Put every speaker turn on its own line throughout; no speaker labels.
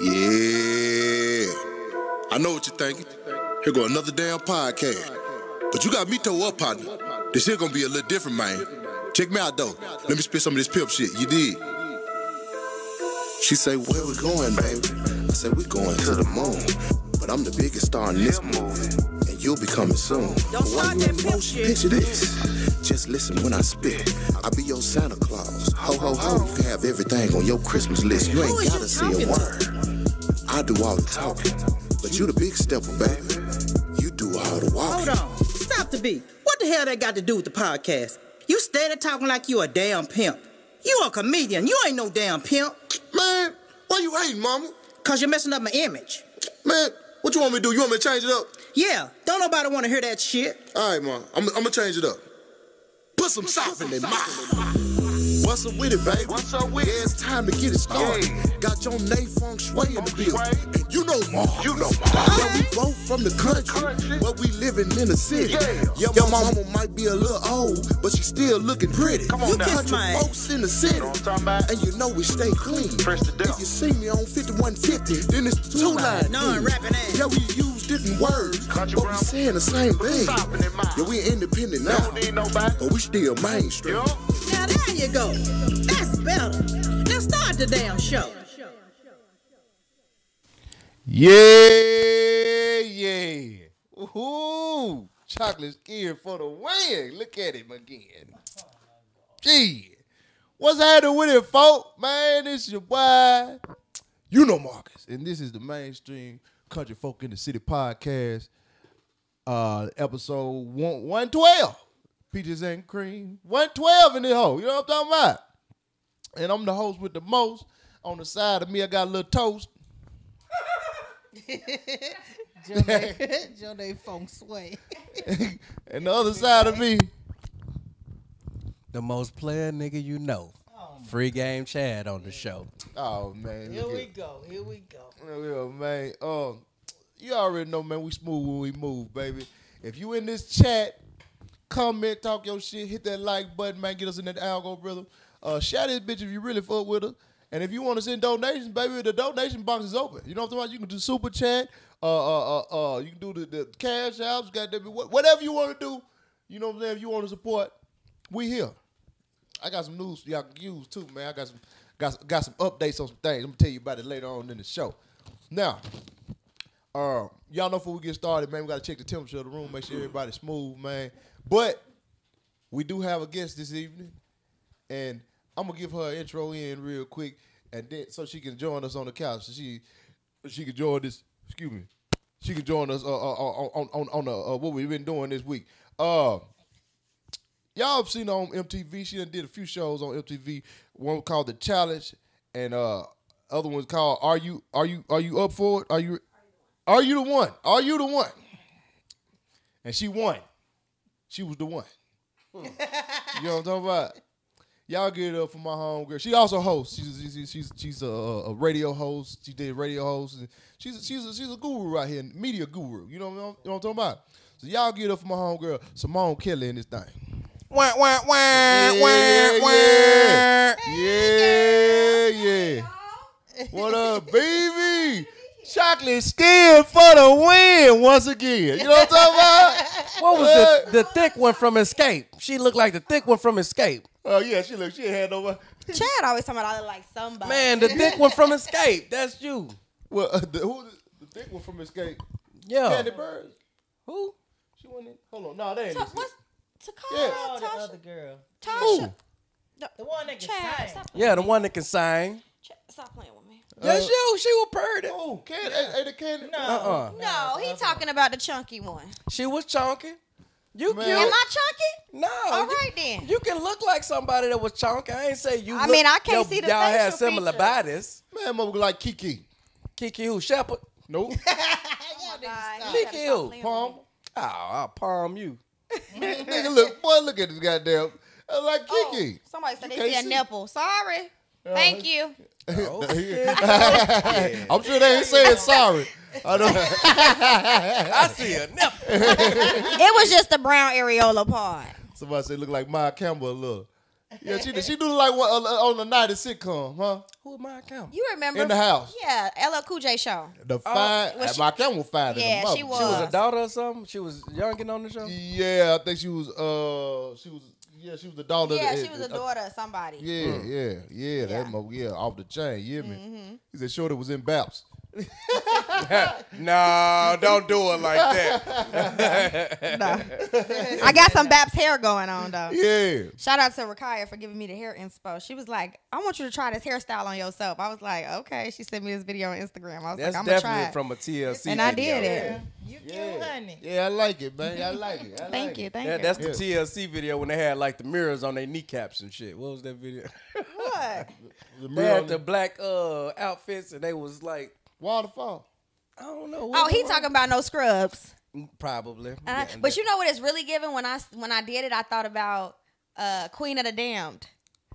Yeah. I know what you're thinking. Here go another damn podcast. But you got me toe up, partner. This here gonna be a little different, man. Check me out though. Let me spit some of this pimp shit. You did. She say, where we going, baby? I said, we going to the moon. But I'm the biggest star in this movie. And you'll be coming soon.
Don't start that pimp
motion,
shit.
Picture this. Just listen when I spit. I be your Santa Claus. Ho, ho, ho. You can have everything on your Christmas list. You ain't gotta say a
to?
word. I do all the talking. But you the big stepper, baby. You do all the walking.
Hold on. Stop the beat. What the hell that got to do with the podcast? You steady talking like you a damn pimp. You a comedian. You ain't no damn pimp.
Man, why you hating, mama?
Cause you're messing up my image.
Man, what you want me to do? You want me to change it up?
Yeah, don't nobody want to hear that shit.
All right, man. I'm, I'm gonna change it up. Put some sauce in their mouth. What's up with it, baby?
What's up with it?
Yeah, it's time to get it started.
Yeah.
Got your Nay Funk Sway in the
Feng
building. And you know more.
You know
Yeah, we both from the country,
Country.
but we living in the city.
Yeah.
Your, your mama might be a little old, but she still looking pretty.
Come on
you
now.
country
Kiss my ass.
folks in the city,
know what I'm about?
and you know we stay clean.
Press the
If you see me on 5150, then it's the two line.
No, I'm rapping ass.
Yeah, we use different words,
Country
but we
brown.
saying the same
Put
thing.
some sop in their mouth.
Yeah, we independent now,
Don't need
but we still mainstream.
Yo.
Now there you go. That's better. Now start the damn show.
Yeah, yeah. Ooh, chocolate skin for the win. Look at him again. Gee, what's happening with it, folk? Man, this your boy. You know Marcus, and this is the Manestream country folk in the city podcast. Uh, episode one twelve. Peaches and cream. One twelve in this hole. You know what I'm talking about? And I'm the host with the most. On the side of me, I got a little toast.
Joe Day Feng Sway.
and the other side of me,
The most player nigga you know. Free game Chad on the show.
oh man,
Here
look
we go. Here we go.
Yeah, man. Um, you already know, man. We smooth when we move, baby. If you in this chat, comment, talk your shit, hit that like button, man. Get us in that algorithm. Uh, shout this bitch if you really fuck with her. And if you want to send donations, baby, the donation box is open. You know what I'm talking about? You can do super chat. Uh, uh, uh, uh you can do the, the cash apps. Goddamn it, whatever you want to do. You know what I'm saying? If you want to support, we here. I got some news y'all can use too, man. I got some got got some updates on some things. I'm gonna tell you about it later on in the show. Now, uh, y'all know before we get started, man, we gotta check the temperature of the room, make sure everybody's smooth, man. But we do have a guest this evening, and I'm gonna give her an intro in real quick, and then so she can join us on the couch. So she she can join this. Excuse me. She can join us uh, uh, on on on uh, uh, what we've been doing this week. Uh, y'all have seen her on MTV. She done did a few shows on MTV. One called The Challenge, and uh, other one's called Are You Are You Are You Up for It? Are you Are you the one? Are you the one? And she won. She was the one. Hmm. you know what I'm talking about? Y'all get it up for my homegirl. She also hosts. She's she's she's, she's a, a radio host. She did radio host. She's a, she's a, she's a guru right here, media guru. You know, what I'm- you know what I'm talking about? So y'all get it up for my homegirl Simone Kelly in this thing.
Wah, wah, wah,
Yeah,
wah,
yeah,
wah.
Yeah, yeah. What up, baby? Chocolate skin for the win once again. You know what I'm talking about?
What was the, the thick one from Xscape? She looked like the thick one from Xscape.
Oh yeah, she look. She had no.
Chad always talking about I look like somebody.
Man, the thick one from Xscape. That's you.
Well, uh, the, who the, the thick one from Xscape?
Yeah.
Kandi Burruss.
Who?
She went in. Hold on, no, that ain't.
Ta-
this.
what's Takara?
Yeah.
Oh, the other girl.
Tasha?
The one that can
Chad,
sing.
stop.
Yeah, the one that can sing.
Chad, stop playing with me.
That's uh, you. Oh, she was pretty.
Oh, Candy. Ain't, ain't the Candy?
No.
Uh-uh.
No, he talking about the chunky one.
She was chunky. You
Man.
cute.
Am I chunky?
No.
All
you-
then.
You can look like somebody that was chunky. I ain't say you.
I
look-
mean, I can't
y'all-
see the
Y'all had
facial
similar
features.
bodies.
Man, mother like Kiki.
Kiki who? Shepard.
Nope.
Oh, God,
Kiki who?
Palm.
with.
Oh, I'll palm you.
Nigga, look, boy, look at this goddamn. I like
Oh,
Kiki.
somebody said they
can't
see a
see.
nipple. Sorry. Uh, Thank you.
I'm sure they ain't saying sorry. I know.
I see a nipple.
It was just the brown areola part.
Somebody said look like Maia Campbell a little. Yeah, she did. she do like what uh, on the night of sitcom, huh?
Who am I account?
You remember
In the house.
Yeah, LL Cool J show.
The fine,
was she-
my camera was fine.
Yeah, she
mother.
She was
was.
a daughter or something. She was youngin on the show.
Yeah, I think she was. Uh, she was. Yeah, she was the daughter.
Yeah,
of the-
she was a
uh,
daughter of somebody.
Yeah, yeah, yeah,
Yeah. Mm-hmm.
That mo- yeah, off the chain. You hear me? He said, "Shorty was in Baps."
no, don't do it like that.
No. I got some Baps hair going on though.
Yeah,
Shout out to Rakaya for giving me the hair inspo. She was like, "I want you to try this hairstyle on yourself." I was like, "Okay." She sent me this video on Instagram. I was
That's
like, "I'm gonna try
definitely
it."
from a TLC.
and I did it.
You kill honey.
yeah, I like it, man. I like it. I
Thank
like
you,
It.
thank
Yeah,
you.
that's the TLC video when they had like the mirrors on their kneecaps and shit. What was that video?
what?
The
they
mirror on
had the black uh outfits and they was like,
waterfall.
I don't know.
Oh, he talking about no scrubs.
probably.
Uh,
Yeah,
but you know what it's really giving when I when I did it, I thought about uh, Queen of the Damned.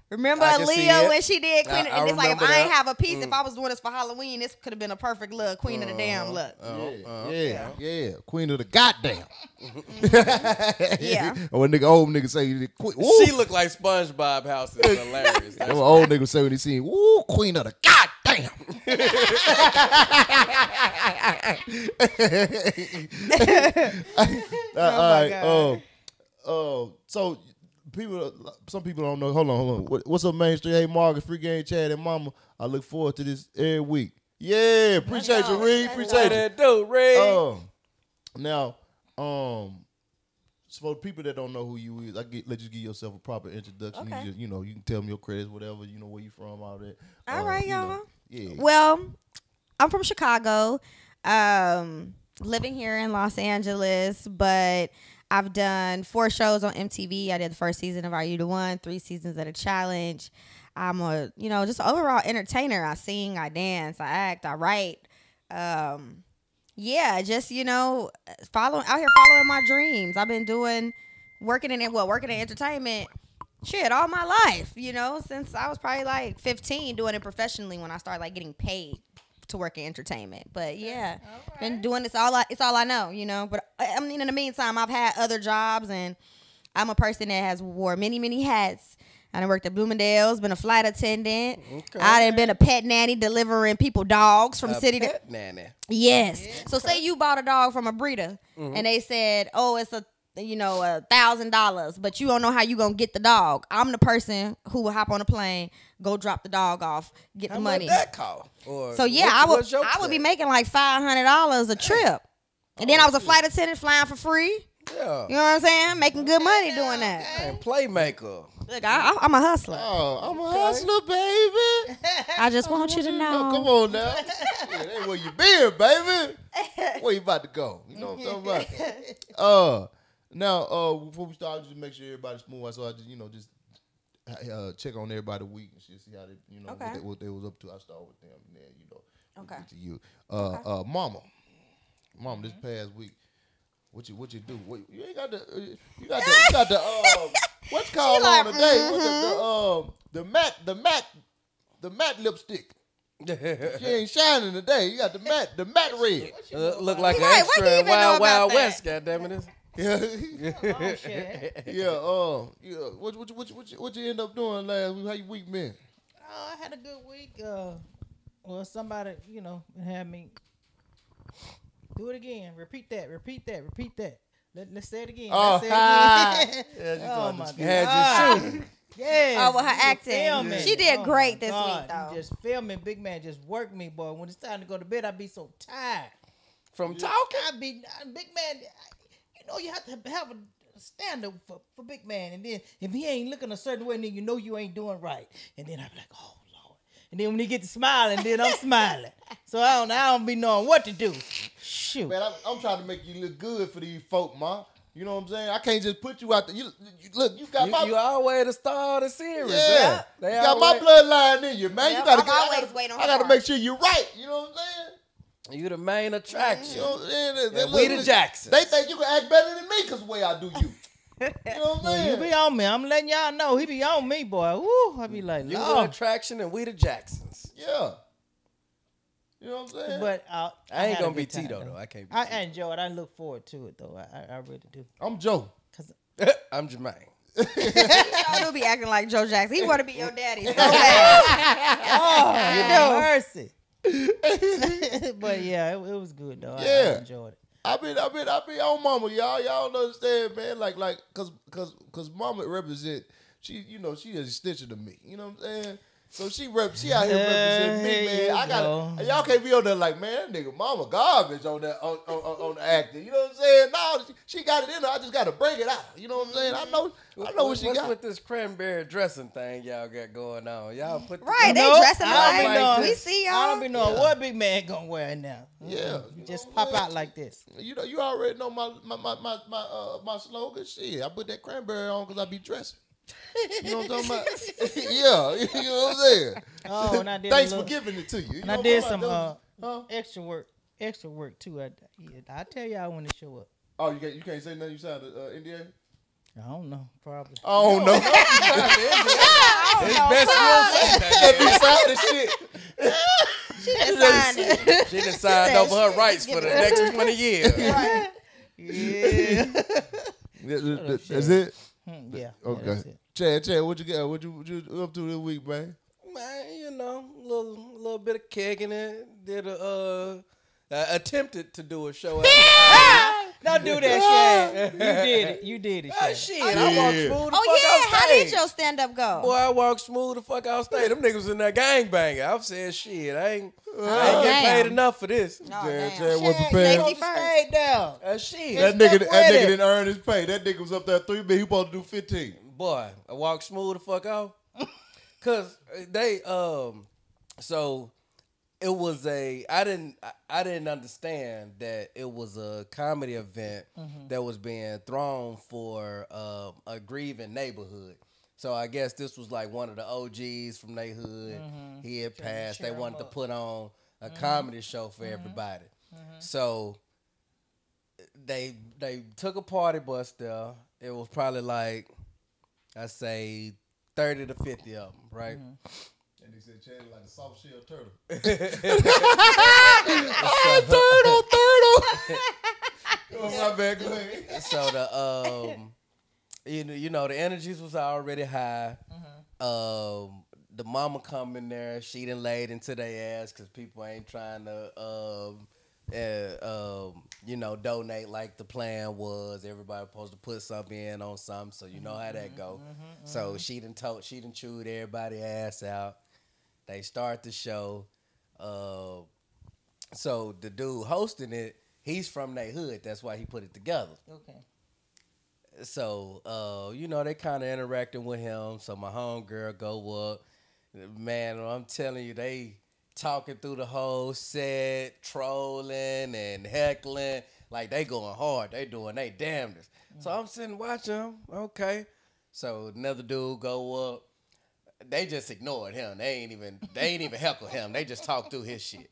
Remember
I can see
Aaliyah
it.
when she did Queen?
I-
of,
I
and it's like if
remember
I ain't
that.
have a piece, if I was doing this for Halloween, this could have been a perfect look, Queen of the Damned look.
Oh,
Yeah,
uh,
yeah, yeah. Queen of the goddamn.
Yeah.
Or when nigga old nigga say, "Queen." Woo.
She looked like SpongeBob House. It's hilarious.
That's what old nigga say when he seen, "Woo, Queen of the goddamn." Uh, all right.
God.
Uh, uh, so people, some people don't know. Hold on, hold on. What, what's up, Manestream? Hey, Margaret, free game, Chad, and Mama. I look forward to this every week. Yeah, appreciate you, Reed. Appreciate you.
that do, Ray?
Um, now, um, so for the people that don't know who you is, I get let you give yourself a proper introduction.
Okay.
You, just, you know, you can tell me your credits, whatever. You know where you from, all that.
All
Uh,
right,
you know,
y'all.
Yeah.
Well, I'm from Chicago, um, living here in Los Angeles, but I've done four shows on MTV. I did the first season of Are You the One, three seasons of The Challenge. I'm a, you know, just overall entertainer. I sing, I dance, I act, I write. Um, yeah, just you know, following out here following my dreams. I've been doing working in it, well, working in entertainment shit all my life, you know, since I was probably like 15 doing it professionally when I started like getting paid to work in entertainment. But yeah, been doing this all I, it's all I know, you know. But I mean in the meantime, I've had other jobs and I'm a person that has wore many, many hats. I done worked at Bloomingdale's, been a flight attendant. I done been a pet nanny delivering people dogs from
A
city to
pet nanny.
Yes. So say you bought a dog from a breeder mm-hmm. and they said, "Oh, it's a you know a thousand dollars," but you don't know how you gonna get the dog. I'm the person who will hop on a plane, go drop the dog off, get
How
the money.
that cost? Or
So yeah,
what-
I would
what's your
I would be making like five hundred dollars a trip, and then I was a flight attendant flying for free.
Yeah.
You know what I'm saying? Making good money doing that.
And playmaker.
Look, I, I, I'm a hustler.
Oh, I'm a hustler, baby.
I just want you to
No, come
know.
on now. yeah, that where you been, baby. Where you about to go? You know what I'm talking about? Uh, now, uh, before we start, just make sure everybody's smooth. So I just, you know, just uh, check on everybody week and shit, see how they, you know,
Okay.
what, they, what they was up to. I start with them, and then you know,
Okay.
to you. Uh, uh, mama, mama, this past week. What you what you do? What, you ain't got the uh, you got the you got the um what's called
like,
on today? What's the, the um the matte the matte the matte lipstick. She ain't shining today. You got the matte, the matte red.
Uh, look like
Right,
an
what
extra
you
in
even know
Wild Wild
that?
West. Goddamn it!
Yeah,
Oh, shit.
yeah. Uh, yeah. What what what what you, what you end up doing last week? How your week been?
Oh, I had a good week. Uh, well, somebody, you know, had me do it again. Repeat that. Repeat that. Repeat that. Let, let's say it again.
Oh,
let's say it again.
Yeah, you
oh my god.
Steve.
Had you shooting.
Yes.
Oh, with her
you
acting.
filming.
She did
Oh,
great this
God,
week, though.
Just filming. Big man just worked me, boy. When it's time to go to bed, I'd be so tired.
From talking.
I'd be big man. You know you have to have a standard for, for big man, and then if he ain't looking a certain way, then you know you ain't doing right. And then I'm like, oh lord. And then when he get to smiling, then I'm smiling. So I don't I don't be knowing what to do. Shoot.
Man, I'm, I'm trying to make you look good for these folk, ma. You know what I'm saying? I can't just put you out there. You, you look, you got
You,
my
you always the star of the series.
yeah.
man. They
you got my bloodline in you, man.
Yep,
you gotta
I'm
get, I
always
gotta,
waiting on
I gotta make sure you're right. You know what I'm saying?
You the main attraction.
You know what They-
Yeah, we the
look,
Jacksons.
They think you can act better than me because the way I do you. You know what I'm
Well, you be on me. I'm letting y'all know he be on me, boy. Woo, I be like,
You the attraction, and we the Jacksons.
yeah. You know what I'm saying?
But uh,
I ain't gonna be
time,
Tito though. I can't be.
I enjoy it. I look forward to it though. I, I, I really do.
I'm Joe.
Cause
I'm Jermaine.
So I do be acting like Joe Jackson. He want to be your daddy so bad.
Oh,
You do.
mercy. but yeah, it, it was good though. I- I,
Yeah.
enjoyed it.
I been, I been, I been on oh, mama, y'all. Y'all don't understand, man. Like, like, cause, cause, cause mama represent. She, you know, she is a stitcher to me. You know what I'm saying? So she rep, she out here representing me, man. I got
go.
to y'all can't be on there like, man, that nigga, mama garbage on that, on, on, on, on the acting. You know what I'm saying? No, she, she got it in her. I just got to bring it out. You know what I'm saying? I know, I know what she
What's
got.
with this cranberry dressing thing y'all got going on? Y'all put the-
Right, they
Nope,
dressing
I don't be
alike. We see y'all.
I don't be knowing what big man gonna wear now.
Yeah.
You just pop out like this.
You know, you already know my my my my my, uh, my slogan. Shit, I put that cranberry on because I be dressing. You know what I'm talking about? yeah, you know what I'm saying.
Oh, and I did a
Thanks for giving it to you. you
And I did some uh.
Huh?
extra work, extra work too. I, yeah, I tell y'all when to show up.
Oh, you can't you can't say nothing. You signed uh, NDA.
I don't know, probably.
Oh no,
It's best you don't say that.
you signed the shit.
She just signed it.
She done signed over her rights for the next 20 years.
Yeah.
Is it?
Hmm, yeah.
Okay.
Yeah, that's it.
Chad, Chad, what you got? What you what you up to this week, man?
Man, you know, a little, little bit of kicking it. Did a, uh, uh, attempted to do a show. After
Don't do that, Shad. You did it. You did it, Shad.
shit, I walked smooth the
Oh
fuck
yeah,
out
how did your stand up go?
Boy, I walked smooth the fuck out stage. Them niggas in that gangbanging. I've said shit. I ain't, I
Oh,
ain't getting paid enough for this.
Oh,
Chad,
damn.
Chad wasn't
Shad,
prepared.
you
Safety
go
first.
straight down.
Uh, shit.
That nigga, that nigga didn't earn his pay. That nigga was up there three million. He supposed to do fifteen.
boy, I walked smooth the fuck out. Cause they um so it was a I didn't I, didn't understand that it was a comedy event mm-hmm. that was being thrown for um, a grieving neighborhood. So I guess this was like one of the OGs from their hood. Mm-hmm. He had passed. They wanted to put on a mm-hmm. comedy show for everybody. So they they took a party bus there. It was probably like I say thirty to fifty of them, right?
And he said Chad like a soft shell turtle. turtle, turtle. oh my bad, go ahead.
So the um, you know, you know, the energies was already high. Um, the mama come in there, she done laid into their ass because people ain't trying to um. Uh, um, you know, donate like the plan was. Everybody supposed to put something in on something, so you know how that go. So she done told, she done chewed everybody ass out. They start the show. Uh, so the dude hosting it, he's from their hood. That's why he put it together.
Okay.
So, uh, you know, they kind of interacting with him. So my homegirl go up. Man, I'm telling you, they talking through the whole set, trolling and heckling. Like they going hard. They doing they damnedest. So I'm sitting watching them. Okay. So another dude go up. They just ignored him. They ain't even they ain't even heckle him. They just talk through his shit.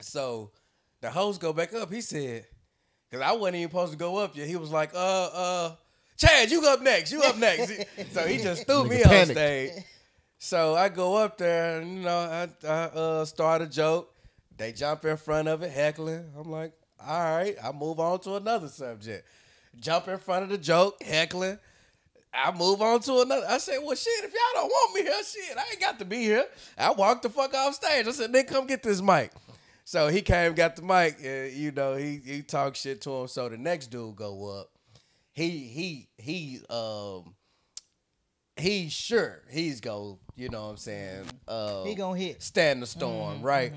So the host go back up. He said, Cause I wasn't even supposed to go up yet. He was like, uh, uh, Chad, you go up next. You up next. so he just threw me
Nigga
on stage. So I go up there and you know, I, I uh, start a joke. They jump in front of it, heckling. I'm like, all right, I move on to another subject. Jump in front of the joke, heckling. I move on to another. I said, well, shit, if y'all don't want me here, shit, I ain't got to be here. I walked the fuck off stage. I said, nigga, come get this mic. So he came, got the mic, and you know, he he talked shit to him. So the next dude go up. He he he um he's sure he's go, you know what I'm saying? Uh
He gonna hit.
stand the storm, right?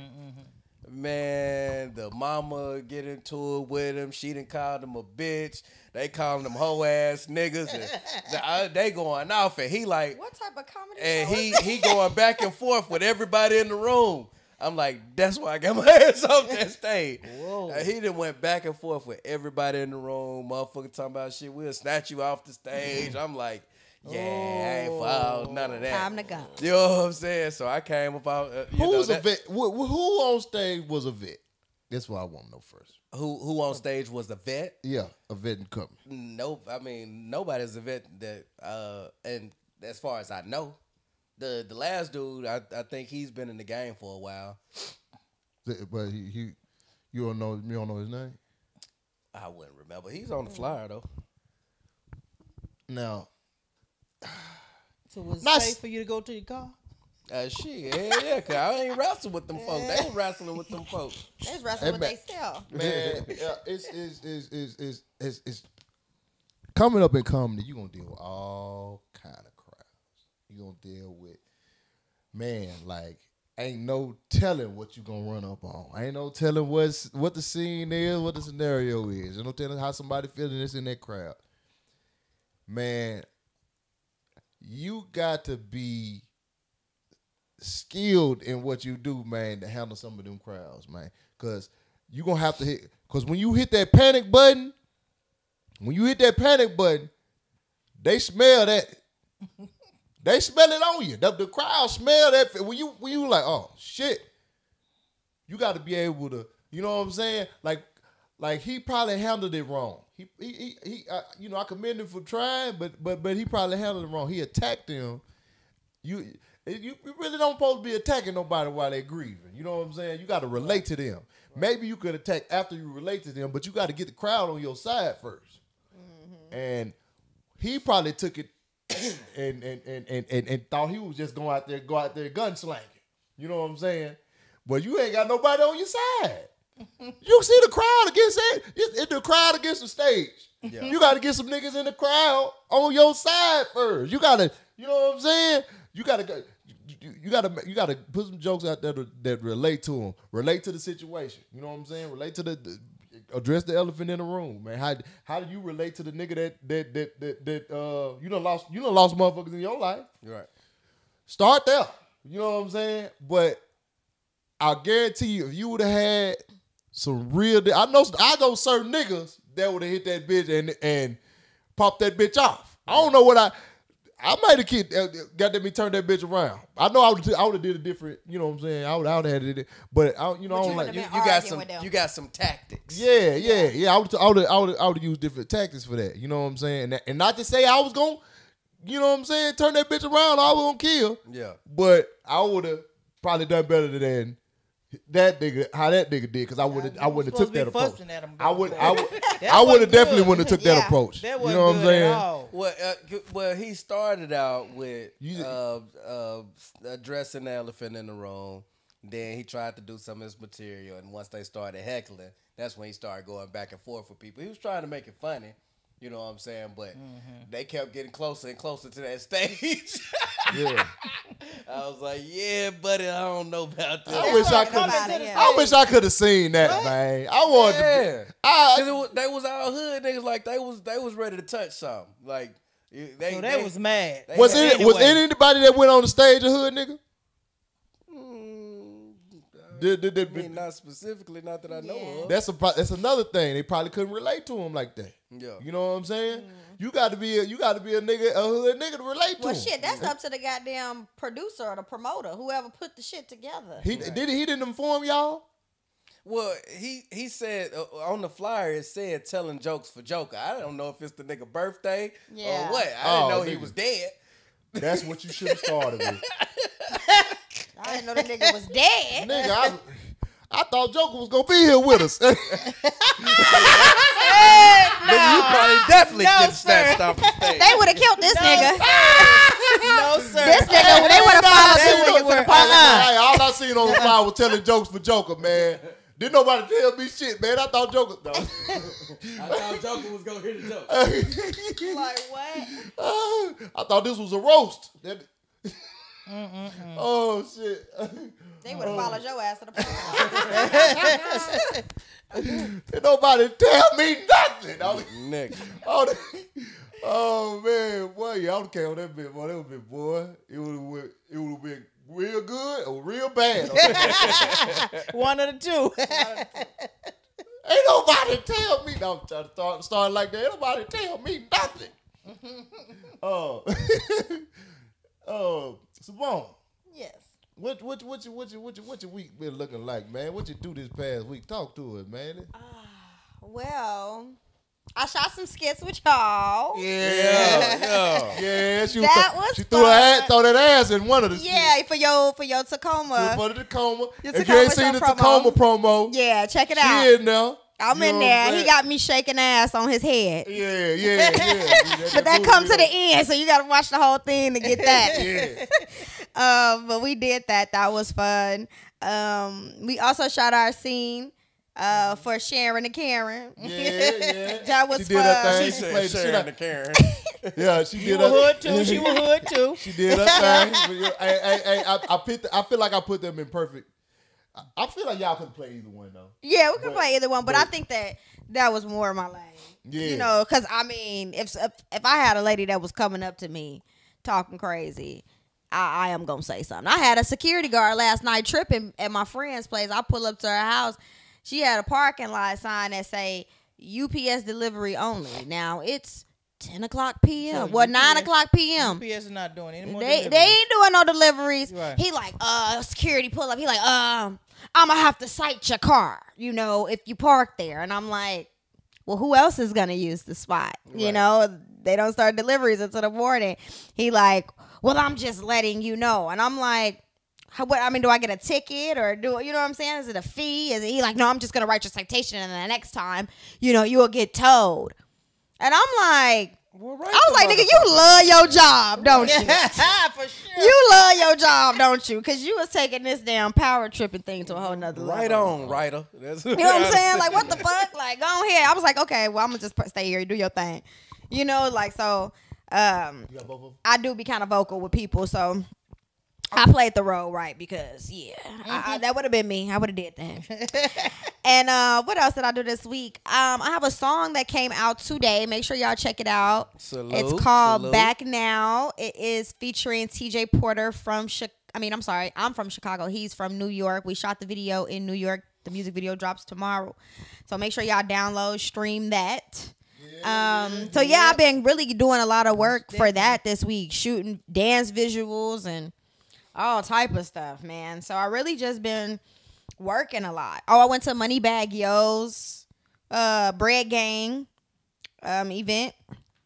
Man, the mama get into it with him. She done called him a bitch. They calling him hoe ass niggas. And uh, they going off, and he like,
What type of comedy
and he he going back and forth with everybody in the room. I'm like, that's why I got my ass off that stage.
Whoa.
Uh, he done went back and forth with everybody in the room. Motherfucker talking about shit. We'll snatch you off the stage. I'm like, yeah, I ain't for all none of that.
Time to go.
You know what I'm saying? So I came about. Uh, you
Who
know,
was a
that-
vet? Who, who on stage was a vet? That's what I want to know first.
Who who on stage was the vet?
Yeah, a vet and company.
Nope. I mean, nobody's a vet that. Uh, and as far as I know, the the last dude, I, I think he's been in the game for a while.
But he, he you don't know you don't know his name.
I wouldn't remember. He's on the flyer though.
Now,
So was it
Not
safe for you to go to your car?
Uh, shit, hell yeah, cause I ain't wrestling with them folks. They ain't wrestling with them folks.
They wrestling with
man.
they self.
man, yeah, it's, it's, it's, it's, it's, it's, it's coming up and coming. You gonna deal with all kind of crowds. You gonna deal with man, like ain't no telling what you gonna run up on. Ain't no telling what's what the scene is, what the scenario is. Ain't no telling how somebody feeling this in that crowd. Man, you got to be skilled in what you do, man, to handle some of them crowds, man. Cause you're gonna have to hit cause when you hit that panic button, when you hit that panic button, they smell that. they smell it on you. The, the crowd smell that when you when you like, oh shit. You gotta be able to, you know what I'm saying? Like like he probably handled it wrong. He he he, he uh, you know, I commend him for trying, but but but he probably handled it wrong. He attacked them you you, you really don't supposed to be attacking nobody while they're grieving. You know what I'm saying? You got to relate to them. Maybe you could attack after you relate to them, but you got to get the crowd on your side 1st And he probably took it and and, and, and and and thought he was just going out there go out there gunslanging. You know what I'm saying? But you ain't got nobody on your side. You see the crowd against it. It's, it's the crowd against the stage. You got to get some niggas in the crowd on your side first. You got to, you know what I'm saying? You got to go. You, you gotta you gotta put some jokes out there that, that relate to them, relate to the situation. You know what I'm saying? Relate to the, the address the elephant in the room, man. How how do you relate to the nigga that that that that, that uh you done lost you done lost motherfuckers in your life?
Right.
Start there. You know what I'm saying? But I guarantee you, if you would have had some real, I know, I know certain niggas that would have hit that bitch and and popped that bitch off. I don't know what I. I might have kid uh, got that me turn that bitch around. I know I would I would have did a different. You know what I'm saying? I would I would have had it, but I, you know I
But
don't
you
like.
You, you got some. You got some tactics.
Yeah, yeah, yeah. I would, I would, I would, I would, I would use different tactics for that. You know what I'm saying? And, not to say I was gonna, you know what I'm saying, turn that bitch around. I was gonna kill.
Yeah.
But I would have probably done better than that nigga. How that nigga did, because I would have, I wouldn't have took that approach.
at him,
I would. I would, I would have definitely wouldn't have took that
Yeah.
approach.
That
you know what I'm saying?
Well, uh, well, he started out with uh, uh, addressing the elephant in the room. Then he tried to do some of his material, and once they started heckling, that's when he started going back and forth with people. He was trying to make it funny, you know what I'm saying? But
Mm-hmm.
they kept getting closer and closer to that stage.
Yeah.
I was like, "Yeah, buddy, I don't know about this."
I wish I could.
about it, yeah.
I wish I could have seen that, man. I wanted.
Yeah.
To, I,
it was, they was all hood niggas like they was they was ready to touch something like they
So they was mad.
they
was
had-
it was anybody that went on the stage a hood nigga?
Mm,
Did, did, did,
I mean, not specifically, not that I know
Yeah.
of.
That's a that's another thing. They probably couldn't relate to him like that.
Yeah.
You know what I'm saying? You got to be a you got to be a nigga a hood nigga to relate to
Well, shit, that's up to the goddamn producer or the promoter, whoever put the shit together.
He did he didn't inform y'all.
Well, he he said uh, on the flyer it said telling jokes for Joker. I don't know if it's the nigga birthday
Yeah.
or what. I
Oh,
didn't know he was dead.
That's what you should have started with,
I didn't know the nigga was dead.
nigga. I, I thought Joker was gonna be here with us.
Nigga, you probably definitely
No,
get snatched off the stage.
They would have killed this nigga.
no, sir.
This nigga, they would have followed
That
this nigga
nigga
the
were- uh-uh.
Hey, all I seen on the flyer was telling jokes for Joker, man. Didn't nobody tell me shit, man. I thought Joker. No.
I thought Joker was gonna hit a joke.
Like what?
I thought this was a roast. That- oh shit.
They would have oh. followed your ass to the park.
Didn't nobody tell me nothing. I was-
Nigga.
Oh, oh man, boy, y'all would on that bit, boy. That would be boy. It would have it would have been real good or real bad.
One of the two.
Ain't nobody tell me. No, I'm trying to start, start like that. Ain't nobody tell me nothing. Oh, oh, Simone.
yes.
What what what your what your what your what your week been looking like, man? What you do this past week? Talk to us, man.
Ah, well, I shot some skits with y'all.
Yeah, yeah.
Yeah, she
That
th-
was
she threw her
fun.
ass, throw that ass in one of the
Yeah, for your for your
skits.
Tacoma.
for the Tacoma.
Your
If you
Tacoma
ain't seen the
promo.
Tacoma promo,
Yeah, check it
she
out.
in there.
I'm
You
in
know I'm
there. He got me shaking ass on his head.
Yeah, yeah, yeah.
But that comes to the end, so you gotta watch the whole thing to get that.
Yeah.
um, but we did that. That was fun. Um, we also shot our scene uh, for Sharon and Karen.
Yeah, yeah.
That was
she did her thing.
She
She
said
played the shit
Sharon
out.
Karen.
Yeah, she
You
did
were
her
hood too. She was hood too.
She did her thing. But, yeah, I, I, I, I, I, put the- I feel like I put them in perfect. I, I feel like y'all could play either one though.
Yeah, we could
But-
play either one, but, I think that that was more my lane.
Yeah.
You know, because I mean, if, if if I had a lady that was coming up to me talking crazy, I, I am gonna say something. I had a security guard last night tripping at my friend's place. I pull up to her house. She had a parking lot sign that say UPS delivery only. Now it's ten o'clock p.m.
So
well, nine o'clock p.m.
UPS is not doing any more.
They
deliveries.
they ain't doing no deliveries.
Right.
He like uh security pull up. He like um I'm gonna have to cite your car. You know if you park there, and I'm like, well, who else is gonna use the spot? You know they don't start deliveries until the morning. He like, well, I'm just letting you know, and I'm like. How, what I mean, do I get a ticket or do you know what I'm saying? Is it a fee? Is it he like, no, I'm just gonna write your citation and then the next time, you know, you will get towed. And I'm like,
Well, right
I was like, nigga, you love your job, don't you?
for sure.
You love your job, don't you? Because you was taking this damn power tripping thing to a whole nother level.
Right on, writer. That's
You know what I'm saying? Like, what the fuck? Like, go ahead. I was like, okay, well, I'm gonna just stay here, do your thing. You know, like so. Um,
You got both of them?
I do be kind of vocal with people, so I played the role right because yeah, I, I, that would have been me. I would have did that. and uh, what else did I do this week? Um, I have a song that came out today. Make sure y'all check it out.
Salute,
it's called
salute.
Back Now. It is featuring T.J. Porter from. Chi- I mean, I'm sorry, I'm from Chicago. He's from New York. We shot the video in New York. The music video drops tomorrow, so make sure y'all download, stream that. Um, so yeah, I've been really doing a lot of work for that this week, shooting dance visuals and all type of stuff, man. So I really just been working a lot. Oh, I went to Moneybagg Yo's uh Bread Gang um event.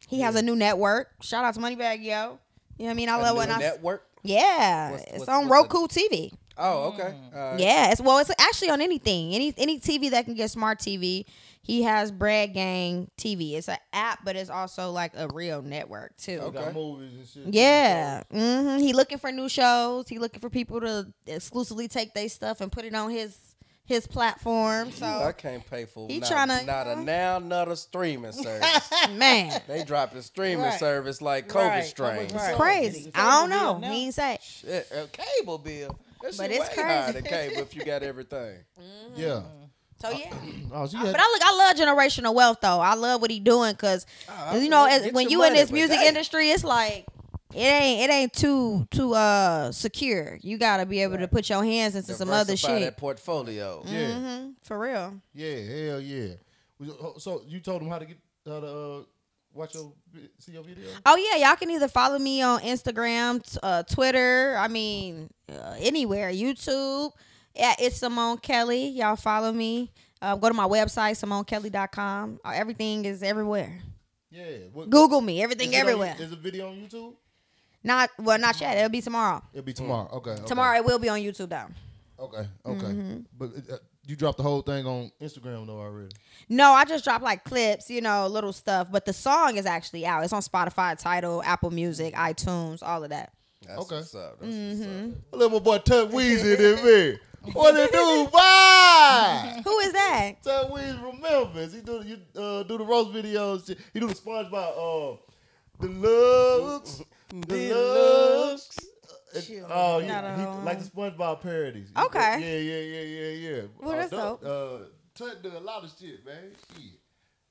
He has a new network. Shout out to Moneybagg Yo. You know what I mean? I love when I
network.
Yeah,
What's-
it's
what's-
on
what's
Roku TV.
Oh, okay. All right.
Yeah, it's well, it's actually on anything, any any TV that can get smart TV. He has Bread Gang TV. It's an app, but it's also like a real network too.
Okay.
got movies and shit.
Yeah, hmm he looking for new shows. He looking for people to exclusively take their stuff and put it on his his platform. So I
can't pay for
He
not,
to
not a now, not a streaming service.
man,
they dropped a streaming
Right.
service like COVID
Right.
strain.
Right.
it's crazy.
It's
I don't know.
bill now.
He ain't say.
Shit, a cable bill. That
But it's
way higher
crazy.
than cable if you got everything.
Yeah.
So yeah.
Oh, so you
But I look, I love generational wealth though. I love what he doing because
Ah,
you know, as, when you in this music
damn.
industry, it's like it ain't it ain't too too uh secure. You gotta be able to put your hands into some other shit.
that portfolio.
yeah,
hmm for real.
yeah, hell yeah. Oh, So you told them how to get how to uh, watch your see your video?
Oh yeah, y'all can either follow me on Instagram, t- uh, Twitter. I mean, uh, anywhere, YouTube. Yeah, it's Simone Kelly. Y'all follow me. Uh, go to my website, SimoneKelly.com. Uh, everything is everywhere.
Yeah. What,
Google me. Everything
it on-
everywhere.
Is a video on YouTube?
Not well, not yet. It'll be tomorrow.
It'll be tomorrow. Okay. okay.
Tomorrow it will be on YouTube though.
Okay. Okay.
Mm-hmm.
But uh, you dropped the whole thing on Instagram though already.
No, I just dropped like clips, you know, little stuff. But the song is actually out. It's on Spotify, Tidal, Apple Music, iTunes, all of that.
That's
Okay.
what's up. That's
Mm-hmm.
what's up.
Let my boy Tut Weezy in me. What it do? Bye.
Who is that?
Tut Weezy from Memphis. He do the- you uh, do the roast videos. He do the SpongeBob. Uh, the looks, the looks. Uh, Oh, yeah, he, like the SpongeBob parodies.
Okay.
Yeah, yeah, yeah, yeah, yeah.
Well, that's
uh,
dope.
Uh, Tut do a lot of shit, man. Shit,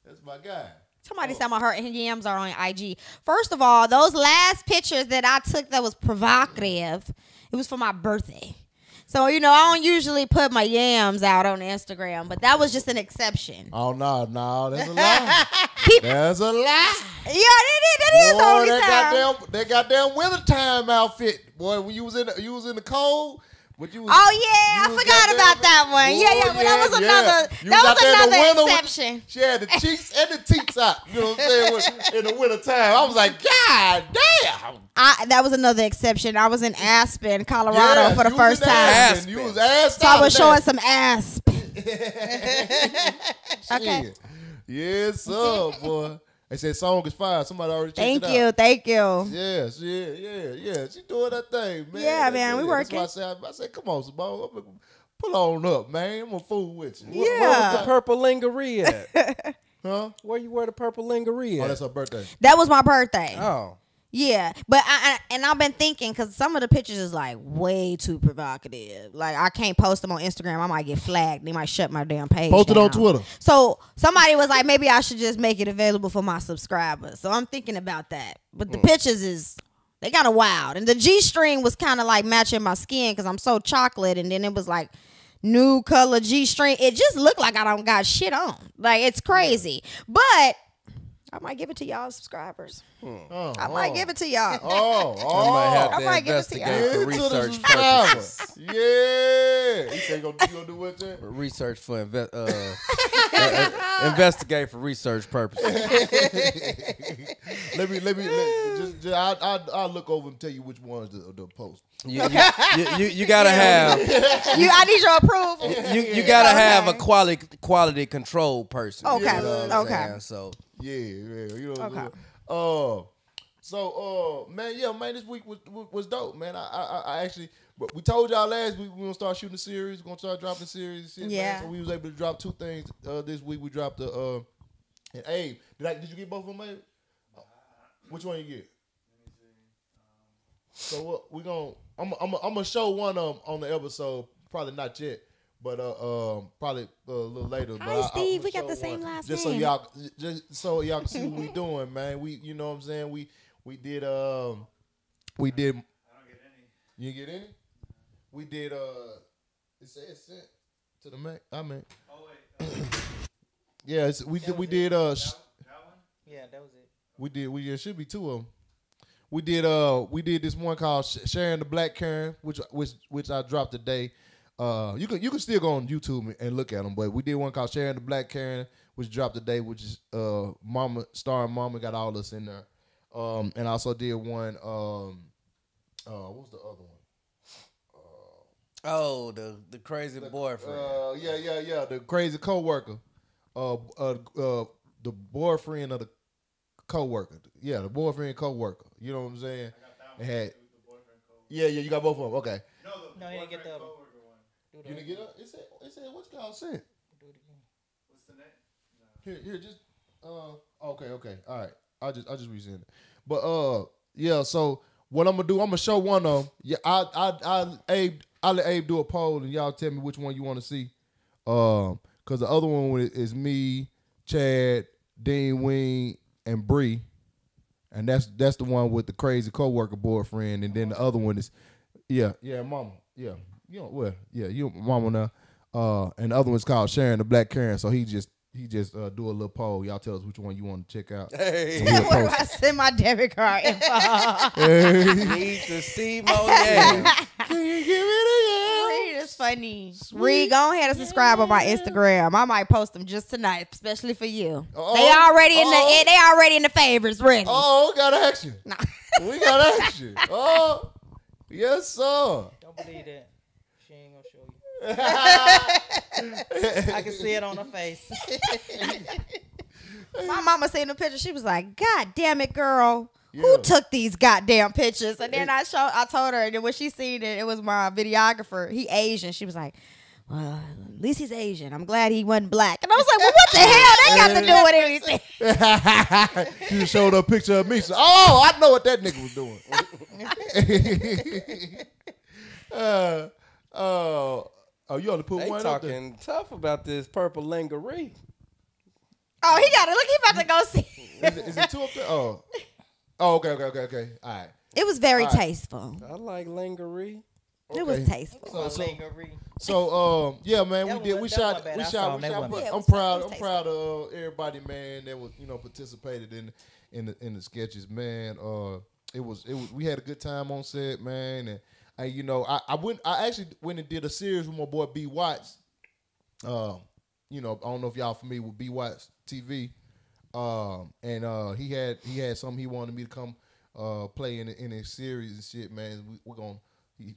that's my guy.
Somebody said my heart and yams are on IG. First of all, those last pictures that I took that was provocative, it was for my birthday. So, you know, I don't usually put my yams out on Instagram, but that was just an exception.
Oh no, no, that's a lie. That's a lie.
Yeah, that is, that is
Boy,
only
that
time.
goddamn, that goddamn wintertime outfit, boy. When you was in, the, you was in the cold. But you was,
Oh yeah,
you
I
was
forgot
goddamn-
about that one. Yeah, yeah,
Boy,
but that was another.
You
That
out
was
there in the
another
winter with-
exception.
She had the cheeks and the teats out. You know what I'm saying? With- in the wintertime. I was like, God damn.
I that was another exception. I was in Aspen, Colorado
Yeah,
for the first time.
Aspen.
Aspen.
You was ass
So I was showing some Aspen. Okay.
Shit. Yes, sir, boy. They said song is fire. Somebody already checked
Thank
it out.
you, thank you.
Yes, yeah, yeah, yeah. She doing that thing, man.
Yeah,
That's
man, we
it.
working.
That's why I said, I said, come on, Simone. Pull on up, man. I'm gonna fool with you.
Yeah.
Where's the purple lingerie at?
Huh?
Where you wear the purple lingerie
Oh, that's her birthday.
That was my birthday.
Oh.
Yeah, but I, I and I've been thinking because some of the pictures is like way too provocative. Like I can't post them on Instagram. I might get flagged. They might shut my damn page.
Post it on. Twitter.
So somebody was like, maybe I should just make it available for my subscribers. So I'm thinking about that. But the hmm. pictures is they kind of wild, and the G string was kind of like matching my skin because I'm so chocolate, and then it was like new color G string. It just looked like I don't got shit on. Like it's crazy, but. I might give it to y'all subscribers.
Oh,
I might
oh.
give it to y'all.
Oh,
I
oh.
might have
I might give it to
investigate
y'all.
for research
subscriber.
purposes.
Yeah. He said you gonna, you gonna do what, Jen?
Research for inve- uh, uh, uh, investigate for research purposes.
let me, let me, let, just, just I, I, I'll look over and tell you which ones to, to post.
You, you, you, you, you gotta have
You, I need your approval.
you, you gotta have a quality quality control person.
Okay,
You know
okay.
saying? So
Yeah, yeah, you know. What
Okay.
I'm saying? Uh, so, uh, man, yeah, man, this week was was, dope, man. I, I, I actually, but we told y'all last week we gonna start shooting a series, we're gonna start dropping series. Shit, man.
Yeah.
So we was able to drop two things. Uh, this week we dropped the uh, and Abe. Did I? Did you get both of them, Abe? Which one you get? So what we gonna? I'm I'm I'm gonna show one of 'em on the episode. Probably not yet, but uh um probably uh, a little later.
Hi,
but I- I'm
Steve. We got the same
one
last
just
name.
so y'all just so y'all can see what we doing, man. We you know what I'm saying. We we did um we did. I don't get any. You get any? We did uh. It said sent to the Mac. I mean. Oh wait. yeah, we did we did uh. sh-
Yeah, that was it.
we did. We there should be two of them. We did. Uh, we did this one called "Sharon the Black Karen," which which which I dropped today. Uh, you can you can still go on YouTube and look at them, but we did one called "Sharon the Black Karen," which dropped today, which is uh, Mama starring Mama got all us in there. Um, and I also did one. Um, uh, what was the other one?
oh, the the crazy boyfriend.
Uh, yeah, yeah, yeah. The crazy coworker. Uh, uh, uh, the boyfriend of the coworker. Yeah, the boyfriend coworker. You know what I'm saying? It had. Yeah, yeah. You got both of them. Okay.
No, no he didn't get the other. One.
You didn't get up? it? said, It said. What y'all said? Do It said what's called sent. Here, here, just. Uh, okay, okay, all right. I just, I just resend it. But uh, yeah. So what I'm gonna do? I'm gonna show one of them. Yeah, I, I, I, Abe, I let Abe do a poll, and y'all tell me which one you want to see. Um, cause the other one is- is me, Chad, Dean Wing, and Bree, and that's that's the one with the crazy coworker boyfriend, and then the other one is, yeah, yeah, mama, yeah, you know, well, yeah, you mama now. Uh, and the other one's called Sharon the Black Karen. So he just he just uh, do a little poll. Y'all tell us which one you want to check out.
Hey,
And we'll
Where do I send my debit card info?
it.
need to see more. Yeah.
Can you give it a
Reed It's funny. Reed, go ahead and subscribe on my Instagram. I might post them just tonight, especially for you.
Uh-oh.
They already in
Uh-oh.
the they already in the favorites, ready.
Oh, we got action.
Nah.
We got action. Oh, yes, sir.
Don't believe that. She ain't gonna show you. I can see it on her face.
My mama seen the picture. She was like, "God damn it, girl."
Yeah.
Who took these goddamn pictures? And then I showed, I told her, and then when she seen it, it was my videographer. He Asian. She was like, "Well, at least he's Asian. I'm glad he wasn't black." And I was like, "Well, what the hell? That got to do with anything?"
you showed a picture of me. So, oh, I know what that nigga was doing. uh, uh, oh, you only put
They
one up there.
talking tough about this purple lingerie.
Oh, he got it. Look, he about to go see.
Is it, is it two up there? Oh, oh, okay, okay, okay, okay. All right.
It was very
All right.
tasteful.
I like lingerie.
It was
Okay.
tasteful.
So, so,
Lingerie.
so, um, yeah, man,
That
we did. We shot. We shot. We shot.
one
but
bad. Yeah,
I'm proud. I'm proud of uh, everybody, man. That was you know participated in in the in the sketches, man. Uh, it was it was. We had a good time on set, man, and. I, you know, I, I went. I actually went and did a series with my boy B Watts. Um, you know, I don't know if y'all familiar with B Watts TV. Um, and uh, he had he had something he wanted me to come uh play in in his series and shit, man. We, we're gonna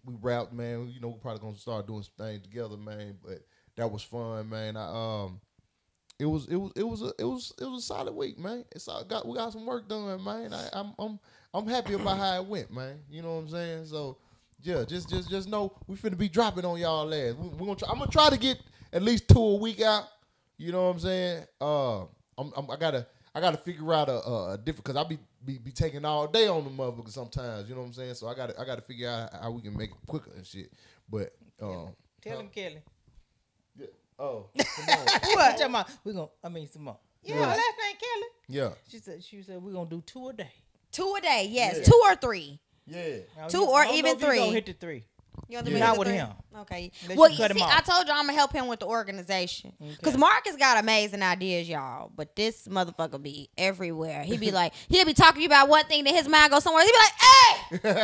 we rapped, man. You know, we're probably gonna start doing some things together, man. But that was fun, man. I um, it was it was it was a it was it was a solid week, man. It's all got we got some work done, man. I, I'm I'm I'm happy about how it went, man. You know what I'm saying? So yeah, just just just know we finna be dropping on y'all ass. We, we gonna try, I'm gonna try to get at least two a week out. You know what I'm saying? Uh, I'm, I'm I gotta I gotta figure out a, a, a different because I be, be be taking all day on the motherfucker sometimes. You know what I'm saying? So I gotta I gotta figure out how we can make it quicker and shit. But um,
Tell him, Kelly.
yeah. oh, come on.
What? Talking about, we gonna, I mean, Simone. Yeah,
Yeah.
her last name Kelly.
yeah,
She said, she said, we're gonna do two a day.
Two a day, yes,
Yeah.
two or three.
Yeah.
Now,
Two
you-
or
I don't know
even
if you gonna
three.
hit the three.
You want
Yeah.
to
Not with
it
him.
Okay.
Unless
well,
you
you
cut him
see,
off.
I told you I'm gonna help him with the organization because
Okay.
Marcus got amazing ideas, y'all. But this motherfucker be everywhere. He be like, he'll be talking to you about one thing, then his mind goes somewhere. He be like, "Hey,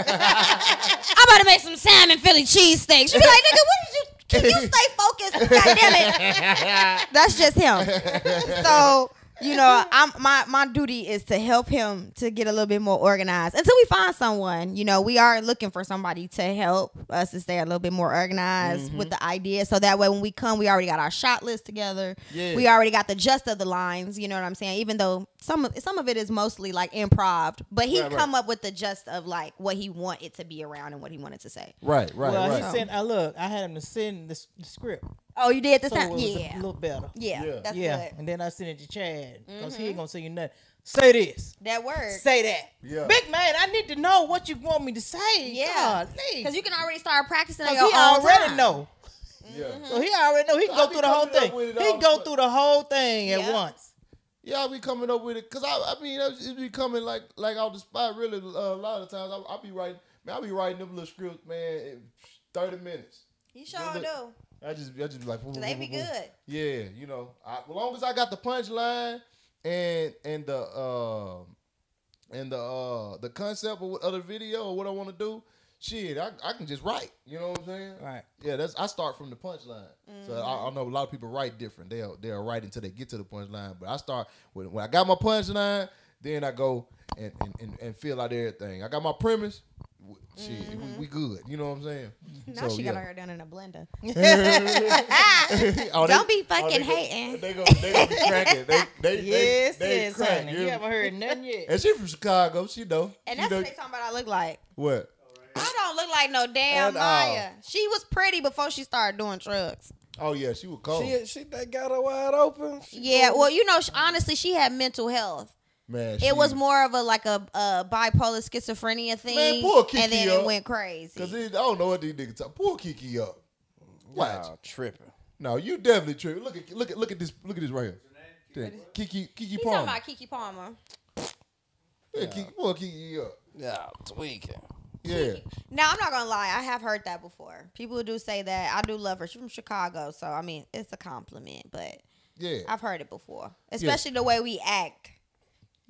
I'm about to make some salmon Philly cheesesteaks." You be like, "Nigga, what did you? Can you stay focused? God damn it!" That's just him. So. You know, I'm my my duty is to help him to get a little bit more organized until we find someone. You know, we are looking for somebody to help us to stay a little bit more organized with mm-hmm. the idea, so that way when we come, we already got our shot list together.
Yeah.
We already got the gist of the lines. You know what I'm saying? Even though some of some of it is mostly like improv, but he
Right, right.
come up with the gist of like what he wanted to be around and what he wanted to say.
Right, right,
well,
right.
he sent. I look. I had him to send the, the script.
Oh, you did this
So
time? Yeah.
a little better.
yeah,
Yeah.
that's
yeah,
good. Mm-hmm.
and then I sent it to Chad because he ain't gonna say you nothing. Say this.
That word.
Say that.
Yeah.
Big man, I need to know what you want me to say.
Yeah.
Golly.
Because you can already start practicing on
Because
your
he
own
already
time.
know.
yeah.
So he already know. He can
I
go through the whole thing. He can go through the whole thing at once.
Yeah, I be coming up with it because I, I mean, it be coming like like off the spot. Really, uh, a lot of times I, I be writing, man, I be writing them little scripts, man, in thirty minutes.
You sure
Look,
do.
I just, I just be like, boom,
They
boom,
be
boom, boom.
good.
Yeah, you know, I, as long as I got the punchline and and the uh, and the uh the concept of what other video or what I want to do, shit, I, I can just write. You know what I'm saying?
Right.
Yeah, that's I start from the punchline. So I, I know a lot of people write different. They'll they'll write until they get to the punchline. But I start when, when I got my punchline, then I go and and, and, and fill out everything. I got my premise. W- Shit, we, we good. You know what I'm saying?
Now
So,
she
yeah.
got her done in a blender.
Oh,
Don't be
oh,
fucking
they
hating.
They go, they gonna be cracking. They, they,
Yes,
they, they
yes,
crack,
honey.
you
You haven't heard nothing yet.
And she from Chicago. She know.
And that's
know-
what they talking about I look like.
what?
I don't look like no damn
At all.
Maia. She was pretty before she started doing drugs.
Oh yeah, she was cold.
She she they got her wide open. She
Yeah, well, you know, sh- honestly, she had mental health.
Man,
It
she-
was more of a like a, a bipolar schizophrenia thing,
pull Keke
and then
up.
it went crazy.
Cause it, I don't know what these niggas talk. Pull Keke up. Watch.
Wow, tripping.
No, you definitely tripping. Look at look at look at this look at this right here. Keke Keke
He's
Palmer.
talking about Keke Palmer.
Yeah, Keke, pull Keke up.
Yeah, tweaking.
Yeah.
Now I'm not gonna lie, I have heard that before. People do say that. I do love her. She's from Chicago, so I mean, it's a compliment. But
Yeah.
I've heard it before, especially the way we act.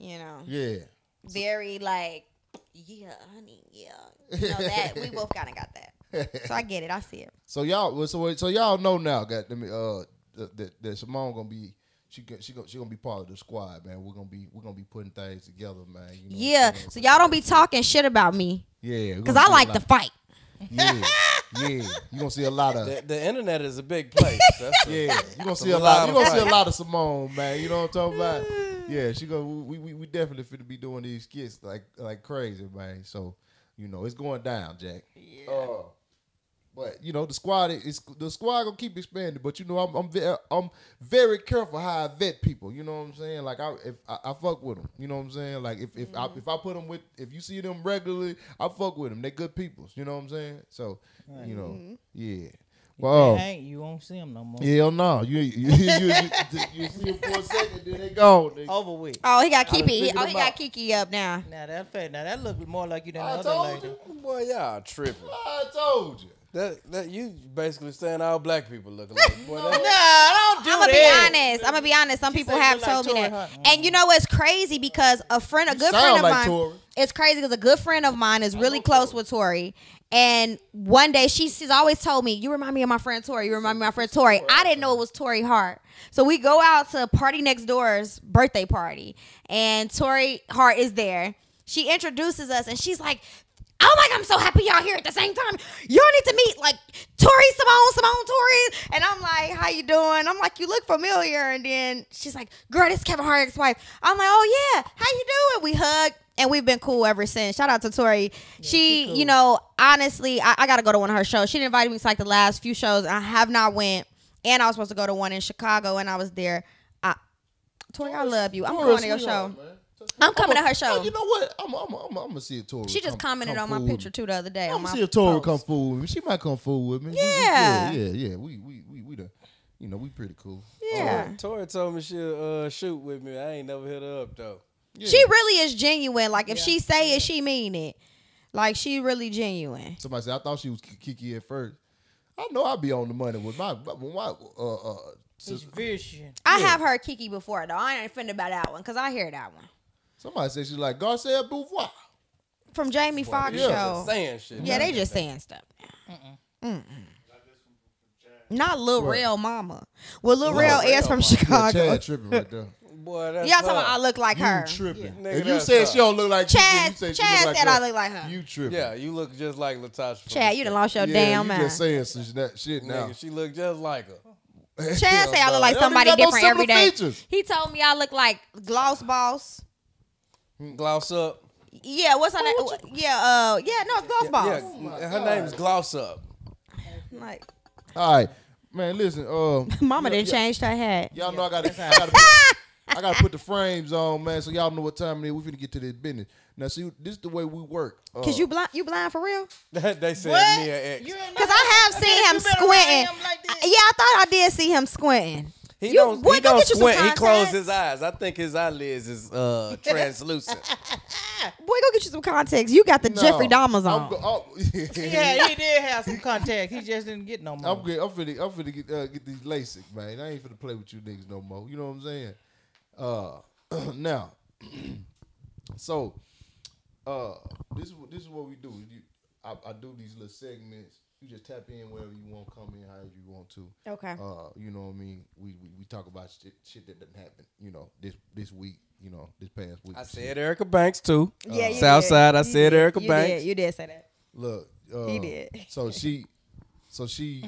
You know,
Yeah.
very like, yeah, honey, yeah. You know that we both kind of got that. So I get it. I see it.
So y'all, well, so so y'all know now, got me. Uh, that, that, that Simone gonna be. She she gonna she gonna be part of the squad, man. We're gonna be we're gonna be putting things together, man. You know what I'm
Yeah. So y'all don't be talking shit about me
Yeah,
because I like to fight.
Yeah, yeah. You gonna see a lot of
The, the internet is a big place. That's a-
yeah. You gonna see
a
a lot.
lot
You gonna see a lot of Simone, man. You know what I'm talking about? Yeah, she gonna we we, we definitely finna be doing these skits like like crazy, man. So you know it's going down, Jack. Yeah. Uh, but you know the squad is the squad gonna keep expanding. But you know I'm I'm very, I'm very careful how I vet people. You know what I'm saying? Like I if I, I fuck with them. You know what I'm saying? Like if if I if I put them with if you see them regularly, I fuck with them. They good people. You know what I'm saying? So you know yeah. Well,
Hey, ain't you won't see him no more.
Hell no. You you, you, you, you, you see them for a second, then they gone. They,
Over with.
Oh, he got
done Keke.
Oh, he got
out.
Keke up now.
Now that fact, now that look more like you than the
I
other
told
lady.
you.
Boy, y'all tripping.
I told you.
That that you basically saying all black people look alike. Boy, that,
Nah, don't do
I'm gonna be honest. I'm gonna be honest. Some
She
people have
look like
told me
Torrei
that,
Hunt.
and you know what's crazy because a friend, a good
sound
friend of
like
mine.
Torrei.
It's crazy because a good friend of mine is really close with Torrei, and one day she, she's always told me, "You remind me of my friend Torrei. You remind me of my friend Torrei." I didn't know it was Torrei Hart, so we go out to PARTYNEXTDOOR's birthday party, and Torrei Hart is there. She introduces us, and she's like. Oh my god, I'm so happy y'all here at the same time. Y'all need to meet. Like, Torrei, Simone, Simone, Torrei. And I'm like, how you doing? I'm like, you look familiar. And then she's like, girl, this is Kevin Hart's wife. I'm like, oh yeah, how you doing? We hug. And we've been cool ever since. Shout out to Torrei. she, you know, honestly, I, I got to go to one of her shows. She didn't me to like the last few shows. I have not went. And I was supposed to go to one in Chicago, and I was there. I, Torrei, I love you. I'm going to your show.
man.
I'm coming
I'ma-
her show.
Oh, you know what? I'm, I'm, I'm, I'm gonna see if Torrei.
She just
come-
commented
come
on my picture too the other day.
I'm
on
gonna see if
Torrei
come fool with me. She might come fool with me. We- we
Yeah.
yeah, yeah. We, we, we, we the, you know, we pretty cool.
Yeah.
Torrei told me she'll uh, shoot with me. I ain't never hit her up though.
She really is genuine. Like if she say it, she mean it. Like she really genuine.
Somebody said I thought she was Keke at first. I know I'd be on the money with my, with my uh, uh,
It's vision.
I have heard Keke before though. I ain't offended by that one because I hear that one
Somebody said she's like Garcelle Beauvais.
from Jamie Foxx
yeah.
show.
Saying shit.
Yeah, they just saying stuff. Mm-mm. mm Not Lil Real Mama. Well, Lil Real is from
Yeah,
Chicago.
Chad tripping right there.
Boy, that's
Y'all talking about I look like her.
You tripping.
Nigga,
If you
that's
said
her.
she don't look like
Chad-
you said she
Chad
look like
said
her.
I look like her.
You tripping.
Yeah, you look just like Latasha.
Chad,
the
you done
States.
lost your
yeah,
damn
you
mind.
just saying some that shit now.
Nigga, she look just like her.
Chad say I look like
They don't even
somebody
got no
different every
features.
He told me I look like Gloss Boss.
Gloss up.
Yeah, what's her name? Yeah, uh, yeah, no, it's Gloss Boss.
Yeah, her name's Gloss up.
Like,
All right, man. Listen, uh,
Mama
yeah,
didn't change her hat.
Y'all know I got to. I got to. I gotta put the frames on, man, so y'all know what time it is. We finna get to this business. Now, see, this is the way we work. Uh,
Cause you blind, you blind for real?
they said
What?
me and X.
Cause I have seen
guess
him
you been around
squinting.
him like that.
Yeah, I thought I did see him squinting.
He
You-
don't,
boy,
he
go
don't
get you some
squint. He
contacts.
closed his eyes. I think his eyelids is uh translucent.
Boy, go get you some context. You got the
no,
Jeffrey Dahmers on.
go- oh,
Yeah, he did have some contact. He just didn't get no more.
I'm good. I'm finna, I'm finna get, uh, get these LASIK, man. I ain't finna play with you niggas no more. You know what I'm saying? Uh, now, so, uh, this is what this is what we do. You, I, I do these little segments. You just tap in wherever you want, come in however you want to.
Okay.
Uh, you know what I mean? We we, we talk about shit, shit that didn't happen. You know this this week. You know this past week.
I said Erica Banks too.
Yeah, you
Southside. I
You
said
did.
Erica
you
Banks.
Did. You did say that.
Look, uh,
He did.
So she, so she,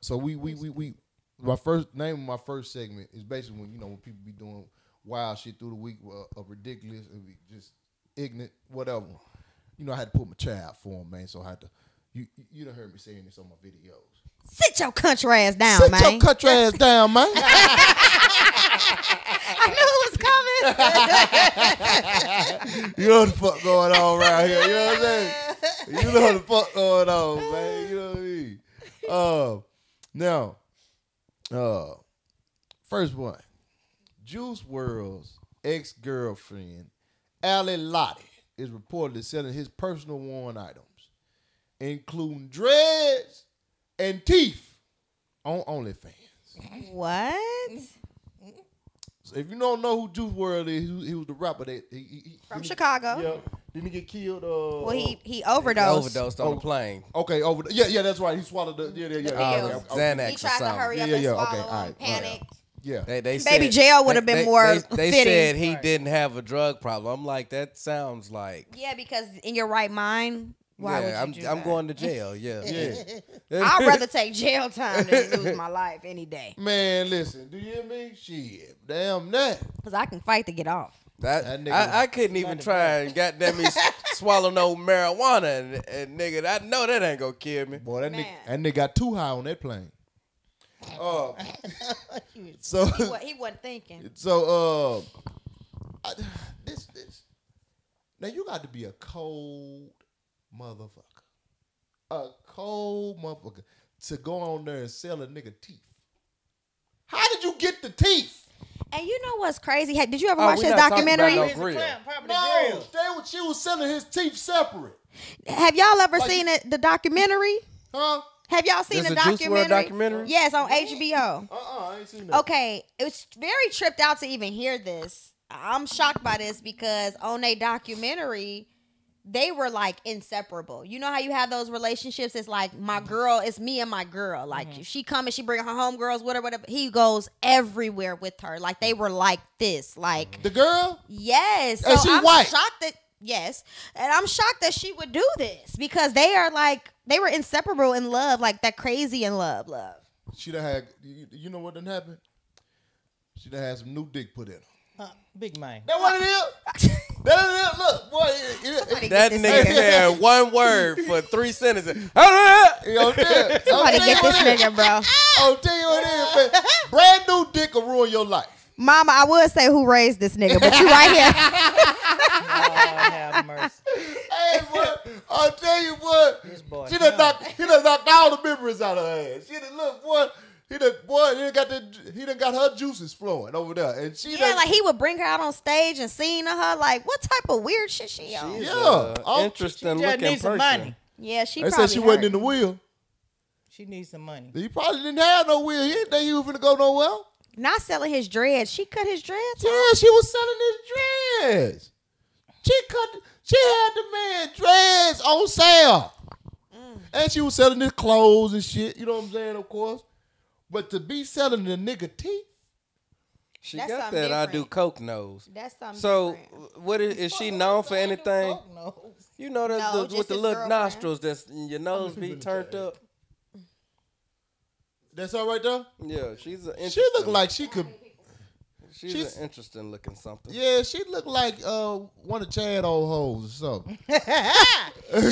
so we we we we. My first name of my first segment is basically when you know when people be doing wild shit through the week, uh, of ridiculous and be just ignorant, whatever. You know, I had to put my child for him, man. So I had to. You you- done heard me saying this on my videos.
Sit your country ass down,
Sit
man.
Sit your country ass down, man.
I knew it was coming.
you know what the fuck going on around here. You know what I'm saying? You know what the fuck going on, man. You know what I mean? Uh, now, uh, first one, Juice World's ex girlfriend, Ally Lotti, is reportedly selling his personal worn items, including dreads and teeth, on OnlyFans.
What?
So if you don't know who Juice World is, he, he was the rapper that he, he, he
From
didn't-
Chicago.
Yeah, didn't he get killed? Uh,
Well, he he
He
overdosed.
overdosed on
Oh.
the plane.
Okay, over. Yeah, yeah, that's right. He swallowed the. Yeah, yeah, yeah.
The
yeah,
pills.
yeah, okay.
Xanax
He
or
tried to hurry up
yeah,
and
yeah,
swallow
okay,
him,
all right, all right.
panicked.
Yeah.
They, they
Baby
said,
jail would have been
they-
more
They, they
fitting.
said he didn't have a drug problem. I'm like, that sounds like.
Yeah, because in your right mind, why
yeah,
would you
I'm,
do
I'm
that?
going to jail. Yeah,
Yeah.
I'd rather take jail time than lose my life any day.
Man, listen. Do you hear me? Shit. Damn that.
Cause I can fight to get off.
That,
That nigga-
I, I couldn't even try and goddamn me s- swallow no marijuana and, and nigga, I know that ain't gonna kill me.
Boy, that nigga,
Man.
that nigga got too high on that plane. Uh, so,
He, wa- he wasn't thinking.
so, uh, I, this, this. Now you got to be a cold motherfucker, a cold motherfucker to go on there and sell a nigga teeth. How did you get the teeth?
And you know what's crazy? Hey, Did you ever
Oh,
watch his documentary?
about
Here's the
grill.
No, they was, she was selling his teeth separate,
Have y'all ever
Like-
seen it, the documentary?
huh?
Have y'all seen
There's
the
a Juice WRLD
documentary?
documentary?
Yes, on HBO.
Uh, uh I ain't seen that.
Okay, it was very tripped out to even hear this. I'm shocked by this because on a documentary, they were like inseparable. You know how you have those relationships? It's like my mm-hmm. girl, it's me and my girl. Like
Mm-hmm.
she come and she bring her homegirls, whatever, whatever. He goes everywhere with her. Like they mm. were like this. Like mm-hmm.
The girl?
yes. So
And she
I'm
white.
shocked that yes, and I'm shocked that she would do this because they are like They were inseparable in love, like that crazy in love, love.
She done had. You, you know what done happened? She done had some new dick put in her.
Uh, big man.
That what it is. that it is. Look, boy. It, it, it,
That nigga
nigga.
said one word for three sentences.
you know, there.
Somebody get this nigga, bro.
I'll tell you what it is, man. Brand new dick will ruin your life.
Mama, I would say who raised this nigga, but you right here.
Lord have mercy.
Hey, boy, I'll tell you what.
This boy
She done
young.
knocked, he done knocked all the memories out of her ass. She done look, boy. He done, boy, he done got the, he done got her juices flowing over there, and she
Yeah,
done,
like he would bring her out on stage and sing to her. Like, what type of weird shit she on?
Yeah. Oh,
interesting
She just
looking
needs some
person.
money.
Yeah, she
They
probably
said she wasn't in the wheel.
She needs some money.
He probably didn't have no wheel. He didn't think he was finna go nowhere.
Not selling his dreads. She cut his dreads.
Yeah,
off.
she was selling his dreads. She cut. She had the man dreads on sale, mm. and she was selling his clothes and shit. You know what I'm saying? Of course, but to be selling the nigga teeth,
She
That's
got
something
that I do coke nose.
That's something
So
different.
what is, is she known for anything?
Fuck.
You know that
No,
the, with the little
girlfriend.
nostrils that's your nose be turned up.
that's all right though.
Yeah, she's a
She looked like she could.
she's,
she's-
an interesting looking something.
Yeah, she looked like uh one of Chad old hoes or something.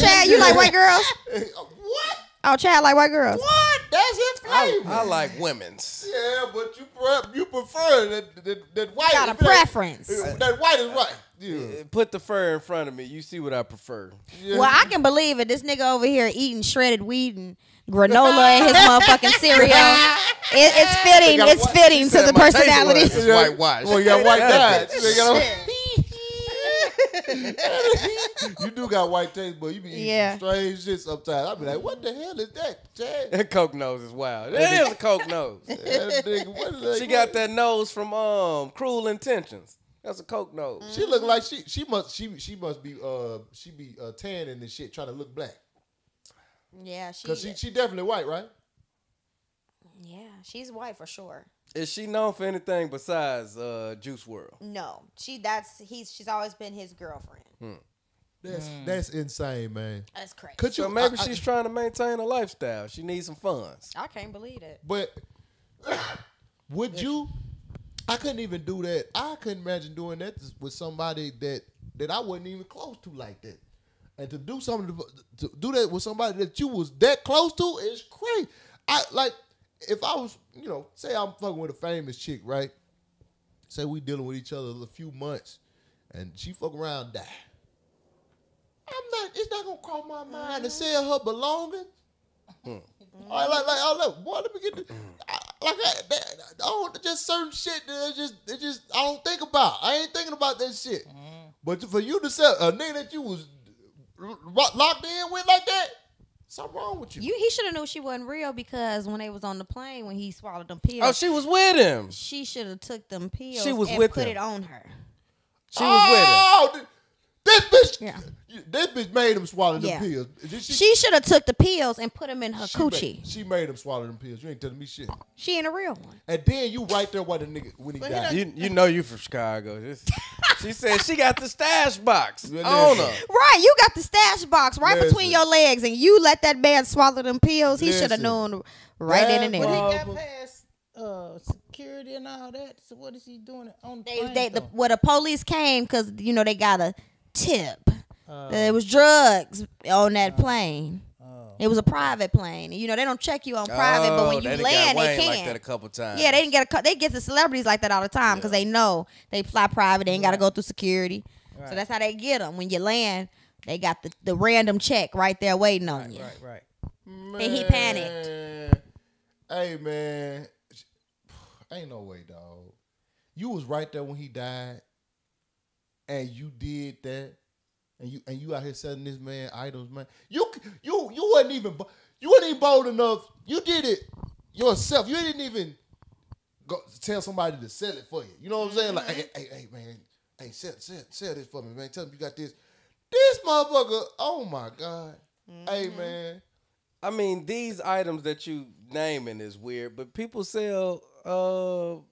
Chad, you like white girls?
what?
Oh, Chad like white girls.
What? That's his
I,
flavor.
I like women's.
Yeah, but you pre- you prefer that that, that white.
Got a
if
preference.
That white is right. Yeah.
Put the fur in front of me. You see what I prefer.
yeah.
Well, I can believe it. This nigga over here eating shredded wheat and granola in his motherfucking cereal. It, it's fitting. It's
white-
fitting to the
my taste
personality.
buds is whitewash.
Well, you got white
Yeah.
Eyes. You, do got white taste, but you be eating
Yeah.
strange shit sometimes. I be like, what the hell is that, Chad?
That coke nose is wild. It is a coke nose.
Nigga, what is that?
She got that nose from um Cruel Intentions. That's a coke nose.
She look like she she must she she must be uh she be uh tanning and shit trying to look black
Yeah, she,
because she she definitely white right.
yeah, she's white for sure.
Is she known for anything besides uh Juice World?
No, she that's he's she's always been his girlfriend.
That's that's insane, man.
That's crazy.
Could you?
So maybe
I- I-
she's trying to maintain a lifestyle. She needs some funds.
I can't believe it.
But would you? I couldn't even do that. I couldn't imagine doing that with somebody that that I wasn't even close to like that. And to do something to, to do that with somebody that you was that close to is crazy. I like if I was, you know, say I'm fucking with a famous chick, right? Say we dealing with each other a few months, and she fuck around die. I'm not. It's not gonna cross my mind to mm-hmm. sell her belongings. Mm-hmm. I like, like, oh look, boy, let me get the, I, like, I, that, I don't, just certain shit that it just, it just, I don't think about. I ain't thinking about that shit. Mm-hmm. But for you to sell a nigga that you was locked in with like that, something wrong with you.
You he should have knew she wasn't real because when they was on the plane when he swallowed them pills,
Oh, she was with him.
she should have took them pills.
She was
and
with
put
him.
it on her.
She was with him.
oh, th- this bitch,
Yeah.
this bitch made him swallow the
Yeah.
pills. She,
She should have took the pills and put them in her
she made-
coochie.
she made him swallow them pills. You ain't telling me shit.
She ain't a real one.
And then you right there while the nigga when he
But
died.
done-
You you know you from Chicago. This- she said she got the stash box
Listen.
on her.
Right, you got the stash box right
Listen.
between your legs, and you let that man swallow them pills. He should have known right in and
That
there.
When he got past uh, security and all that, so what is he doing on the
They,
plane,
they, the,
though?
well, the police came because you know they got a tip.
Uh,
There was drugs on that plane. It was a private plane. You know they don't check you on private, but
Oh,
when you
they
land, they can.
like that a couple times.
yeah, they didn't get a. They get the celebrities like that all the time because they know they fly private. They ain't got to go through security. So that's how they get them. When you land, they got the, the random check right there waiting on you.
right, right.
And he panicked.
Hey man, ain't no way, dog. You was right there when he died, and you did that, and you and you out here selling this man items, man. You you you wasn't even you wasn't even bold enough. You did it yourself. You didn't even go tell somebody to sell it for you. You know what I'm saying? Like, hey, hey, hey, man, hey, sell, sell, sell this for me, man. Tell them you got this. This motherfucker. Oh my god. Hey man.
I mean, these items that you naming is weird, but people sell, uh,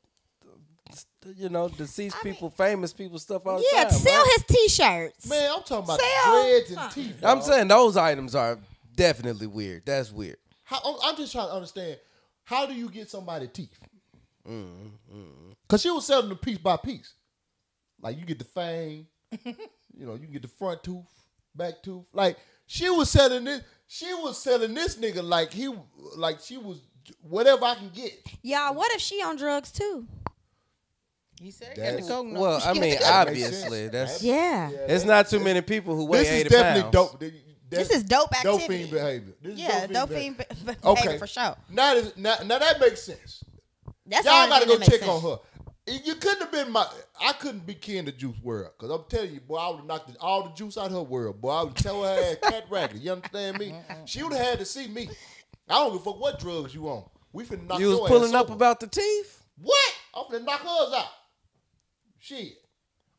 you know, deceased people, famous people stuff all the
Yeah,
time.
sell
right?
his t-shirts.
Man, I'm talking about
Sell
dreads and
something.
teeth.
I'm saying those items are definitely weird. That's weird.
How, I'm- I'm just trying to understand. How do you get somebody teeth?
Mm,
Cause she was selling them piece by piece. Like you get the fang, you know, you get the front tooth, back tooth. Like she was selling this. She was selling this nigga like he, like she was whatever I can get.
Y'all, what if she on drugs too?
He said he got
That's-
the coke no.
Well, I mean, obviously, that's
Yeah.
it's not too many people who weigh
This is
eighty
definitely
pounds.
dope.
This is dope
Dope
activity.
fiend behavior. This is
Yeah, dope
behavior.
fiend be- be-
Okay,
for sure.
Now, this- now, now that makes sense.
That's
Y'all gotta go check
sense.
on her. You couldn't have been my. I couldn't be kin to Juice World because I'm telling you, boy, I would have knocked all the juice out her world. Boy, I would tell her ass cat racket. You understand me? She would have had to see me. I don't give a fuck what drugs you on. We finna knock
You was
your
pulling
ass
up
over.
about the teeth.
what? I'm finna knock hers out. Shit.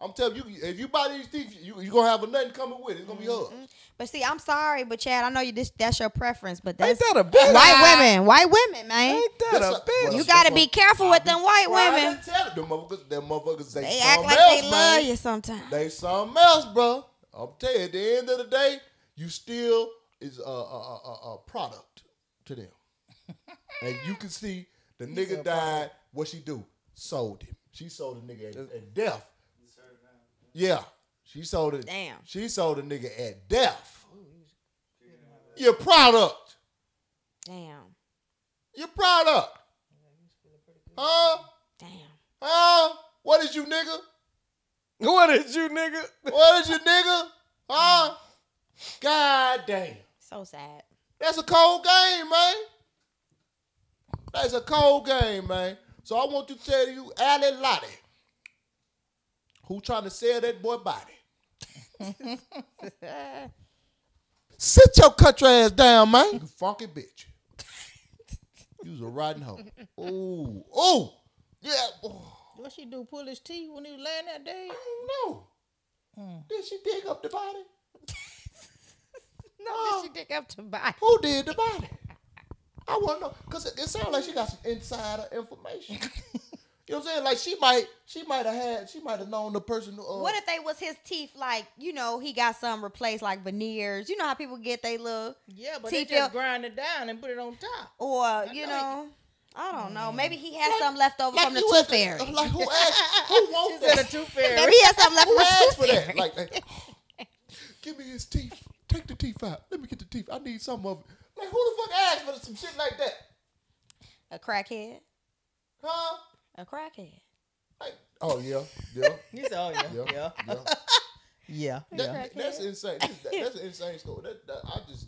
I'm telling you, if you buy these teeth, you you gonna have a nothing coming with it. It's gonna be mm-hmm. hers.
But see, I'm sorry, but Chad, I know you. This that's your preference, but that's
Ain't that a bitch?
white women. White women, man.
Ain't that
That's
a
a-
bitch?
well,
You gotta be careful with them white women.
to Tell them motherfuckers, them motherfuckers, they,
They act
something
like
else,
they
man.
love you sometimes.
They something else, bro. I'm telling you, at the end of the day, you still is a, a, a, a- a product to them. and you can see the nigga died. What she do? Sold him. She sold a nigga at, at death. Yeah, she sold it.
Damn.
She sold the nigga at death. Your product.
Damn,
Your product. Huh?
damn.
Huh? What is you, nigga?
What is you, nigga?
What is you, nigga? Huh? God damn.
So sad.
That's a cold game, man. That's a cold game, man. So I want to tell you, Ally Lotti, who trying to sell that boy body. Sit your country ass down, man. You funky bitch. You was a rotten hoe. Ooh, ooh, yeah. Oh,
What she do? Pull his teeth when he was laying that day?
I don't know. Hmm. Did she dig up the body?
No, did she dig up the body?
Who did the body? I want to know because it, it sounds like she got some insider information. you know what I'm saying? Like she might, she might have had, she might have known the person. Who, uh,
What if they was his teeth like, you know, he got some replaced like veneers. You know how people get they little
Yeah, but
teeth
they just
filled-
grind it down and put it on top.
or you
know
know, I don't know. Maybe he had some left over
like
from the tooth
at the-
fairy.
Like who asked? Who wants
She said
that?
a tooth fairy.
Maybe he had something left
Who
from the tooth
for
fairy.
Like, like, give me his teeth. Take the teeth out. Let me get the teeth. I need some of it. Like, who the fuck asked for some shit like that?
A crackhead.
Huh?
A crackhead.
Like, oh yeah, yeah,
He said, oh, yeah,
yeah,
yeah.
yeah.
Yeah,
That-
yeah.
that's insane. That- that's an insane story. That, that I just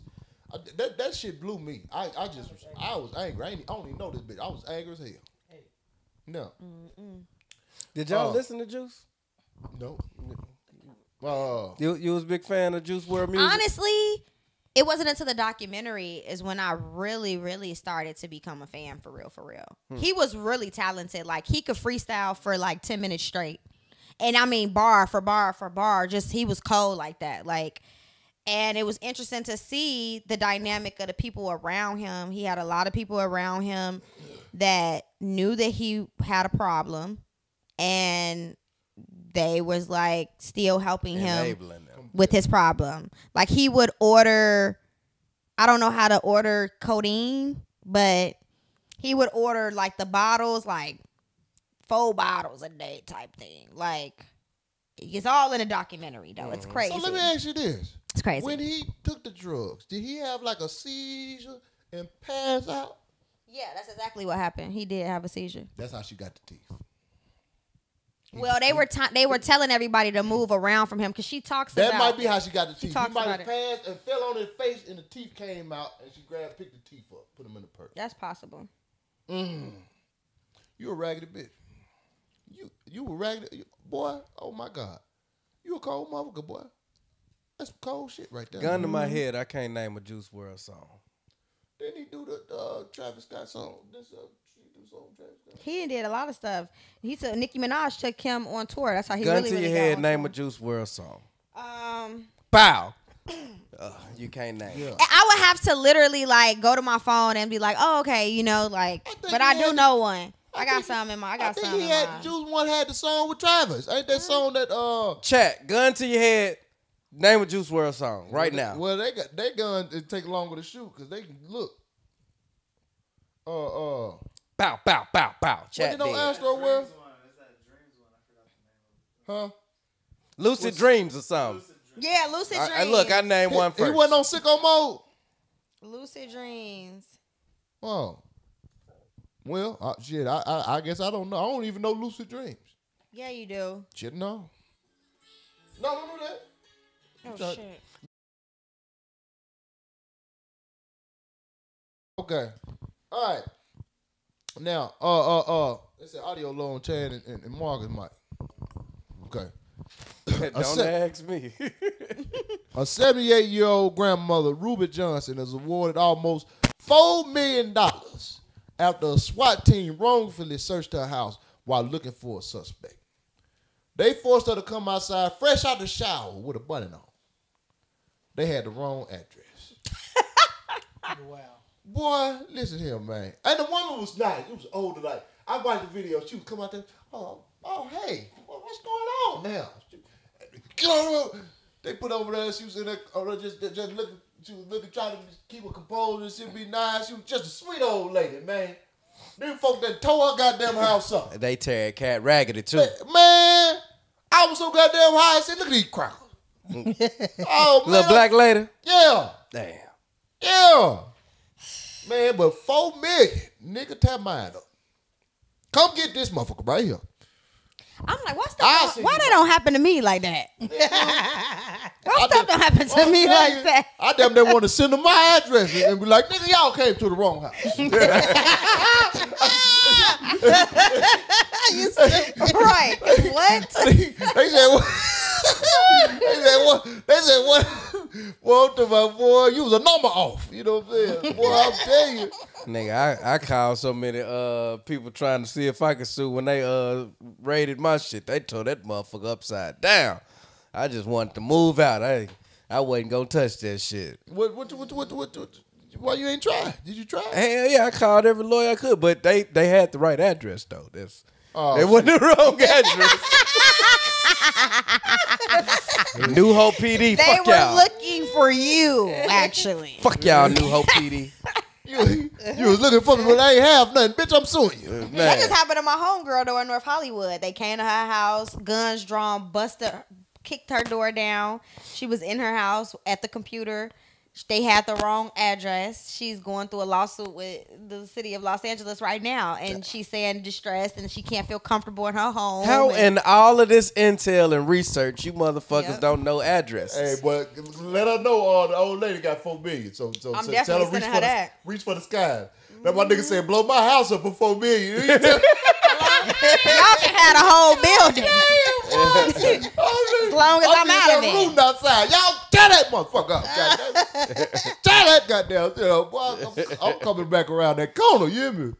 I, that that shit blew me. I, I just was, I was angry. I, ain't, I don't even know this bitch. I was angry as hell. No,
Did y'all
Oh.
listen to Juice?
no. Uh,
You you was a big fan of Juice World music?
Honestly, it wasn't until the documentary is when I really, really started to become a fan for real, for real. Hmm. He was really talented. Like he could freestyle for like 10 minutes straight. And I mean bar for bar for bar. Just he was cold like that. Like and it was interesting to see the dynamic of the people around him. He had a lot of people around him that knew that he had a problem and they was like still helping him
Enabling them.
With his problem. Like he would order, I don't know how to order codeine, but he would order like the bottles, like four bottles a day type thing. Like it's all in a documentary though. It's mm. crazy.
so let me ask you this:
it's crazy.
When he took the drugs, did he have like a seizure and pass out?
yeah, that's exactly what happened. He did have a seizure.
That's how she got the teeth.
Well, they were t- they were telling everybody to move around from him because she talks
That
about
might be how she got the teeth. He
talks
might
about
have
it.
passed and fell on his face, and the teeth came out, and she grabbed, picked the teeth up, put them in the purse.
That's possible.
You a raggedy bitch. You you a raggedy you- boy. Oh my god, you a cold motherfucker, boy. That's some cold shit right there.
Gun to my head, I can't name a Juice World song.
Didn't he do the uh, Travis Scott song? This uh, she do song Travis Scott.
He did a lot of stuff. He took Nicki Minaj took him on tour. That's how he
Gun
really
to
really
your
got
head,
on
name
tour.
a Juice World song.
Um,
Bow. Uh, you can't name.
Yeah.
I would have to literally like go to my phone and be like, oh, okay, you know, like,
I
but I do
had-
know one. I,
I
got some in my, I
I
got
think
some
he
in
had
my.
Juice one had the song with Travis. Ain't that song that uh
Chat. Gun to your head. Name a Juice World song right now.
Well, they got they gun it take longer to shoot because they can look. Uh uh.
Bow, bow, bow, bow.
What
Chat
you know
dead.
Astro World? Huh?
Lucid Dreams or something.
Yeah, Lucid Dreams.
I, I- look, I named one
He
first.
wasn't on sicko mode.
Lucid Dreams.
Oh. Well, uh, shit. I, I I guess I don't know. I don't even know lucid dreams.
Yeah, you do.
Shit, no. No, don't do that.
Oh
Shut-
shit.
Okay. All right. Now, uh, uh, uh, it's an audio low on Chad and, and, and Marcus Mike. Okay.
Don't
said-
ask me.
A 78 year old grandmother, Ruby Johnson, is awarded almost $4 million after a SWAT team wrongfully searched her house while looking for a suspect. They forced her to come outside fresh out the shower with a button on. They had the wrong address.
Wow.
Boy, listen here, man. And the woman was nice. It was older. Like I watched the video. She would come out there. Oh, oh, hey, what, what's going on now? She, Get on. They put over there. She was in there, just just looking. She was looking, trying to keep her composure. she'd be nice. She was just a sweet old lady, man. Them folk that tore her goddamn house up.
they tear cat raggedy too.
Man, I was so goddamn high. I said, look at these crackers. oh, man.
Little black lady.
Yeah.
Damn.
Yeah. Man, but four million, nigga, tap mine up. Come get this motherfucker right here.
I'm like, what's that? Why that don't happen to me like that? What stuff don't happen to me like that?
I damn near want to send them my address and be like, nigga, y'all came to the wrong house.
right? What?
they said what? they said what? They said what? Well, to my boy, you was a number off. You know what I'm saying? Boy, I'm telling you.
Nigga, I, I called so many uh people trying to see if I could sue when they uh raided my shit. They tore that motherfucker upside down. I just wanted to move out. I I wasn't gonna touch that shit.
What, what, what, what, what, what, why you ain't try? Did you try?
Hell yeah, I called every lawyer I could, but they they had the right address though. That's
Oh,
it wasn't the wrong address. New Hope PD,
They
fuck
were
y'all.
looking for you, actually.
fuck y'all, New Hope PD.
You, you was looking for me, but I ain't have nothing. Bitch, I'm suing you.
Man.
That just happened to my homegirl though in North Hollywood. They came to her house, guns drawn, busted, kicked her door down. She was in her house at the computer. They had the wrong address. She's going through a lawsuit with the city of Los Angeles right now, and she's saying distressed and she can't feel comfortable in her home.
How
and-
in all of this intel and research, you motherfuckers
Yep.
don't know addresses?
Hey,
addresses?
but let her know uh, the old lady got four million. So, so,
I'm
so
definitely
reach for
her
the. Reach for the sky. That my nigga said, blow my house up for four million. You tell-
Y'all can have a whole building.
as
long as I'm out of there.
Rooting outside. Y'all tear that motherfucker up. Goddamn. tear that goddamn. You know, boy, I'm, I'm coming back around that corner. You hear me?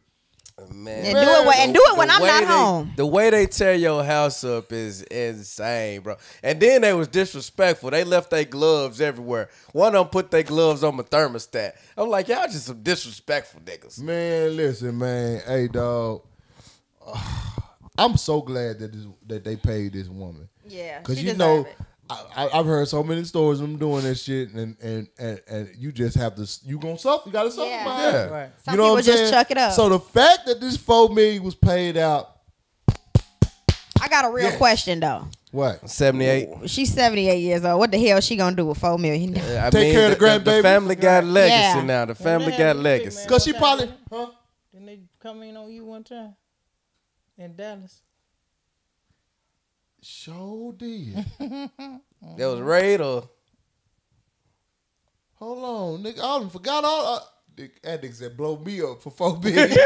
Man.
And do it when, and do it when
The
I'm
way
not
they-
home.
The way they tear your house up is insane, bro. And then they was disrespectful. They left their gloves everywhere. One of them put their gloves on my thermostat. I'm like, y'all just some disrespectful niggas.
Man, listen, man. Hey, dog. I'm so glad that this, that they paid this woman.
Yeah,
Cause you know,
it.
I, I, I've heard so many stories of them doing this shit, and and and, and you just have to, you gonna suffer. You gotta suffer.
Yeah.
behind it.
Right.
Some
you know what I'm
people just
saying?
chuck it up.
So the fact that this four million was paid out,
I got a real
Yes.
question though.
what?
78.
She's 78 years old. What the hell she gonna do with four million?
I
Take care of the grandbaby.
The family got legacy
Yeah.
now. The family got legacy.
man.
Cause she probably, huh?
Didn't they come in on you one time in Dallas?
Sure did.
That was raid or
Hold on, nigga. I done forgot all. Uh, addicts that blow me up for four million.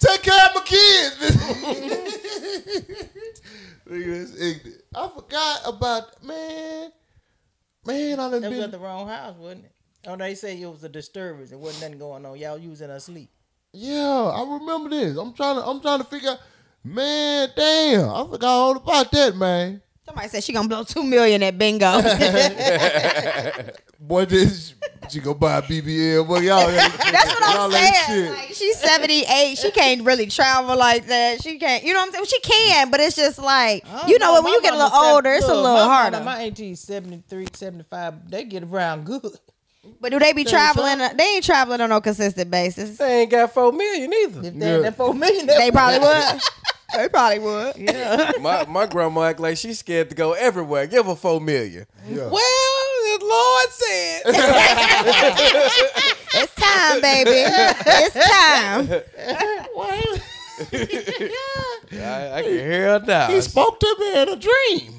Take care of my kids. Nigga, that's ignorant. I forgot about man. Man, I done
That was at
been.
the wrong house, wasn't it? Oh, they say it was a disturbance. It wasn't nothing going on. Y'all using her sleep.
Yeah, I remember this. I'm trying to. I'm trying to figure. out. Man, damn, I forgot all about that, man.
Somebody said she gonna blow two million at bingo.
boy, this she go buy a BBL. Boy, y'all.
That's what I'm
y'all ain't
saying. Like, she's 78. She can't really travel like that. She can't, you know what I'm saying? She can, but it's just like, you know what? When you get a little
said-
older, it's a little
my
harder.
mama, My auntie 73, 75, they get around good.
But do they be
They
traveling? They ain't traveling on no consistent basis.
They ain't got four million either.
If they had that four million,
They probably would. They probably would.
Yeah.
my my grandma act like she's scared to go everywhere. Give her four million.
Yeah.
Well, the Lord said.
It's time, baby. It's time.
I, I can hear her now.
He spoke to me in a dream.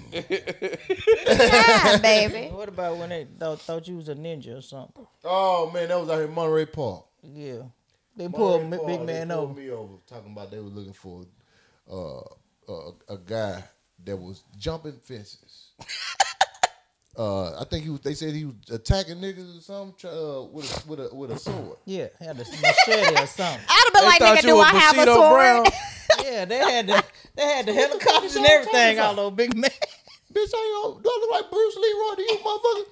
Time, baby.
what about when they thought, thought you was a ninja or something?
Oh man, that was out here in Monterey Park.
Yeah. They pulled
Monterey
M-
Park,
big
they
man
pulled
over.
me over, talking about they were looking for uh, a, a guy that was jumping fences. uh, I think he was. They said he was attacking niggas or something uh, with a, with a with a sword.
Yeah, had a machete or something.
I'd have been
They
like,
thought
nigga, do
were
I have a sword?
Brown.
Yeah, they had the they had the helicopters and everything all over big man.
Bitch, I ain't do I look like Bruce Leroy to you, motherfucker?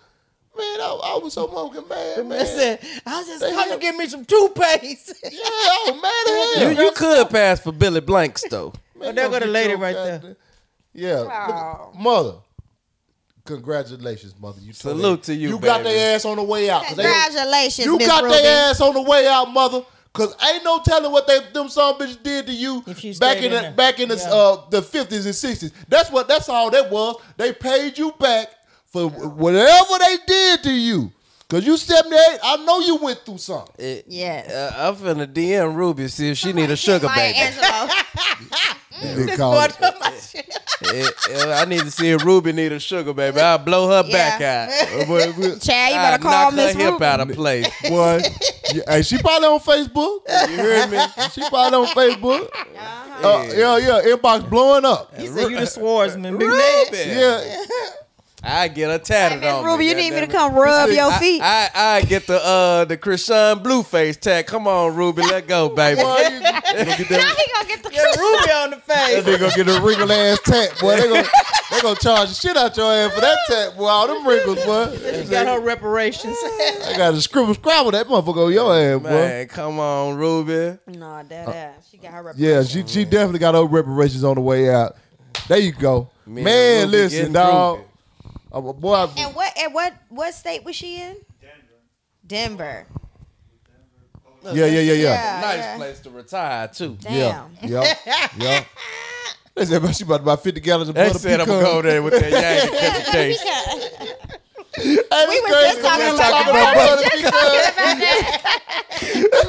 Man, I, I was so motherfucking mad,
The
man.
man said, I was just
They
coming to
had-
get me some toothpaste.
yeah, I was mad as hell.
You you could pass for Billy Blanks though.
Oh, there go the lady right there.
goddamn- Yeah, look mother. Congratulations, mother. You
Salute to you,
You got
baby.
their ass on the way out. 'cause they-
Congratulations,
You
Miss
got
Ruby.
their ass on the way out, mother. Cause ain't no telling what they them some bitches did to you back in
in
the back in the
Yeah.
uh the fifties and sixties. That's what that's all that was. They paid you back for whatever they did to you. Cause you seventy eight, I know you went through something.
It-
Yes.
uh, I'm finna DM Ruby see if she need a sugar baby.
Angelou.
They called it-
It- uh, I need to see if Ruby need a sugar baby. I'll blow her back out.
Uh, boy, boy,
Chad, you
I'll
better call
knock
Miss
her hip
Ruby.
out of place.
boy. Yeah, hey, she probably on Facebook. You hear me? She probably on Facebook. Uh, yeah, yeah. Inbox blowing up.
He said, you the swordsman, big man.
Ruby.
Yeah.
I get her tatted
Miss
on.
Ruby,
me,
you need me to come rub your feet.
I, I get the uh the Chrisean Blueface tag. Come on, Ruby, let go, baby.
Boy, you, you gonna get
Now
that,
he gonna get the
Get Ruby on the face.
they gonna get a wrinkle ass tat, boy. They gonna they gonna charge the shit out your ass for that tat, boy. All them wrinkles, boy.
She got her reparations.
I got to scribble scrabble that motherfucker on your ass, boy.
Man, come on, Ruby.
No, that ass. She got her
Yeah, she she definitely got her reparations on the way out. There you go,
Me
man. Listen, dog.
groovy.
Uh, boy, I-
And what and what what state was she in? Denver.
yeah, yeah, yeah, yeah.
Yeah,
nice
yeah.
place to retire too.
Yeah,
Damn.
yeah, yeah. They said about she about to buy fifty gallons of
They
butter
said I'm gonna go there with that Yankee catch a case.
Hey,
We were just talking
We was
about
talking
that.
about
We
butter
was
pecan.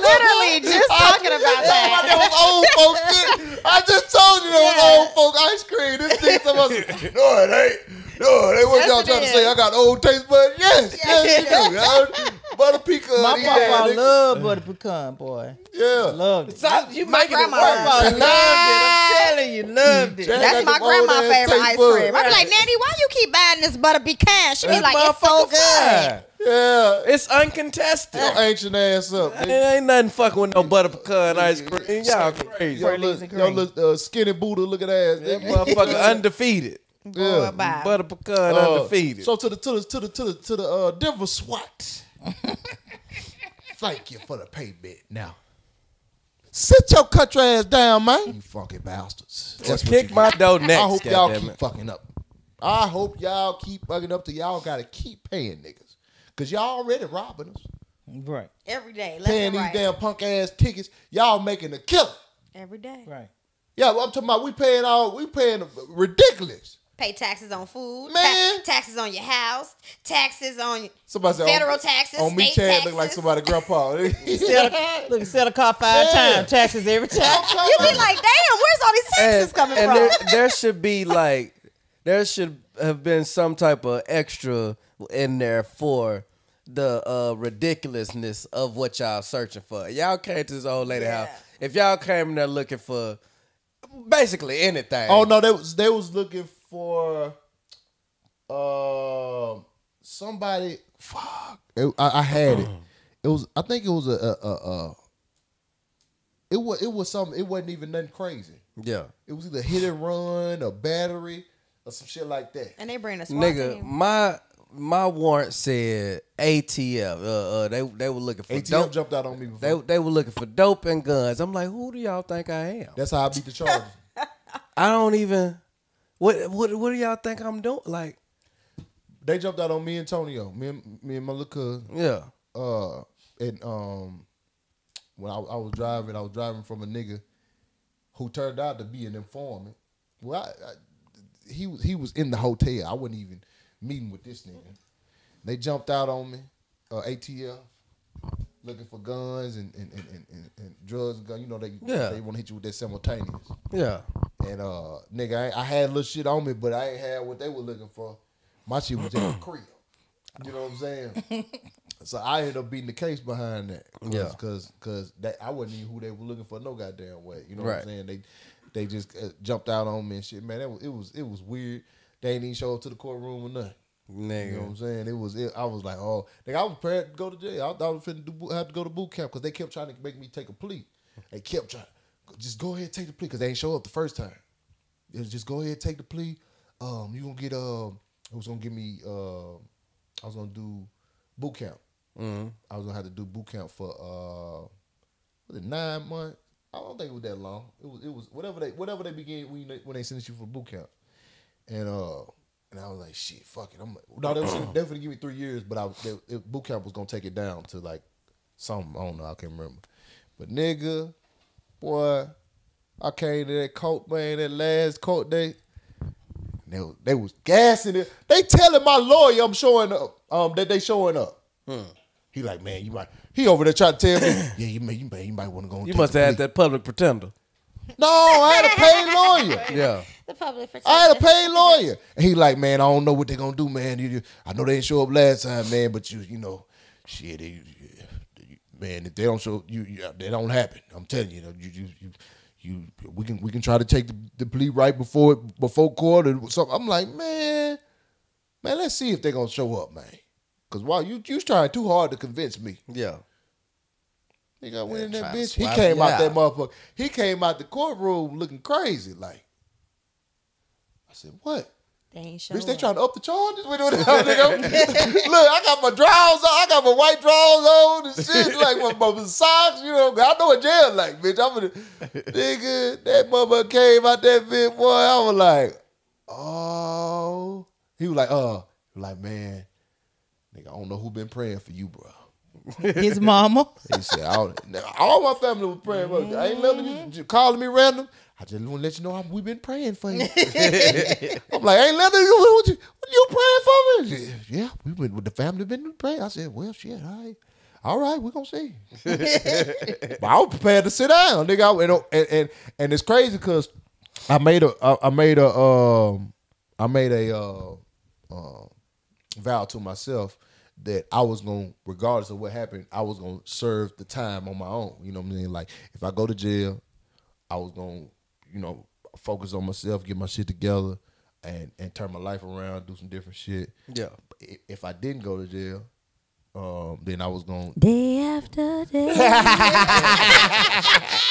Literally just talking about
That
that.
was old folks. I just told you that was old folk ice cream. This thing talking about, no, it ain't. No, it ain't. What
Yes,
y'all
it
trying to say? I got old taste buds. Yes, yes, you do. y'all. Butter pecan.
My
eat
papa
nigga.
love butter pecan, boy.
Yeah.
Loved it.
Stop, you making it
grandma
worse.
Papa loved it. I'm telling you, loved it.
Jack
That's my
them old
grandma's favorite ice
buds.
cream. I be like, Nanny, why you keep buying this butter pecan? She be
That
like, it's so good.
Yeah.
It's uncontested.
Your ancient ass up.
It ain't nothing fucking with no butter pecan ice cream. Y'all crazy.
Your
Praline
little,
and
your
cream.
little uh, skinny Buddha looking ass.
That
nigga.
motherfucker undefeated.
Boy, bye.
Butter pecan
Uh,
undefeated.
So to the to the to the to the to the uh, Denver SWAT. Thank you for the payment. Now, sit your country ass down, man. You funky bastards. That's what
Kick my
get.
dough next.
I hope y'all
goddammit.
keep fucking up. I hope y'all keep fucking up till y'all gotta keep paying niggas. Cause y'all already robbing us.
Right,
Every day. Left
Paying these
right.
damn punk ass tickets. Y'all making a killer.
Every day.
right.
Yeah, well, I'm talking about we paying all we paying ridiculous.
Pay taxes on food.
Man.
ta- taxes on your house. Taxes on
Somebody said
federal
on,
taxes.
on me
state
Chad
taxes.
look like somebody grandpa.
Sell a, look, sell a car five
Yeah.
times, taxes every time.
You be like, damn, where's all these taxes
and,
coming
and
from?
There, there should be like there should have been some type of extra in there for the uh, ridiculousness of what y'all searching for. Y'all came to this old lady
Yeah.
house. If y'all came in there looking for basically anything.
oh no, they was they was looking for um somebody. Fuck, It- I, I had it. It was I think it was a, a, a, a it was it was something. It wasn't even nothing crazy.
Yeah.
It was either hit and run, or battery, or some shit like that.
and they bring a SWAT
Nigga,
team.
my my warrant said ATF. Uh, uh, they they were looking for
ATF
dope.
jumped out on me before.
They they were looking for dope and guns. I'm like, who do y'all think I am?
That's how I beat the charges.
I don't even. What what what do y'all think I'm doing? Like,
they jumped out on me and Antonio, me and me and my little cousin.
yeah,
uh and um when I, I was driving, I was driving from a nigga who turned out to be an informant. Well, I, I, he was he was in the hotel. I wasn't even meeting with this nigga. They jumped out on me, uh, ATF, looking for guns and and, and, and, and, drugs and guns. You know they
Yeah.
they want to hit you with that simultaneous.
yeah.
And uh, nigga, I, I had little shit on me, but I ain't had what they were looking for. My shit was in the crib. You know what I'm saying? so I ended up beating the case behind that. Cause,
Yeah.
Cause, cause that I wasn't even who they were looking for no goddamn way. You know
Right.
what I'm saying? They, they just uh, jumped out on me and shit. Man, that was, it was, it was weird. They ain't even show up to the courtroom or nothing.
Nigga.
You know what I'm saying? It was. It, I was like, oh, nigga, I was prepared to go to jail. I thought I was finna do, have to go to boot camp because they kept trying to make me take a plea. They kept trying, just go ahead and take the plea because they ain't show up the first time. Just go ahead take the plea. Um, you gonna get um, it was gonna give me uh, I was gonna do boot camp. I was gonna have to do boot camp for uh, was it nine months? I don't think it was that long. It was it was whatever they whatever they begin when they, when they sent you for boot camp. And uh, and I was like, shit, fuck it. I'm like, no, they was definitely give me three years, but I they, it, boot camp was gonna take it down to like something. I don't know. I can't remember. But nigga, boy, I came to that court man, that last court day. They, was- they was gassing it. They telling my lawyer I'm showing up. Um, that they showing up. He like, man, you might. He over there trying to tell me, yeah, you may, you may, you might want to go. and
You
take
must
the
have had that public pretender.
No, I had a paid lawyer.
Yeah.
The public
I had a paid lawyer. And he like, man, I don't know what they're gonna do, man. You- you- I know they didn't show up last time, man, but you, you know, shit, they, man, if they don't show, you, you they don't happen. I'm telling you, you, know, you, you, you, you we can, we can try to take the, the plea right before before court or something. I'm like, man, man, let's see if they're gonna show up, man. Cause while you, you trying too hard to convince me.
Yeah.
Nigga, I went in that bitch. He came
you
out that motherfucker. He came out the courtroom looking crazy. Like, I said, what?
They ain't show
Bitch, they trying to up the charges? We doing that, nigga. Look, I got my drawers on. I got my white drawers on and shit. Like my, my socks, you know. I know what jail like, bitch. I'm gonna, nigga, that motherfucker came out that bitch, boy. I was like, oh. He was like, uh, was like, man, nigga, I don't know who been praying for you, bro.
His mama.
He said, all, all my family was praying for you. I ain't letting you just calling me random. I just want to let you know we've been praying for you. I'm like, ain't letting you, what you, what you praying for me? Yeah, we been with the family been praying. I said, well, shit, all right. All right, we're gonna see. but I was prepared to sit down, nigga. And, and and and it's crazy because I made a I, I made a um I made a uh, uh, vow to myself that I was gonna, regardless of what happened, I was gonna serve the time on my own. You know what I mean? Like if I go to jail, I was gonna, you know, focus on myself, get my shit together, and and turn my life around, do some different shit.
Yeah.
If I didn't go to jail, um, then I was gonna
Day after day.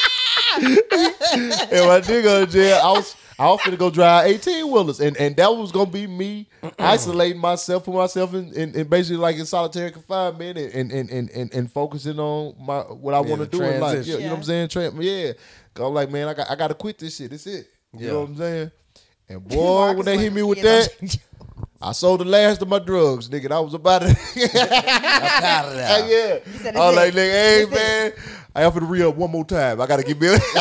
if I did go to jail, I was I was finna go drive eighteen wheelers, and and that was gonna be me isolating myself, put myself in, in, in basically like in solitary confinement, and and and and, and, and focusing on my what I
Yeah,
want to do in life. Yeah,
transition.
You know what I'm saying? Tran- yeah, 'Cause I'm like, man, I got I got to quit this shit. That's it. You
Yeah.
know what I'm saying? And boy, when they hit me with that, I sold the last of my drugs, nigga. I was about to.
Out of there.
yeah. I was like, nigga, hey man, I have to re up one more time. I gotta get me.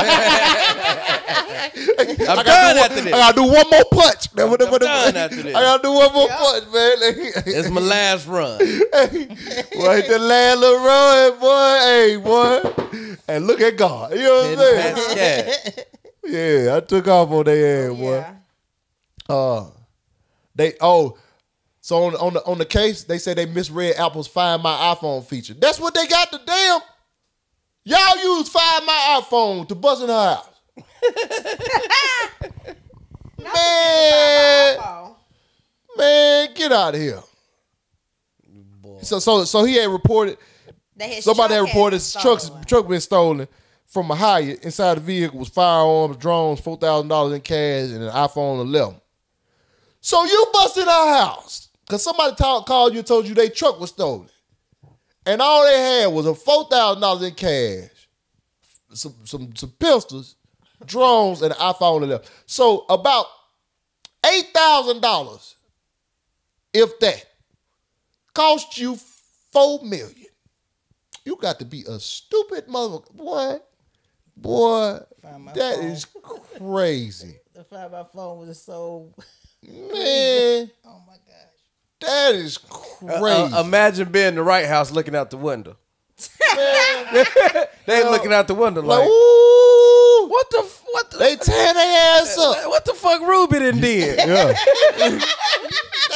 I
I'm
gotta
done
do one,
after this.
I gotta do one more punch. Man, what-
I'm
what-
done after this.
I gotta do one more punch, man.
It's my last run.
Boy, hit the last little run, boy. Hey, boy. And look at God. You know what I'm saying?
Pascal.
Yeah, I took off on their ass, boy.
yeah.
Uh, they oh, so on on the on the case they said they misread Apple's Find My iPhone feature. That's what they got the damn. Y'all use Find My iPhone to bust in her house. man, man, get out of here. So so so he had reported
That
somebody had reported
been
his truck's
stolen.
truck been stolen from a Hyatt. Inside the vehicle was firearms, drones, four thousand dollars in cash, and an iPhone 11. So you busted our house Cause somebody talk, called you and told you their truck was stolen. And all they had was a four thousand dollars in cash, some some some pistols, drones, and an iPhone and left. So about eight thousand dollars, if that, cost you four million. You got to be a stupid mother boy. Boy,
Find my
that
phone.
is crazy.
The five by phone was so.
Man,
Oh my gosh.
That is
Uh,
crazy.
uh, imagine being in the White House looking out the window. they looking out the window
like,
like,
ooh,
what the what the
they tearing their ass up.
what the fuck Ruby done did?
Yeah.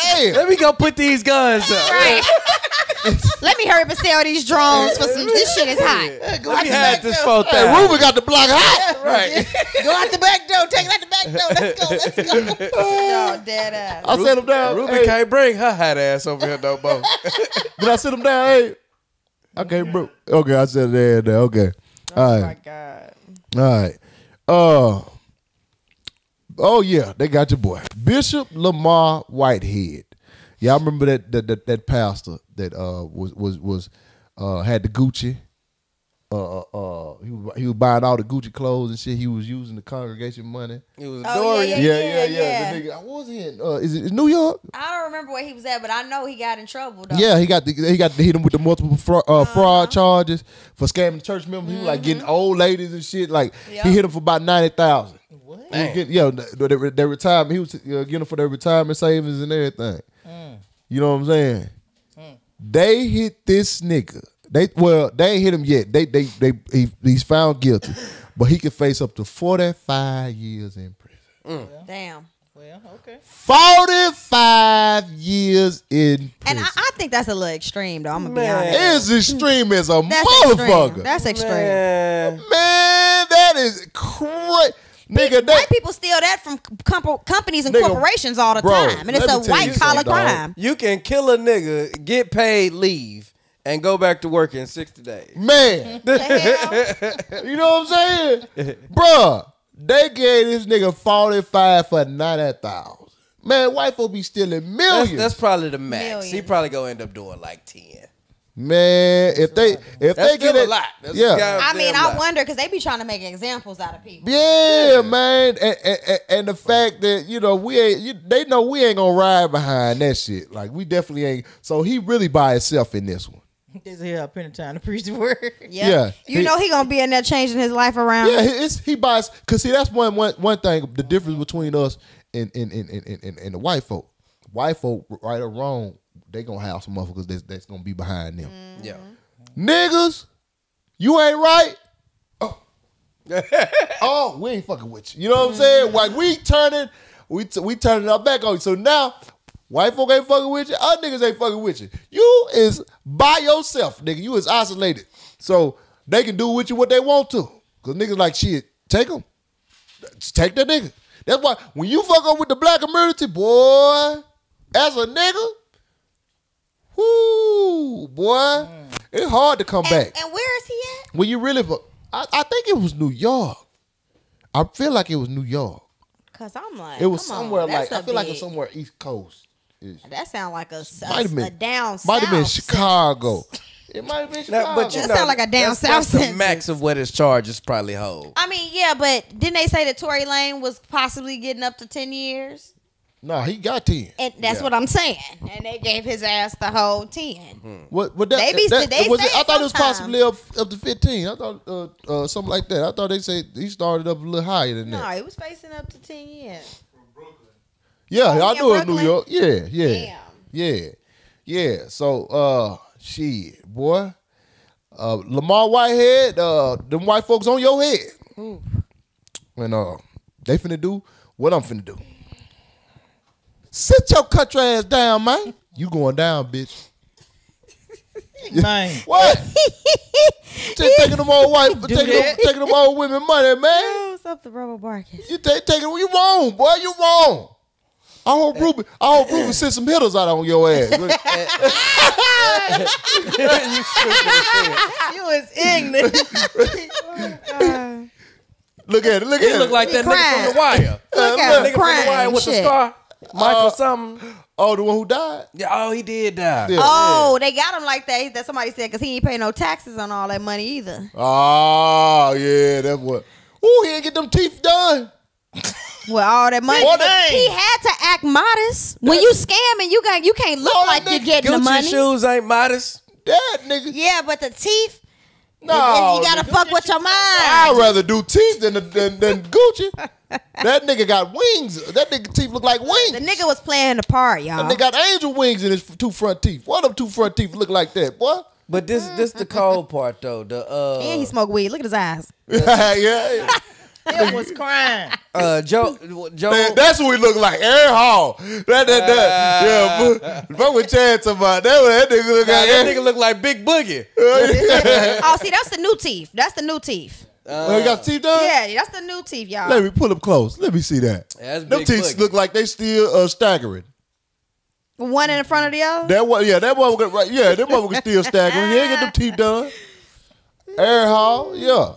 Damn.
Let me go put these guns up.
Right. Let me hurry up and sell these drones for some. This shit is hot.
Let me have this four
Hey,
thousand.
Ruben got the block hot.
Right.
Go out the back door. Take it out the back door. Let's go. Let's go.
Y'all dead ass.
I set him down.
Ruby
hey,
can't bring her hot ass over here no more.
Did I sit him down? Hey. I can't bro. Okay, I said it there. Okay. All
Oh my
right.
god.
All right. Uh oh yeah, they got your boy. Bishop Lamar Whitehead. Y'all remember that that that, that pastor that uh was was was uh had the Gucci. Uh, uh, uh, he was he was buying all the Gucci clothes and shit. He was using the congregation money.
It was
Oh,
Dorian.
yeah,
Yeah, yeah, yeah.
yeah.
The nigga, what was he in? Uh, is it is New York?
I don't remember where he was at, but I know he got in trouble though.
Yeah, he got the, he got to hit him with the multiple fraud, uh, fraud charges for scamming church members. He was like getting old ladies and shit. Like
Yep.
he hit him for about ninety thousand.
What?
Yeah, their, their, their retirement. He was uh, getting for their retirement savings and everything. Mm. You know what I'm saying? Mm. They hit this nigga. They well, they ain't hit him yet. They they they he, he's found guilty, but he could face up to forty five years in prison. Mm.
Damn.
Well, okay.
Forty five years in
And. I, I think that's a little extreme though. I'm gonna be honest.
It's extreme as a
That's
motherfucker.
extreme. That's extreme.
Man.
Man, that is crazy. Nigga, that
White people steal that from com- companies and
Nigga,
corporations all the
bro,
time, and it's a
me tell you
white collar crime.
You can kill a nigga, get paid, leave, and go back to work in 60 days.
man.
The hell?
you know what I'm saying? Bruh, they gave this nigga 45 for 90,000. Man, white folk be stealing
That's,
millions.
that's probably the max. He probably gonna end up doing like 10.
Man, if they if
That's
they get
still a
it,
lot. That's
yeah.
a
I mean, I
lot.
wonder because they be trying to make examples out of people.
Yeah, man, and, and, and- and the fact that you know we ain't, you, they know we ain't gonna ride behind that shit. Like we definitely ain't. So he really by himself in this one.
This here up in the time to preach the word.
Yep.
Yeah.
you
He-
know he gonna be in there changing his life around.
Yeah, he- it's, he buys because see that's one one one thing. The difference between us and and and, and, and, and the white folk. White folk, right or wrong, they gonna have some motherfuckers that's, that's gonna be behind them. Mm-hmm.
Yeah.
Niggas, you ain't right. Oh. oh, we ain't fucking with you. You know what I'm saying? Mm-hmm. Like we turning, we t- we turning our back on you. So now, white folk ain't fucking with you. Other niggas ain't fucking with you. You is by yourself, nigga. You is isolated. So they can do with you what they want to. Cause niggas like shit. Take them. Take that nigga. That's why when you fuck up with the black community, boy, as a nigga, whoo, boy, mm. it's hard to come
And,
back.
and where is he at?
When you really, I, I think it was New York. I feel like it was New York.
Cause I'm like,
It was
come on,
somewhere like
I
I
a
feel like
big-
it's somewhere East Coast.
That sound like a, a,
Might have
a
been
down
Might have been Chicago. It might have been
Now,
Chicago.
but you
That
know,
sound like a down
that's,
south
that's the max of what his charges probably hold.
I mean, yeah, but didn't they say that Tory Lanez was possibly getting up to ten years?
No, he got ten.
And that's
Yeah.
what I'm saying. And they gave his ass the whole ten.
What? What that?
They be-
that-
they
was
say
it, I thought it was possibly up up to fifteen. I thought uh, uh, something like that. I thought they said he started up a little higher than
No,
that.
he was facing up to ten years.
Yeah,
Oh,
I
yeah,
knew it was New York. Yeah, yeah,
Damn.
yeah, yeah. So, uh, shit, boy, uh, Lamar Whitehead, uh, them white folks on your head, and uh, they finna do what I'm finna do. Sit your country ass down, man. You going down, bitch.
Man.
What? Just taking them old white, taking them,
that.
taking them old women money, man.
Oh, what's up, the rubber Barkis?
You take taking you wrong, boy. You wrong. I hope Ruben, I hope Ruben send some hitters out on your ass.
You was ignorant.
look at it, look
He
at it.
look
it.
like that nigga from The Wire.
Look
Uh,
at
look,
him
Nigga from The Wire
crying.
with the
Shit.
scar. Michael
Uh,
something.
Oh, the one who died.
Yeah, oh, he did die.
Yeah.
Oh, they got him like that. That somebody said because he ain't pay no taxes on all that money either.
Oh yeah, that's what. Ooh, he didn't get them teeth done.
Well, all that money,
What a-
he had to act modest. When you scamming, you got you can't look
No,
like you're
nigga
getting the
Gucci
money.
shoes ain't modest.
That nigga.
Yeah, but the teeth,
No,
you gotta
nigga.
fuck with your mind.
I'd rather do teeth than than, than Gucci. that nigga got wings. That nigga teeth look like wings.
The nigga was playing the part, y'all.
That nigga got angel wings in his two front teeth. Why them two front teeth look like that, boy?
But this this the cold part though. The uh
and he smoked weed. Look at his eyes.
yeah, yeah.
It was crying.
uh Joe Joe
Man, that's what we look like. Aaron Hall. That, that, that. yeah, but, but with Chad about that, that nigga look
Nah,
like
that nigga look like Big Boogie.
oh, see, that's the new teeth. That's the new teeth.
Oh, he got teeth done?
Yeah, that's the new teeth, y'all.
Let me pull up close. Let me see that.
That's
Them
Big
teeth
Boogie.
look like they still uh, staggering.
One in front of the other.
That one, yeah, that one, right, yeah, that motherfucker still staggering. He ain't get them teeth done. Aaron Hall, yeah,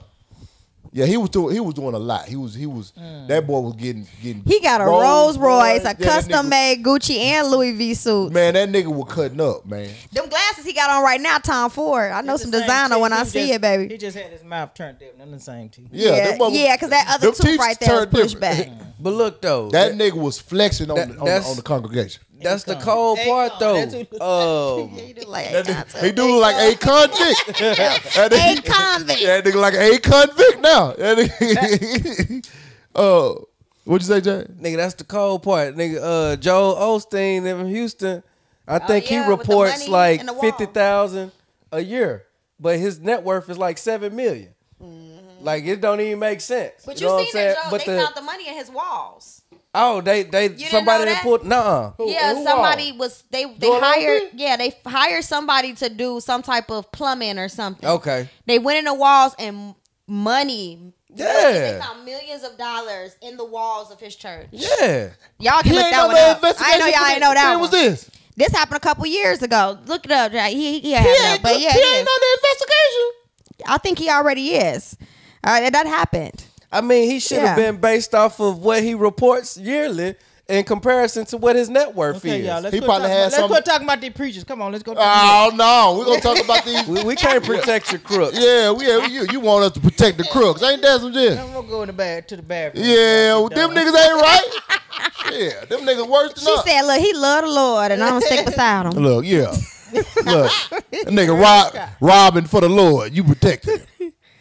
yeah, he was doing, he was doing a lot. He was, he was, mm. that boy was getting, getting.
He got a Rolls Royce, a
Yeah,
custom
nigga-
made Gucci and Louis V suit.
Man, that nigga was cutting up, man.
Them glasses he got on right now, Tom Ford. I know
It's
some designer when I
He
see it, baby.
He just had his mouth turned different. Them the same teeth.
Yeah,
Yeah,
because mother-
yeah, 'cause that other
them
tooth right there
turned
pushed
different.
back.
But look though,
That nigga was flexing on,
That-
the, on, the, on the congregation.
that's the cold part though.
that's who-
Um,
He do like
That
a
nigga, he do look like a convict. That
A convict.
Yeah, that nigga like a convict now. That nigga- uh, what'd you say, Jay?
nigga, that's the cold part. Nigga, uh, Joel Osteen in Houston, I think
yeah,
he reports like
and the wall.
fifty thousand a year, but his net worth is like seven million. Like it don't even make sense.
But
you
you,
know what I'm
seen
saying?
that, Joe?
But
they
the
found the money in his walls.
oh, they they
didn't
somebody
know
that
that?
put nah.
yeah,
who
somebody
all?
was they they
Joel
hired
Osteen?
yeah they hired somebody to do some type of plumbing or something.
Okay,
They went in the walls and money.
Yeah.
They found millions of dollars in the walls of his church.
yeah.
Y'all can
He
look
ain't
that
no
one up. I know y'all ain't know that
When
one.
was this?
This happened a couple years ago. Look it up. Jack. He he, had
He
it up, but yeah,
he ain't on the investigation.
I think he already is. Uh, that happened.
I mean, he should have
Yeah.
been based off of what he reports yearly in comparison to what his net worth
Okay,
is.
y'all. Let's
He probably
talk
had
about, Let's
some-
go talk about the preachers. Come on, let's go. To
Oh no, we're gonna talk about these.
we, we can't protect your crooks.
Yeah, we, yeah, you, you want us to protect the crooks, ain't that some shit?
I'm gonna go in the bad to the bathroom.
Yeah,
Y'all
them niggas ain't right. Yeah, them niggas worse than
She
us.
said, "Look, he love the Lord, and I'm gonna stick beside him."
Look, yeah. Look, that nigga rob, robbing for the Lord. You protected him.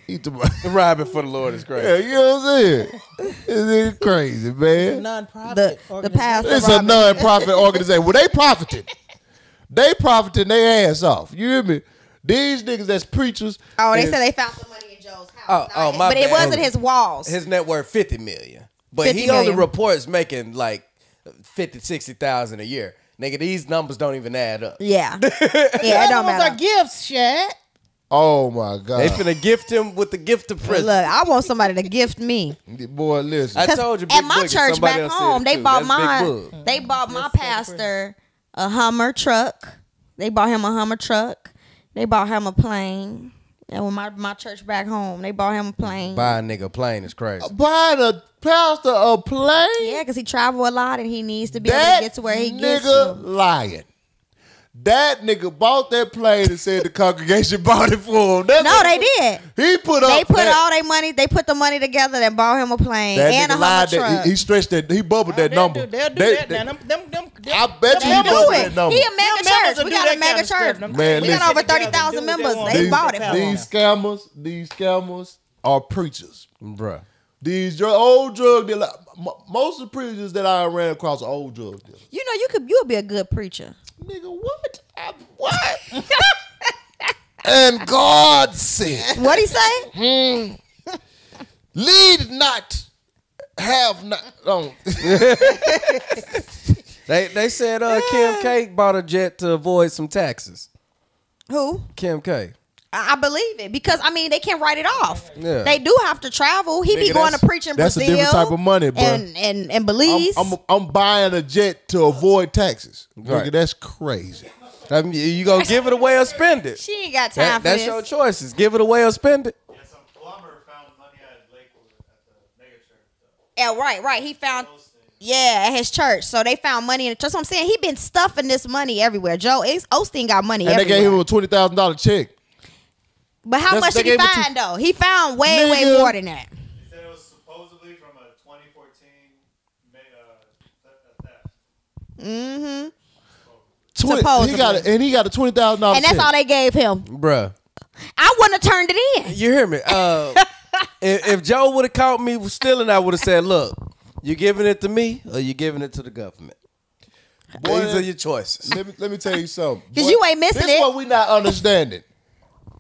He the-
Robbing for the Lord is crazy.
yeah, you know what I'm saying? It's crazy,
It's a
man.
non-profit.
The the
organization.
pastor.
It's a
Robert-
non-profit organization. Well, they profited. They profiting their ass off. You hear me? These niggas that's preachers.
Oh, they said they found the money in Joe's house.
Oh, oh, my
but it wasn't his walls.
His net worth fifty million, but
50
he only reports making like 50, 60,000 a year. Nigga, these numbers don't even add up.
yeah, yeah, it
The
don't
other ones are
matter.
gifts, Chad.
Oh my God.
They finna gift him with the gift of
Look. I want somebody to gift me.
Boy, listen.
I told you, Big
at my
Boogie,
church back
else said
home,
it
they bought my they bought my pastor a Hummer truck. They bought him a Hummer truck. They bought him a plane. And when my, my church back home, they bought him a plane.
Buy a nigga a plane is crazy.
Uh, Buying a pastor a plane?
Yeah, because he travel a lot and he needs to be able
that
to get to where he gets to.
nigga
to.
lying. That nigga bought that plane and said the congregation bought it for him. That's
No,
what-
they did.
He put up.
They put
that,
all their money. They put the money together and bought him a plane
that
and a
nigga
Hummer
lied.
truck.
That, he, he stretched that. He bubbled that
they'll
number.
Do, they'll do
They-
that
they-
now. Them, them, them, them,
I bet you
them
he
do
bubbled
it.
that number.
He a mega
them
church. We got a mega
kind stuff.
church.
Man,
we
listen.
got over
get together and
30,000 members.
want.
They
these,
bought it
these scammers, these scammers are preachers.
Bruh.
These dr- old drug dealers. Most of the preachers that I ran across are old drug dealers.
You know, you could. You would be a good preacher.
Nigga, what? I, what? and God said,
What he say?
"Lead not, have not." Um,
They they said uh, Kim K bought a jet to avoid some taxes.
Who?
Kim K.
I I believe it because I mean they can't write it off.
Yeah.
They do have to travel. He be going to preach in
that's a
Brazil.
different type of money, bruh.
And and and
I'm,
Belize.
I'm, I'm buying a jet to avoid taxes.
Right.
Nigga, that's crazy.
I mean, you gonna give it away or spend it?
she ain't got time for
That,
for
that's
this.
your choices. Give it away or spend it.
Yeah, some plumber found money at Lakewood at the mega church.
yeah, right, right. He found. Yeah, at his church. So they found money in the church. So I'm saying he been stuffing this money everywhere. Joe Osteen got money
And they gave him a twenty thousand dollar check.
But how
That's-
much did he
gave him
find though? He found way, way more than that.
He said it was supposedly from a 2014 uh, theft.
Mm-hmm.
20, he
Supposedly.
got a, and he got a twenty thousand dollar.
And that's all they gave him.
Bruh.
I wouldn't have turned it in.
You hear me? Uh, if, if Joe would have caught me stealing, I would have said, "Look, you giving it to me, or you giving it to the government?
Boy,
These are your choices."
Let me let me tell you something. Because
you ain't missing
this
it.
what we not understanding.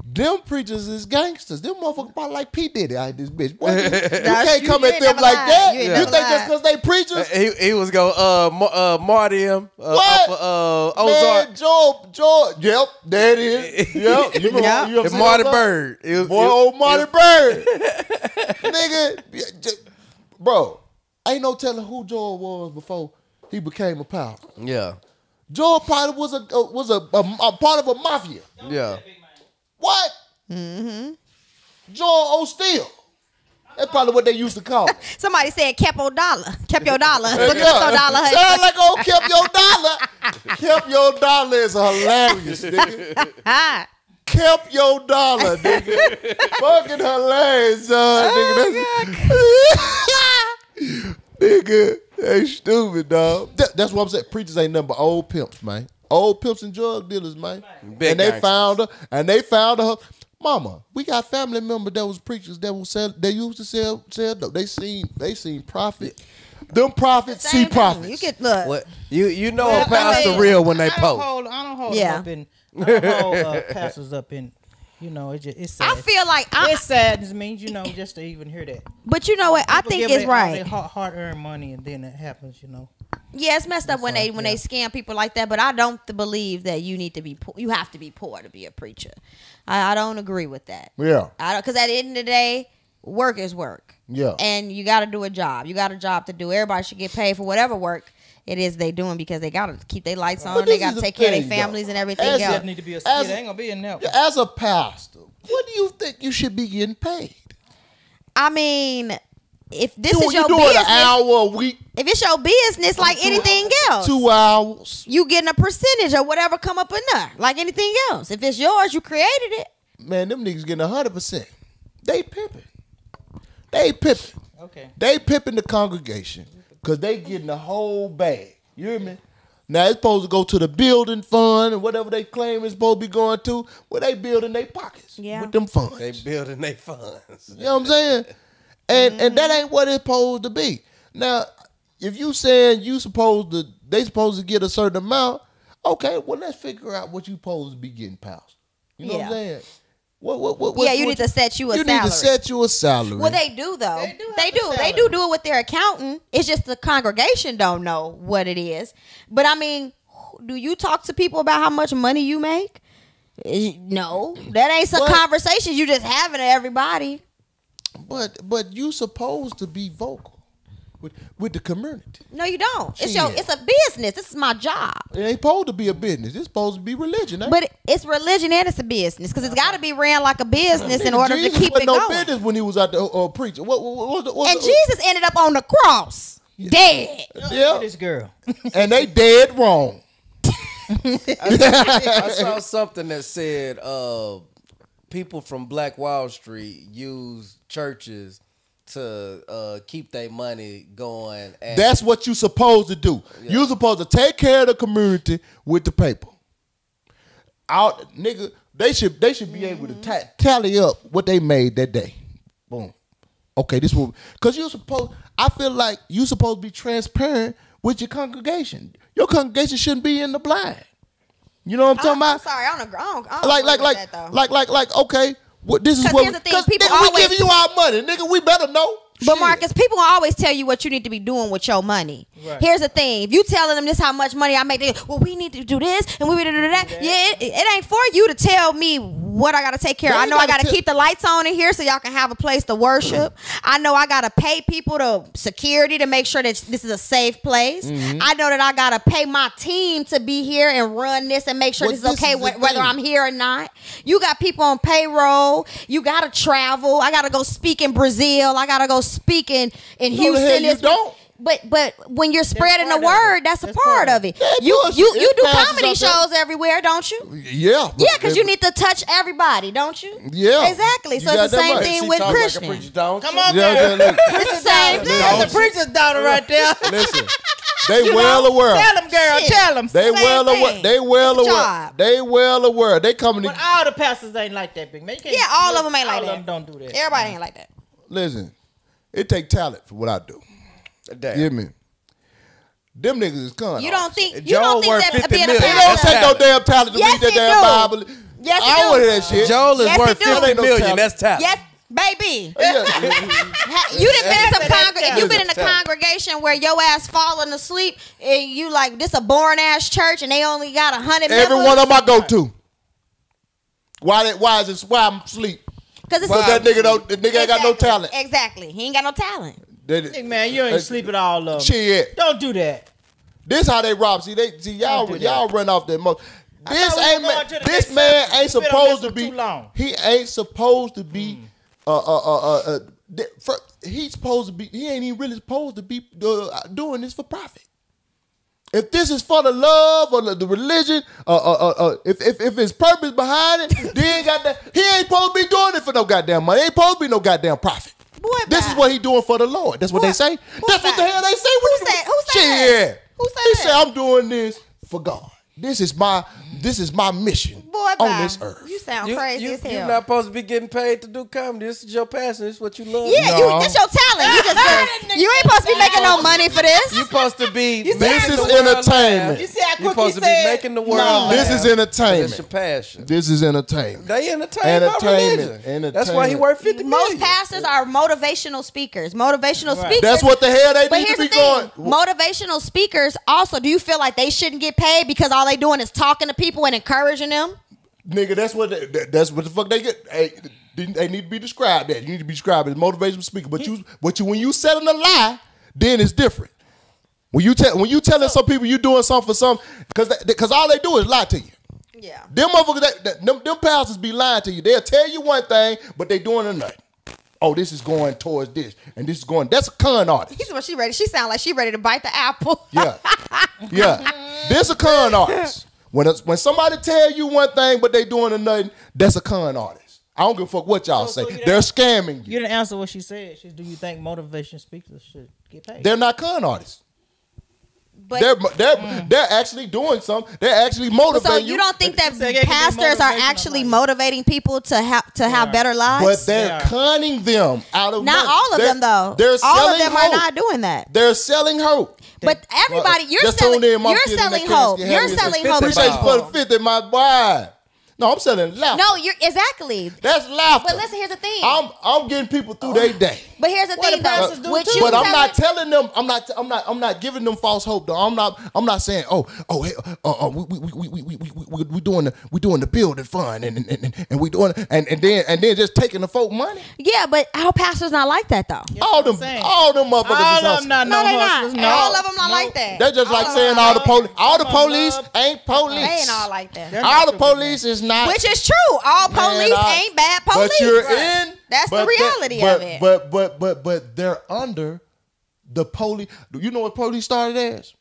Them preachers is gangsters. Them motherfuckers probably like P Diddy out this bitch. Boy, you, you can't
you-
come
you
at them like
lied.
that.
You
You,
ain't never
think just because they preachers?
he, he was going uh, Mar- uh Marty him uh,
What?
off uh, Ozark.
Man, Joe, Joe, yep, there it is. Yep, you remember,
Yep.
you ever
And Marty Byrde. It was-
Boy,
it-
old Marty Byrde. Nigga, yeah, bro, ain't no telling who Joel was before he became a pal.
Yeah,
Joel probably was a uh, was a, a, a part of a mafia.
yeah.
What? Mm-hmm. Joel O'Steele. That's probably what they used to call him.
Somebody said kept your dollar. Kept your dollar. Look
Yeah.
your dollar.
Sound like old kept your dollar. kept your dollar is hilarious, nigga. Kept your dollar, nigga. Fucking hilarious, son,
Oh,
nigga. That's, nigga, they stupid, dog. That- that's what I'm saying. Preachers ain't nothing but old pimps, man. Old pimps and drug dealers, man.
Big
and they
gangsters.
found her, and they found her. Mama, we got family members that was preachers that was sell. They used to sell sell dope. They seen they seen profit. Them prophets see
Same thing.
profits.
You get look.
What you you know
Well,
a pastor
I mean,
real when they
I don't
post.
hold, I don't hold
Yeah.
them up in. I don't hold uh, pastors up in. You know, it just, it's sad.
I feel like I,
it's sad. It means you know just to even hear that.
but you know what? I think
give
it's
their- all
right.
their hard, hard-earned money, and then it happens. You know.
Yeah, it's messed up when they when
yeah.
they scam people like that. But I don't believe that you need to be poor. You have to be poor to be a preacher. I, I don't agree with that.
Yeah.
I don't because at the end of the day, work is work.
Yeah.
and you got to do a job. You got a job to do. Everybody should get paid for whatever work it is they doing because they got to keep their lights on. They got to
the
take care of their families
though.
and everything
As
else.
That need to be a.
As
Yeah, they ain't gonna be in that.
As a pastor, what do you think you should be getting paid?
I mean, if this
You,
is
you
your
doing
business,
an hour a week,
if it's your business, like anything else,
two hours.
you getting a percentage or whatever come up in there, like anything else. If it's yours, you created it.
Man, them niggas getting hundred percent. They pimping. They pimping.
Okay.
They pimping the congregation because they getting the whole bag. You hear me? Now it's supposed to go to the building fund and whatever they claim it's supposed to be going to. Well, they building their pockets
Yeah.
with them funds.
They building their funds.
You know what I'm saying? And and that ain't what it's supposed to be. Now, if you saying you supposed to they supposed to get a certain amount, okay, well let's figure out what you supposed to be getting past. You know what I'm saying? What, what, what,
Yeah, you
what
need to set you a
you
salary.
need to set you a salary.
Well, they do though.
They do
They do. They do do it with their accountant. It's just the congregation don't know what it is. But I mean, do you talk to people about how much money you make? Eh, No, that ain't some
What?
conversation you just having to everybody.
But but you supposed to be vocal with with the community.
No, you don't. It's your. It's a business. This is my job.
It ain't supposed to be a business. It's supposed to be religion. ain't
But it's religion and it's a business because it's got to be ran like a business in
Nigga,
order
Jesus
to keep
wasn't
it
no
going.
business when he was out there uh, preaching. What, what, what, what, what
And Jesus ended up on the cross, dead.
yeah,
This girl.
and they dead wrong.
I saw something that said uh, people from Black Wall Street use churches to uh, keep their money going. And
That's what you're supposed to do. You're supposed to take care of the community with the paper. Out, nigga, they should they should be able to ta- tally up what they made that day. Boom. Okay, this will because you're supposed. I feel like you're supposed to be transparent with your congregation. Your congregation shouldn't be in the blind. You know what I'm talking
I'm,
about?
I'm sorry, I don't agree. I don't, I don't
like like like
that,
like like like okay. What this is what
here's the thing, people
nigga, we giving you our money, nigga. We better know.
But
Shit.
Marcus, people will always tell you what you need to be doing with your money.
Right.
Here's the thing: if you telling them this how much money I make, they, well, we need to do this and we need to do that. Yeah, it, it ain't for you to tell me what I got to take care. of. I know I
gotta
got to keep the lights on in here so y'all can have a place to worship. I know I got to pay people to security to make sure that this is a safe place.
Mm-hmm.
I know that I got to pay my team to be here and run this and make sure
Well,
this is
this
okay
is
wh- whether. I'm here or not. You got people on payroll. You got to travel. I got to go speak in Brazil. I got to go speak in in
No,
Houston.
hell you don't.
But but when you're spreading the word, that's a
That's
part
part
of it.
Yeah,
You
bullshit.
you you do comedy
out there.
shows everywhere, don't you?
Yeah.
Yeah, because you need to touch everybody, don't you?
Yeah.
exactly. So it's the same
right.
thing
She
with
talk like
Christian.
preacher, don't
Come on,
Yeah,
girl.
okay, look.
it's the same thing.
That's a preacher's daughter right there.
Listen, they well aware.
Tell them, girl.
Shit.
Tell them.
They
Same
well aware. They well
It's a
aware.
job.
They well aware. They coming to
all the pastors ain't like that, big man. You can't-
Yeah, all of them ain't like
all
that.
of them don't do that.
Everybody ain't like that.
listen. It take talent for what I do.
Damn.
You hear me? Them niggas is con.
You don't think you
Joe
don't think
worth
that
50
being a
million.
They don't take no damn talent to
Yes,
read that
he
damn
do.
Bible.
Yes,
I don't want that shit.
Joel is
Yes,
worth
he do.
fifty
no
million.
talent.
That's talent.
Yes, baby.
Oh, yeah.
Ha- You done been in some
That's
congre- you been in a congregation where your ass falling asleep and you like this a boring ass church and they only got a hundred
Every
members.
one of them I go to. Why? That, why is it? Why I'm asleep?
Cause
that nigga don't. The nigga ain't got no talent.
Exactly. He ain't got no talent.
They-
Big man, you ain't
Uh,
sleep at all of them.
Shit.
Don't do that.
This how they rob. See, they see y'all.
Don't do that.
Y'all run off that most. This ain't
were
ma-
going to the
this man ain't
We've been on
supposed to be.
too long.
He ain't supposed to be. Uh, uh, uh, uh, uh, th- for, he's supposed to be. He ain't even really supposed to be uh, doing this for profit. If this is for the love or the, the religion, uh, uh, uh, uh, if, if if his purpose behind it, they ain't got that. He ain't supposed to be doing it for no goddamn money. Ain't supposed to be no goddamn profit.
Boy,
This is what he doing for the Lord. That's what
Boy,
they say.
who
That's what the hell they say.
who
What
said- who said that?
Shit.
Who said
he said I'm doing this for God. This is my this is my mission
Boy,
on
bye.
this earth.
You sound
You,
crazy
you,
as hell.
you're not supposed to be getting paid to do comedy. This is your passion. This is what you love.
yeah,
No.
you. This your talent. You just. you ain't supposed to be making no money for this.
You're supposed to be.
This is entertainment.
You see how quick
supposed
he
to be making the world
No.
This is
That's your
entertainment.
passion.
This is entertainment.
They entertain my
Entertainment.
religion. That's why he
Entertainment.
worth fifty
Most
million.
pastors are motivational speakers. Motivational
Right.
speakers.
That's what the hell they
But
need
here's
to
the
be
thing:
going.
motivational speakers also. Do you feel like they shouldn't get paid because all they doing is talking to people and encouraging them?
Nigga, that's what they, that- that's what the fuck they get. Hey, they, they need to be described that. You need to be described as motivational speaker. But you, but you, when you selling a lie, then it's different. When you tell, when you telling some people you doing something for some, because because all they do is lie to you.
Yeah.
Them motherfuckers, that, that, them, them pastors be lying to you. They'll tell you one thing, but they doing another. Oh, this is going towards this, and this is going. That's a con artist.
He's what she ready. She sound like she ready to bite the apple.
Yeah, yeah. This a con artist. When it's, when somebody tell you one thing, but they doing another, that's a con artist. I don't give a fuck what y'all
So- so
say.
you
They're scamming you.
You didn't answer what she said. She, do you think motivation speakers should get paid?
They're not con artists.
But
They're they're mm. they're actually doing something. They're actually motivating
so you don't think that
She said they can be
pastors are actually motivating people to have to have
are.
better lives?
but they're
Yeah.
conning them out of
not
money.
all of
They're-
them though.
They're
all of
selling
them are not doing that.
They're selling hope.
But everybody, you're selling, you're selling hope. You're selling hope.
Appreciate you for the fifth in my boy. No, I'm selling laughter.
No, you're exactly.
That's laughter.
But listen, here's the thing.
I'm I'm getting people through oh. their day.
But here's the
what
thing,
do
Uh,
but too?
I'm
not telling them. I'm not. I'm not. I'm not giving them false hope. Though I'm not. I'm not saying. Oh, oh, hey, uh, uh, we, we, we, we, we, we, we doing the we doing the building fund and and, and, and we doing and and then and then just taking the folk money.
Yeah, but our pastors not like that though.
All them,
saying.
all them motherfuckers.
All of them not
no,
no
they. Not.
No,
all of them not
no.
like that.
They're just
all like
saying all the police. All the police ain't police.
They ain't all like that.
All the police is not.
Which is true. All police
I-
ain't bad police.
But you're
Right.
in.
That's the
but that-
reality
but,
of it.
But but but but they're under the police. Do you know what police started as?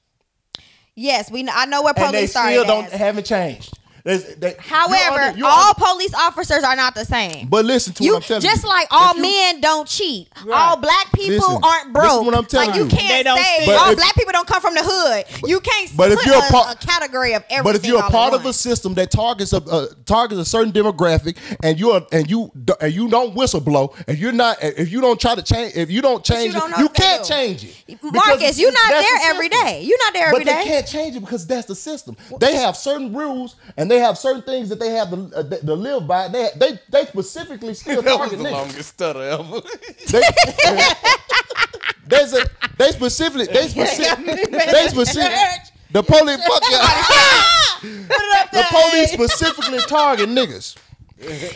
yes, we. Know, I know where
and they
police started.
still don't
as.
haven't changed. There's- they- you're
However,
you're
all police officers are not the same.
but listen to
you
what I'm telling you.
just like all
you-
men don't cheat.
Right.
All black people
Listen,
aren't broke.
listen
broke.
what I'm telling
like you
you.
can't
They don't
say
steal.
all
if-
black people don't come from the hood. you can't
but if
put
you're a
a,
part-
a category of everything.
But if you're a part of a system that targets a uh, targets a certain demographic, and you're and you and you don't whistleblow, and you're not, if you don't try to change, if you don't change
don't
it, you can't
do.
change it.
Marcus, you're not there
the
every You're not there every
but
day.
they can't change it because that's the system. They have certain rules and they have certain things that they have to, uh, to, to live by. They they they specifically still
That was the
niggas.
longest stutter ever.
They, there's a they specifically they specific they specific the police fuck you. the police specifically target niggas.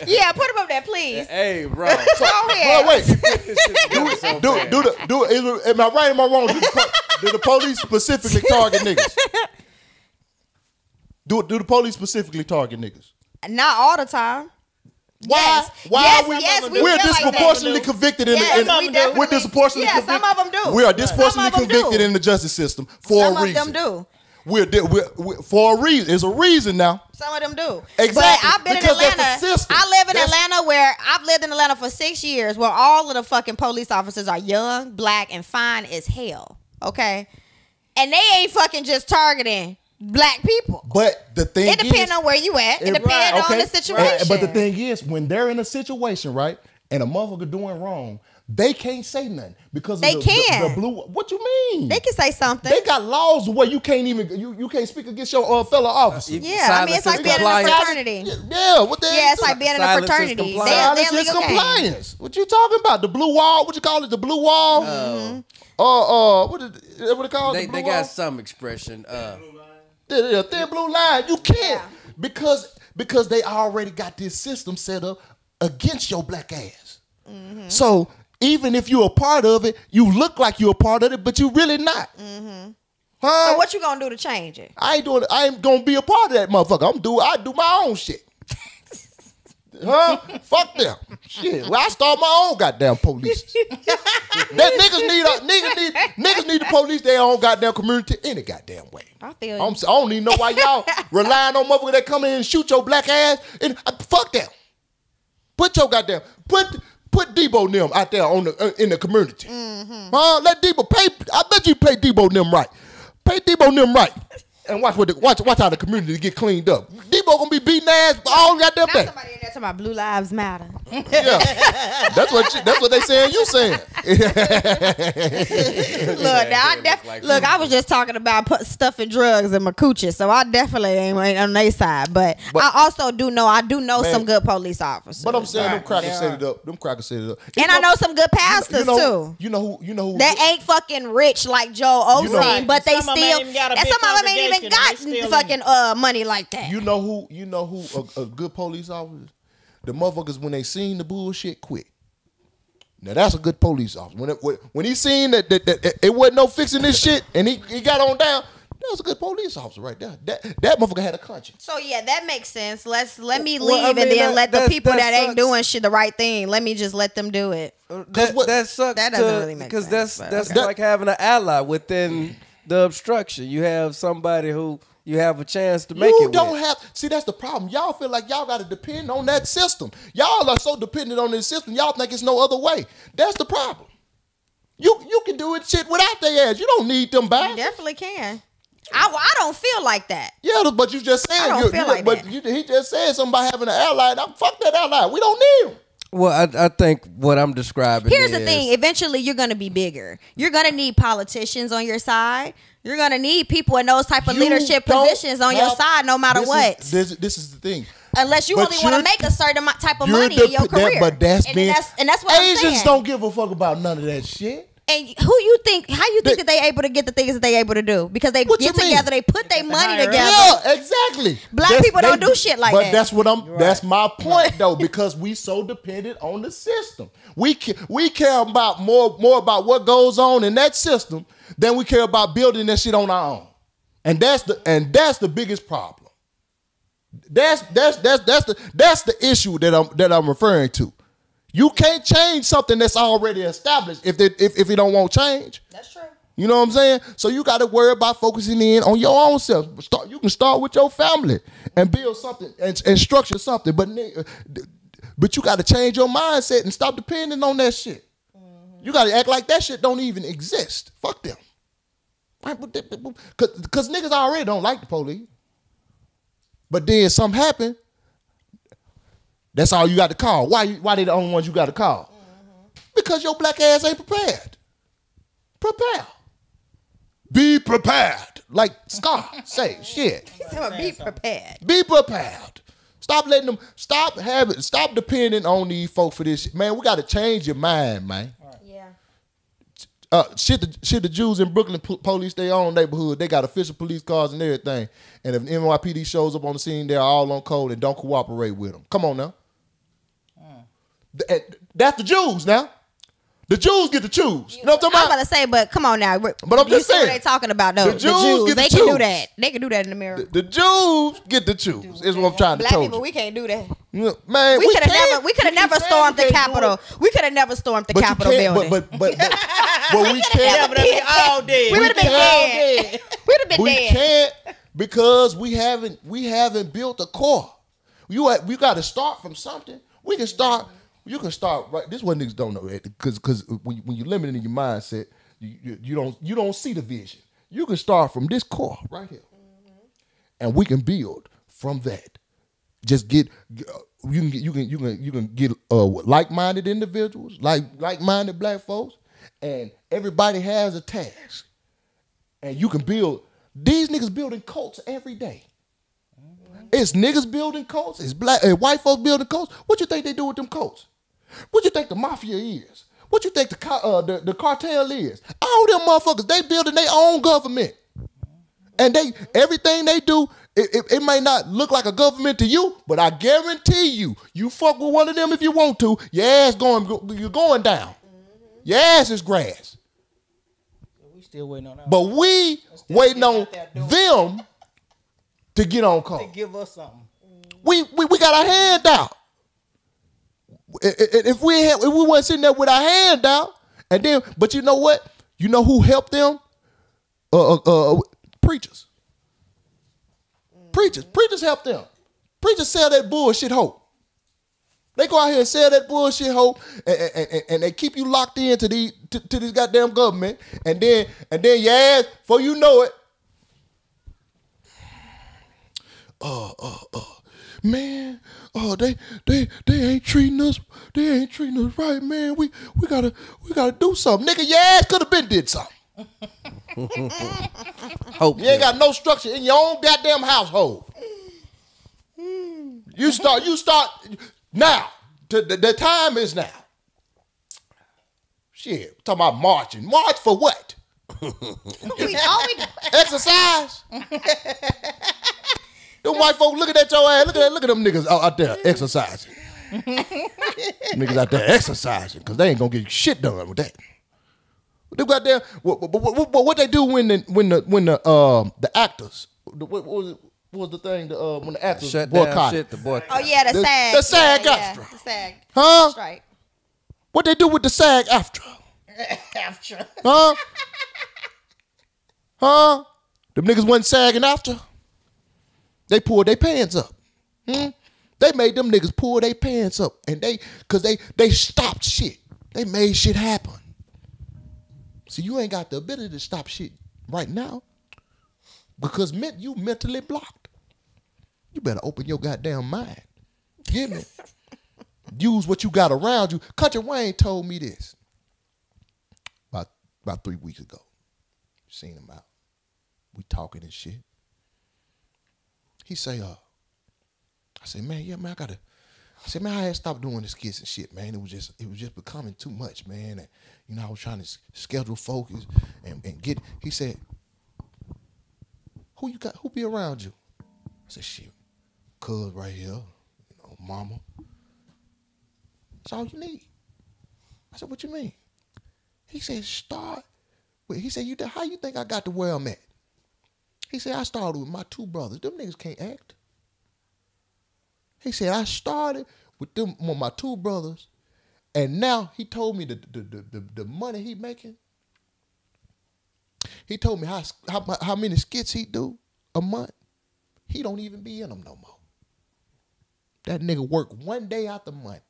yeah, put him up there, please.
hey, bro.
Go
Hold
ahead.
on, wait.
do it
Do
fast.
do the do is, am I right? Am I wrong? Do the, do the police specifically target niggas? Do do the police specifically target niggas?
Not all the time.
Why?
Yes.
Why
Yes,
are we?
yes, we
we're
feel like
disproportionately convicted in
Yes,
the. In,
we
we're disproportionately
yeah, some
convicted.
of 'em do.
We are disproportionately
Some of 'em
convicted
do.
in the justice system for
Some
a
of them do.
We're, we're, we're for a reason. There's a reason now.
Some of them do.
Exactly,
But I've been
because
in Atlanta. I live in
That's-
Atlanta where I've lived in Atlanta for six years where all of the fucking police officers are young, black, and fine as hell. Okay? And they ain't fucking just targeting black people.
But the thing
It depends on where you at. It
It-
depends on
okay.
the situation.
But the thing is, when they're in a situation, right, and a motherfucker doing wrong, they can't say nothing because
They
of the, the-
can.
The, blue. What you mean?
they can say something.
They got laws where you can't even you, you can't speak against your uh, fellow officer.
yeah, I mean it's like being in a fraternity.
yeah, what the
Yeah, it's like being in a
Silence is
fraternity. They,
compliance.
they
Silence is
legal
compliance. What you talking about? The blue wall? What you call it? The blue wall?
Mm-hmm.
Uh, uh, what is it, what it called?
They,
the
they got
wall?
some expression. Uh,
Yeah, thin blue line. You can't
Yeah.
because because they already got this system set up against your black ass.
Mm-hmm.
So even if you're a part of it, you look like you're a part of it, but you're really not. Huh?
Mm-hmm. So what you gonna do to change it?
I ain't doing. I ain't gonna be a part of that motherfucker. I'm do. I do my own shit. Huh? Fuck them. Shit. Well, I start my own goddamn police. that niggas need. A, niggas need. Niggas need to police their own goddamn community any goddamn way.
I feel you.
I'm, I don't even know why y'all relying on motherfuckers that come in and shoot your black ass. And uh, fuck them. Put your goddamn put put Debo them out there on the uh, in the community.
Mm-hmm.
Huh? Let Debo pay. I bet you pay Debo them right. Pay Debo them right. And watch what the, watch watch how the community get cleaned up. Debo gonna be beating ass all goddamn
Now
day.
somebody in there talking about Blue Lives Matter.
Yeah, that's what you, that's what they saying. You saying?
Look, now I def-
like
look. I was just talking about put and drugs in my coochie, so I definitely ain't ain't on their side. But, I also do know I do know
Man.
some good police officers.
But I'm saying them crackers
there
set it up. Them crackers set it up.
and I know some good pastors
you know,
too.
You know who? You know who?
That ain't fucking rich like Joe Osteen,
You know-
but they
Some of 'em
still
ain't even got a
and
big
some of them ain't even
congregation,
got
and they still
fucking uh money like that.
You know who? You know who? A, a good police officer. The motherfuckers when they seen the bullshit quit. Now that's a good police officer. When it, when, when he seen that, that, that, it wasn't no fixing this shit, and he, he got on down. That was a good police officer right there. That that motherfucker had a conscience.
So yeah, that makes sense. Let's let me
Well,
leave
I
and then
that-
let the
that-
people
that
that, ain't doing shit the right thing. Let me just let them do it.
that,
what-
that sucks.
That doesn't
to-
really make sense.
because
that's
that's
okay.
like having an ally within the obstruction. You have somebody who you have a chance to make
you
it.
don't
with.
have. See, that's the problem. Y'all feel like y'all got to depend on that system. Y'all are so dependent on this system. Y'all think it's no other way. That's the problem. You you can do it shit without their ass. You don't need them back.
You definitely can. I, I don't feel like that.
Yeah, but you just saying.
I don't
you,
feel
you-
like
but
that.
You, he just said something about having an ally. And I'm fuck that ally. We don't need him.
Well, I, I think what I'm describing.
Here's the thing: eventually, you're gonna be bigger. You're gonna need politicians on your side. You're gonna need people in those type of leadership positions on your side, no matter
this
what.
Is, this, this is the thing.
Unless you
But
only want to make a certain type of money
the-
in your
that-
career.
but that's
and,
being.
then that's and that's what
Asians
I'm saying.
don't give a fuck about none of that shit.
And who you think? How you think
They-
that they able to get the things that they able to do? Because they
What
get
you mean?
together, they put their money together.
Yeah, exactly.
Black people don't do shit like
but
that.
that's what I'm. That's my point though, because we so dependent on the system. We ca- we care about more more about what goes on in that system than we care about building that shit on our own, and that's the and that's the biggest problem. That's that's that's that's the that's the issue that I'm that I'm referring to. You can't change something that's already established if it if, if it don't want change.
That's true.
You know what I'm saying? So you got to worry about focusing in on your own self. Start. You can start with your family and build something and, and structure something. But but you got to change your mindset and stop depending on that shit. Mm-hmm. You got to act like that shit don't even exist. Fuck them. Cause, Cause niggas already don't like the police. But then something happen. That's all you got to call. Why? you- Why they the only ones you got to call? Because your black ass ain't prepared. Prepare. Be prepared. Like Scott say, shit.
So be prepared.
Be prepared. Stop letting them. Stop having. Stop depending on these folks for this shit. Man, we got to change your mind, man.
Yeah.
Uh, shit, the, shit. The Jews in Brooklyn po- police their own neighborhood. They got official police cars and everything. And if NYPD shows up on the scene, they're all on code and don't cooperate with them. Come on now. Th- and That's the Jews now. The Jews get to choose. You know what I'm
I'm about
about?
to say, but come on now.
But I'm
you
just
see what
saying,
they talking about though.
the
The
Jews
Jews,
get to
they can do that. They can do that in the mirror.
The Jews get to choose. Is what I'm trying to
Black
tell
people,
you.
we can't do that.
Man,
We, could have
can't.
never. We could have never stormed the Capitol. We could have never stormed the Capitol
can't-
building.
But but but but, but we
Yeah,
can't.
but they be all dead.
we would have been
can't-
dead. We'd have been
we
dead.
can't because we haven't we haven't built a core. You ha- we got to start from something. We can start. You can start right. This is what niggas don't know because because when you, when you limit in your mindset, you, you you don't you don't see the vision. You can start from this core right here, and we can build from that. Just get uh, you can get you can you can you can get uh like-minded individuals, like like-minded black folks, and everybody has a task and you can build these niggas building cults every day. It's niggas building cults. It's black and white folks building cults. What you think they do with them cults? What you think the mafia is? What you think the uh, the, the cartel is? All them motherfuckers they building their own government, and they everything they do. It, it, it may not look like a government to you, but I guarantee you, you fuck with one of them if you want to, your ass going you're going down. Your ass is grass.
We still waiting on.
But we waiting on them to get on call.
give us something.
We, we we got our hand out. If we had, if we weren't sitting there with our hand out, and then, but you know what? You know who helped them? Uh, uh, uh preachers. Preachers, preachers help them. Preachers sell that bullshit hope. They go out here and sell that bullshit hope, and, and, and- and they keep you locked into the to, to this goddamn government, and then and then your ass, before you know it, uh, uh, uh, man, oh they they they ain't treating us, they ain't treating us right, man. We we gotta we gotta do something, nigga. Your ass could have been did something.
Hope.
You ain't got no structure in your own goddamn household. You start. You start now. The, the, the time is now. Shit, talking about marching. March for what?
We- all we-
Exercise. them white folk looking at that your ass. Look at that, look at them niggas out, out there exercising. niggas out there exercising because they ain't gonna get shit done with that. They got there. What, what, what, what, what they do when the when the when the um the actors the, what, what was it, what was the thing the uh, when the actors
Shut down
boycotted?
shit. The boy.
oh yeah, the,
The-
SAG.
the SAG
yeah,
extra.
Yeah, the SAG.
Huh?
Strike.
What they do with the SAG after?
After.
Huh? huh? Them niggas wasn't sagging after. They pulled their pants up. Hmm? They made them niggas pull their pants up, and they, cause they they stopped shit. They made shit happen. See, you ain't got the ability to stop shit right now, because you mentally blocked. You better open your goddamn mind. Give me? Use what you got around you. Country Wayne told me this about about three weeks ago. Seen him out. We talking and shit. He say, uh, I said, man, yeah, man, I gotta. I said, man, I had stopped doing the skits and shit, man. It was just, it was just becoming too much, man. And you know, I was trying to schedule focus and, and get. He said, who you got? Who be around you? I said, shit, cuz right here, you know, mama. That's all you need. I said, what you mean? He said, start. with- He said, you how you think I got to where I'm at? He said, I started with my two brothers. Them niggas can't act. He said, I started with them with my two brothers, and now he told me the the, the, the, the money he making. He told me how, how how many skits he do a month. He don't even be in them no more. That nigga work one day out the month.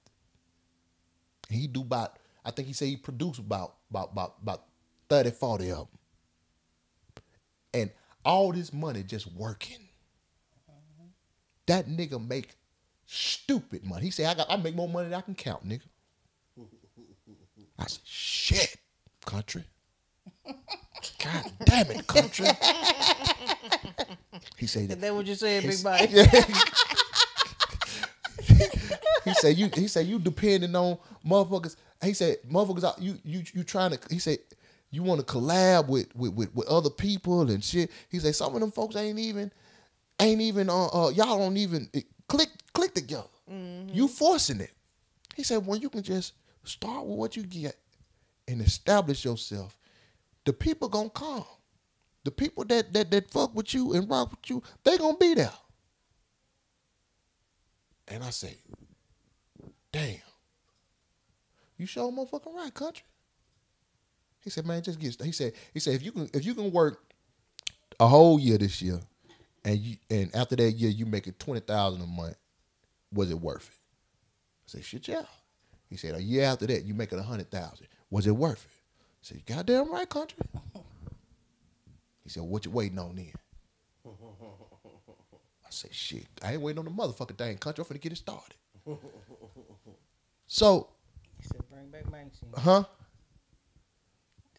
He do about, I think he said he produced about about about about 30, 40 of them. And all this money just working. That nigga make stupid money. He said, I got I make more money than I can count, nigga. I said, shit, country. God damn it, country. He said
Is that what you said, Big Mike?
he said you he said you depending on motherfuckers. He said motherfuckers out you you you trying to he said you want to collab with, with with with other people and shit. He said some of them folks ain't even ain't even uh, uh y'all don't even click click together. You forcing it. He said well, you can just start with what you get and establish yourself, the people gonna come. The people that that that fuck with you and rock with you, they gonna be there. And I say, damn, you show sure motherfucking right, country. He said, man, just get. He said, he said, if you can, if you can work a whole year this year, and you, and after that year you make it twenty thousand a month, was it worth it? I said, shit, yeah. He said, a year after that you make it a hundred thousand, was it worth it? I said, you goddamn right, country. He said, what you waiting on then? I said, shit, I ain't waiting on the motherfucking thing, country. I'm finna get it started. So,
He said, bring back scene.
huh?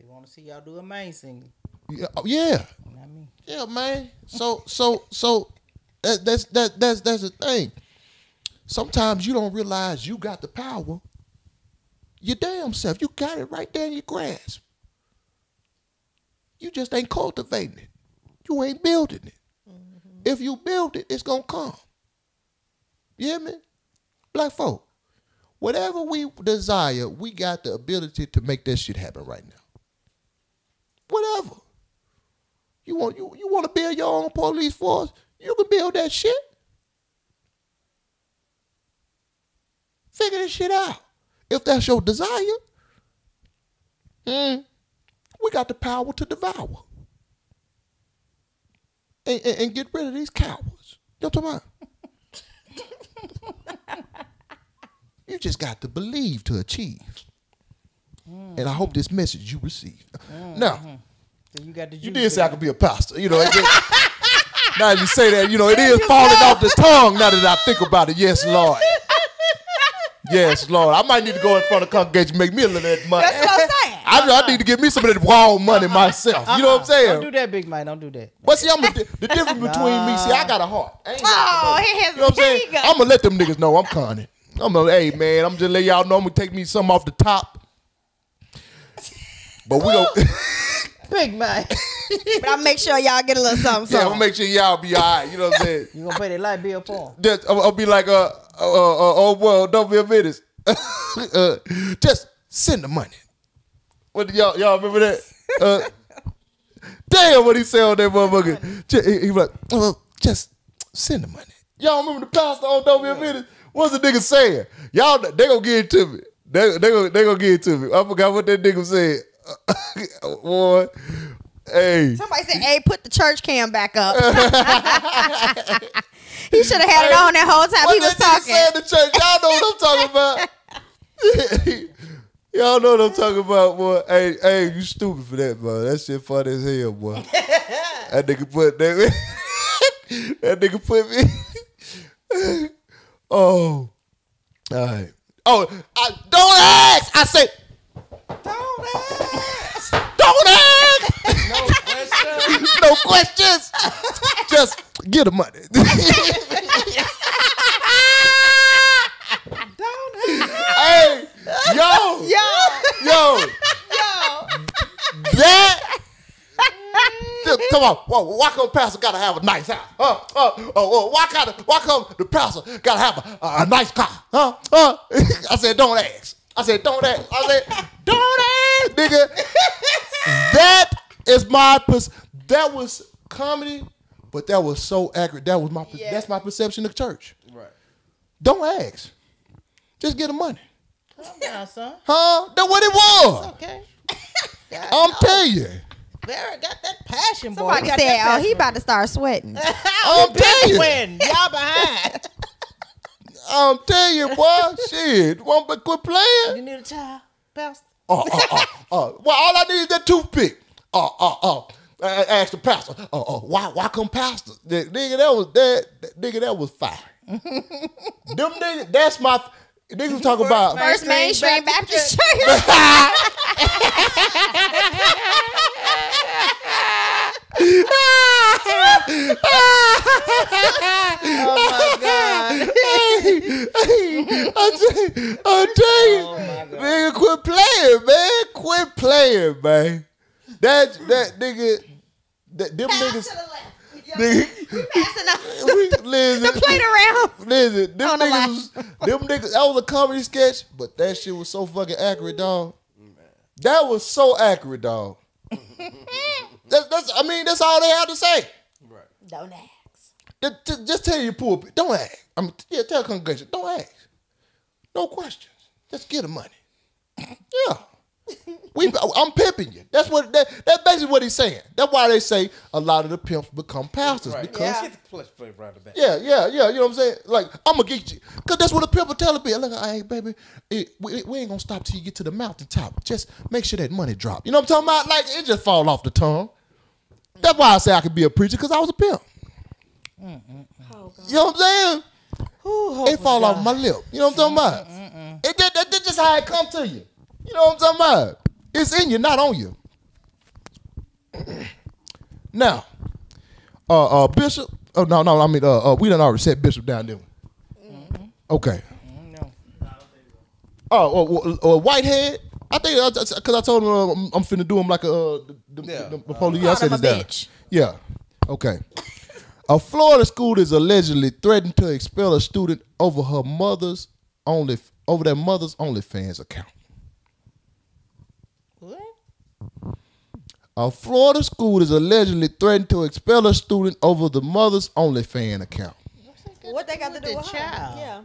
They want to see y'all do amazing.
Yeah, oh, yeah.
You know I mean?
Yeah, man. So so so that, that's that that's that's the thing. Sometimes you don't realize you got the power. Your damn self. You got it right there in your grasp. You just ain't cultivating it. You ain't building it. Mm-hmm. If you build it, it's gonna come. You hear me? Black folk. Whatever we desire, we got the ability to make that shit happen right now. Whatever. You want you you want to build your own police force? You can build that shit. Figure this shit out. If that's your desire, mm, we got the power to devour and, and, and get rid of these cowards. You know what I'm talking about? you just got to believe to achieve. And I hope this message you receive. Mm-hmm. Now,
So you got the
you did say I could be a pastor. You know, it just- now you say that, you know, it is falling off the tongue now that I think about it. Yes, Lord. Yes, Lord. I might need to go in front of the congregation and make me a little of that money.
That's what I'm saying.
I, I need to give me some of that wild money uh-huh. myself. You know what I'm
Uh-uh. Don't do that, big man. Don't do that.
But see, I'm a, the difference between me, see, I got a heart. I ain't
Oh,
no-
here,
you know what I'm saying?
go.
I'm gonna let them niggas know I'm cunning. I'm gonna, hey man, I'm just let y'all know I'm gonna take me some off the top. But we gonna,
Big man.
But I'll make sure y'all get a little something.
yeah, I'm gonna make sure y'all be all right. You know what I'm saying?
you going to pay that light bill for him.
Just, I'll, I'll be like, uh, uh, uh, oh well, don't be a minute. uh, just send the money. What did y'all y'all remember that? Uh, damn, what he said on that motherfucker. Ju- He, he was like, uh, just send the money. Y'all remember the pastor on Don't Be a Minute? What's the nigga saying? Y'all, they gonna get it to me. They, they, gonna, they gonna get it to me. I forgot what that nigga said. Boy, hey.
Somebody said, "Hey, put the church cam back up." he should have had it on that whole time
What
he was talking.
in the church? Y'all know what I'm talking about. Y'all know what I'm talking about, boy. Hey, hey, you stupid for that, bro. That shit funny as hell, boy. that nigga put that. that nigga put me. oh, all right. Oh, I, don't ask. I say,
Don't ask.
don't ask.
No question.
no questions. Just get the money.
Don't ask.
hey, yo,
Yo,
yo.
yo.
that. Come on, whoa, why come pastor gotta have a nice house? Huh? Uh, oh, why gotta, why come the pastor gotta have a, a, a nice car? Huh? Huh? I said, don't ask. I said, don't ask. I said, don't ask, nigga. that is my pers- That was comedy, but that was so accurate. That was my. per- That's my perception of church.
Right.
Don't ask. Just get the money.
Calm down, son.
Huh? That's what it was.
Okay.
I'm telling you.
Barry got that passion, boy.
Somebody
He
said,
that
"Oh, he about to start sweating."
I'm telling you.
Y'all behind.
I'm telling you, boy. Shit. Won't be quit playing.
You need a child, pastor.
Uh, uh, uh, oh, oh, oh, oh. Well, all I need is that toothpick. Oh, oh, oh. I I asked the pastor. Oh, oh, why, why come pastor? That, nigga, that was that, that. Nigga, that was fire. Them niggas, that's my. Niggas talk about.
First Manestream Baptist Church.
Oh my God.
I tell, I tell you, nigga, quit playing, man. Quit playing, man. That that nigga, that, them niggas, nigga,
Passing up
we, listen,
the plate around.
listen, them
the
niggas, was- them niggas, that was a comedy sketch, but that shit was so fucking accurate, dog. That was so accurate, dog. That's, that's, I mean, that's all they have to say. Right.
Don't ask.
Just, just- just tell your poor don't ask. I mean, yeah, tell the congregation, don't ask. No questions. Just get the money. Yeah. We, I'm pimping you. That's what that, that's basically what he's saying. That's why they say a lot of the pimps become pastors
Right.
because
Yeah.
Get the plush plate right the back.
yeah, yeah, yeah. You know what I'm saying? Like, I'm gonna get you. Cause that's what the people tell me. Look, hey, baby, it, we, we ain't gonna stop till you get to the mountaintop. Just make sure that money drop. You know what I'm talking about? Like, it just fall off the tongue. That's why I say I could be a preacher, cause I was a pimp. You know what I'm saying? it fall off my lip. You know what I'm talking about? It, that, that- that's just how it come to you. You know what I'm talking about? It's in you, not on you. now, uh, uh, Bishop. Oh no, no. I mean, uh, uh we done already set Bishop down, didn't we? Okay. Oh, oh, oh, uh, Whitehead. I think because I told him uh, I'm, I'm finna do him like a uh, the, the,
Yeah.
the, the police. I said
him a
it's down.
bitch.
Yeah. Okay. A Florida school is allegedly threatened to expel a student over her mother's only over their mother's OnlyFans account.
What?
A Florida school is allegedly threatened to expel a student over the mother's OnlyFans account.
What they got to do
the
with her?
child?
Yeah.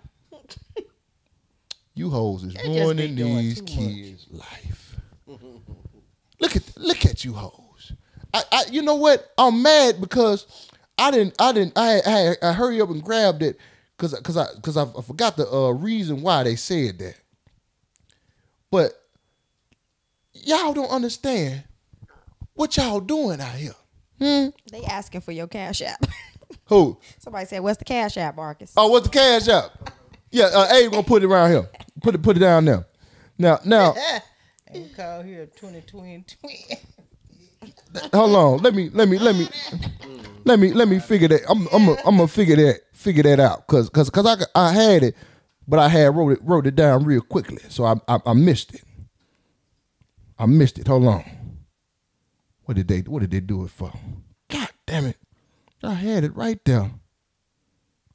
You hoes is ruining these
too much.
kids' life. look at look at you hoes. I, I you know what? I'm mad because I didn't I didn't I I, I hurry up and grabbed it because because I because I, I forgot the uh, reason why they said that. But y'all don't understand what y'all doing out here. Hmm?
They asking for your cash app.
Who?
Somebody said, "What's the cash app, Marcus?"
Oh, what's the cash app? Yeah, uh, A gonna put it around here. Put it put it down there. Now now
And we call here 2020
hold on. Let me let me let me let me let me figure that. I'm I'm a, I'm gonna figure that figure that out because because because I I had it, but I had wrote it wrote it down real quickly, so I I, I missed it. I missed it. Hold on. What did they What did they do it for? God damn it! I had it right there.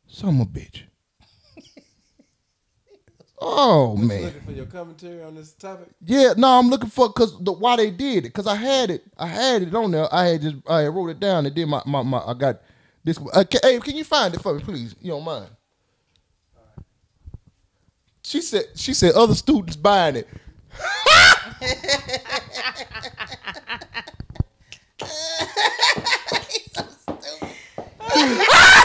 Some a bitch. Oh man.
Looking for your commentary on this topic.
Yeah, no, I'm looking for because the why they did it because I had it, I had it on there. I had just I had wrote it down and then my my, my I got this. Uh, ca- hey, can you find it for me, please? You don't mind? She said she said other students buying it.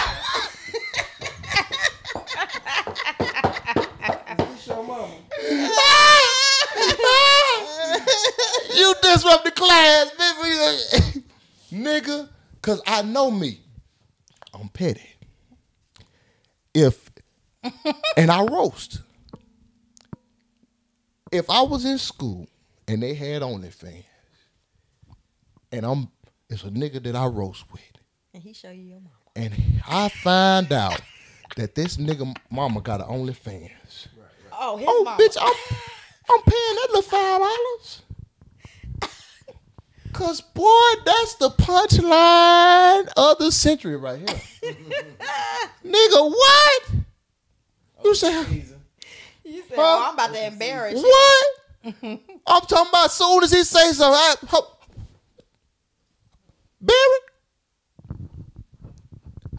you disrupt the class, nigga. Cause I know me. I'm petty. If and I roast. If I was in school and they had OnlyFans, and I'm it's a nigga that I roast with,
And he show you your mama.
and I find out that this nigga mama got an OnlyFans.
Oh, his
Oh,
mama.
bitch, I'm I'm paying that little five dollars. Cause boy, that's the punchline of the century right here. Nigga, what? You say
You said, "Oh, I'm about to embarrass you."
what? I'm talking about soon as he say something. I, ho- Barry,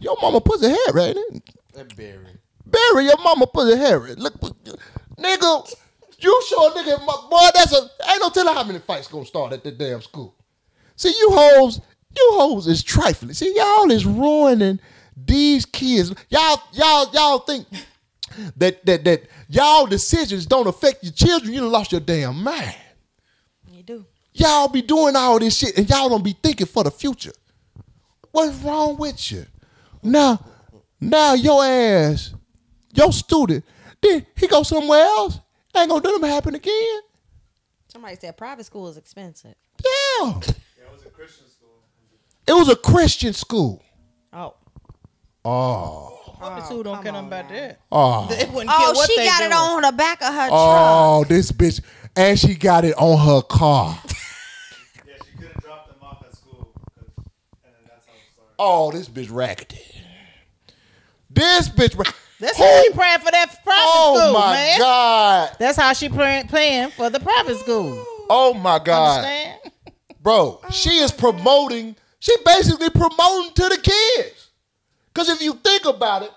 your mama pussy hair, right? In.
That berry.
Barry, your mama pussy hairy. Look, nigga, you sure nigga, my, boy, that's a, ain't no telling how many fights gonna start at the damn school. See, you hoes, you hoes is trifling. See, y'all is ruining these kids. Y'all, y'all, y'all think that that that y'all decisions don't affect your children. You done lost your damn mind.
You do.
Y'all be doing all this shit and y'all don't be thinking for the future. What's wrong with you? Now, now your ass, your student, then he go somewhere else. Ain't gonna let him happen again.
Somebody said private school is expensive.
Yeah.
Yeah, it was a Christian school.
It was a Christian school.
Oh.
Oh.
Public school don't care nothing about that.
Oh.
They wouldn't
Oh,
what
she
they
got it on the back of her oh, truck.
Oh, this bitch. And she got it on her car.
Yeah, she couldn't drop them off at school, 'cause- and then that's how it started.
Oh, this bitch rackety. This bitch. Ra-
That's how she praying for that private school.
Oh
school,
my
man.
God.
That's how she praying, paying for the private school.
Oh my God.
Understand?
Bro, she is promoting, she basically promoting to the kids. Cause if you think about it,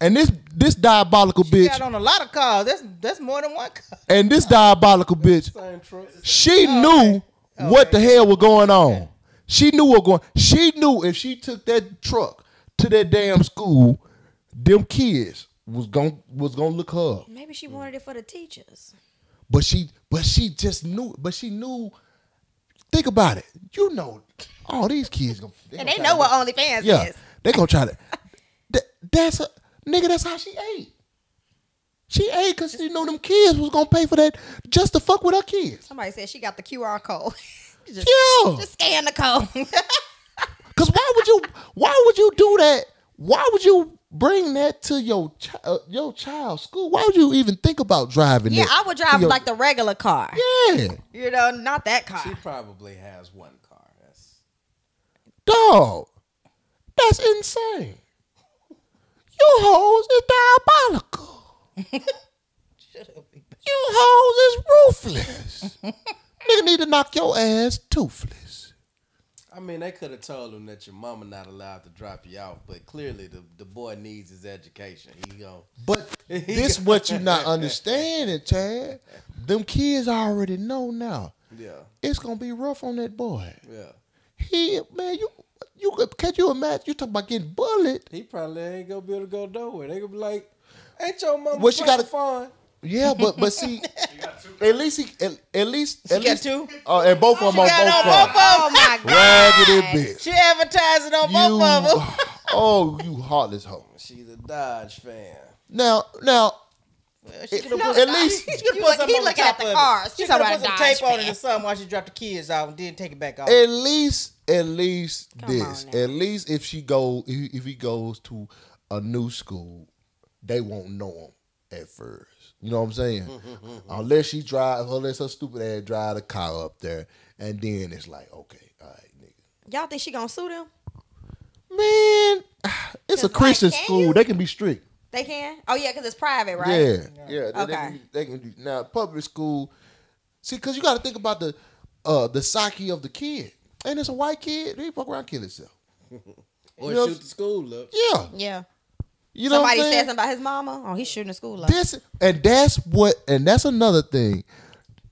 and this this diabolical
She
bitch,
got on a lot of cars. That's that's more than one car.
and this diabolical bitch,
Same truck.
she knew what the hell was going on. She knew what going. She knew if she took that truck to that damn school, them kids was going was gonna look her up.
Maybe she wanted it for the teachers.
But she, but she just knew. But she knew. Think about it. You know, all these kids gonna.
And
gonna
they know
to-
what OnlyFans
Yeah,
is.
they gonna try to. That, that's a nigga. That's how she ate. She ate because she knew them kids was gonna pay for that just to fuck with her kids.
Somebody said she got the QR code. just,
Yeah.
just scan the code.
Cause why would you? Why would you do that? Why would you bring that to your chi- uh, your child's school? Why would you even think about driving?
yeah,
that
I would drive
your-
like the regular car.
Yeah,
You know, not that car.
She probably has one car. That's
dog. That's insane. You hoes is diabolical. You hoes is ruthless. Nigga need to knock your ass toothless.
I mean, they could have told him that your mama not allowed to drop you off, but clearly the, the boy needs his education. He go,
But this what you not understanding, Chad. Them kids already know now.
yeah,
It's gonna be rough on that boy.
yeah.
He man, you you could- can you imagine? You talking about getting bullied?
He probably ain't gonna be able to go nowhere. They gonna be like, "Ain't your mama
What she gotta-
fun?"
Yeah, but but see, at least he at, at least at
got
least
two?
Oh, and both of them on
got
both
on
fronts.
both
oh my god.
Raggedy bitch.
She advertising on
You,
both of them.
oh, you heartless hoe.
She's a Dodge fan.
Now, now,
She could have
No,
put,
at least
she could
You
put
look-
something on the
looking at the
of
cars.
it.
She
She could have put some tape
Dodge
on it
fan.
or something while she dropped the kids off and didn't take it back off.
at least, at least
Come
this, at least if she go, if, if he goes to a new school, they won't know him at first. You know what I'm saying? unless she drive, unless her stupid ass drive the car up there, and then it's like, okay, all right, nigga.
Y'all think she gonna sue them?
Man, it's a
Cause, like,
Christian school.
you?
They can be strict.
They can? Oh yeah, because it's private, right?
Yeah, yeah. They,
Okay.
they, can, they can do now public school. See, because you got to think about the uh the psyche of the kid. And it's a white kid. He fuck around, kill himself.
Or
You know-
shoot the school up.
Yeah,
Yeah.
You know.
Somebody
what I'm
said
saying?
something about his mama. Oh, he's shooting the school up.
This and that's what and that's another thing.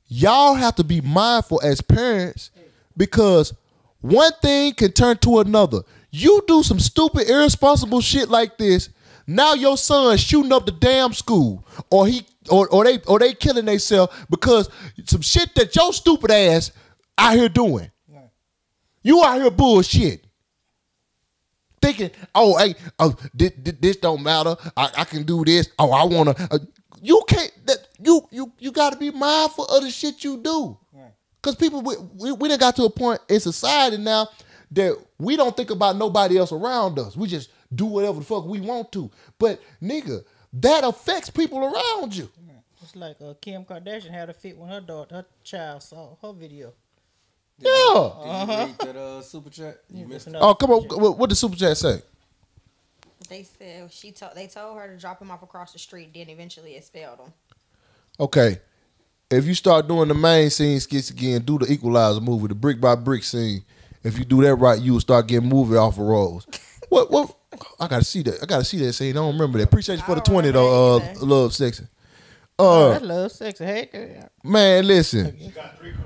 Y'all have to be mindful as parents because one thing can turn to another. You do some stupid, irresponsible shit like this. Now your son shooting up the damn school, or he, or, or they, or they killing themselves because some shit that your stupid ass out here doing. You out here bullshit thinking, oh, hey, oh, this, this don't matter. I, I can do this. Oh, I wanna. Uh, you can't. That you you you got to be mindful of the shit you do. Cause people, we, we we done got to a point in society now that we don't think about nobody else around us. We just do whatever the fuck we want to. But nigga, that affects people around you.
It's like uh, Kim Kardashian had a fit when her daughter, her child saw her video.
Yeah.
Did you read that uh, super chat? You missed it.
Oh, come on. What, what did super chat say?
They said she told they told her to drop him off across the street, then eventually expelled him.
Okay. If you start doing the main scene skits again, do the equalizer movie, the brick by brick scene. If you do that right, you will start getting movie off of rolls. What what I gotta see that. I gotta see that scene. I don't remember that. Appreciate you for the 20 though, uh love sexy.
Oh,
Uh
that's love, sex, hey, girl.
man, listen.
You got three cars.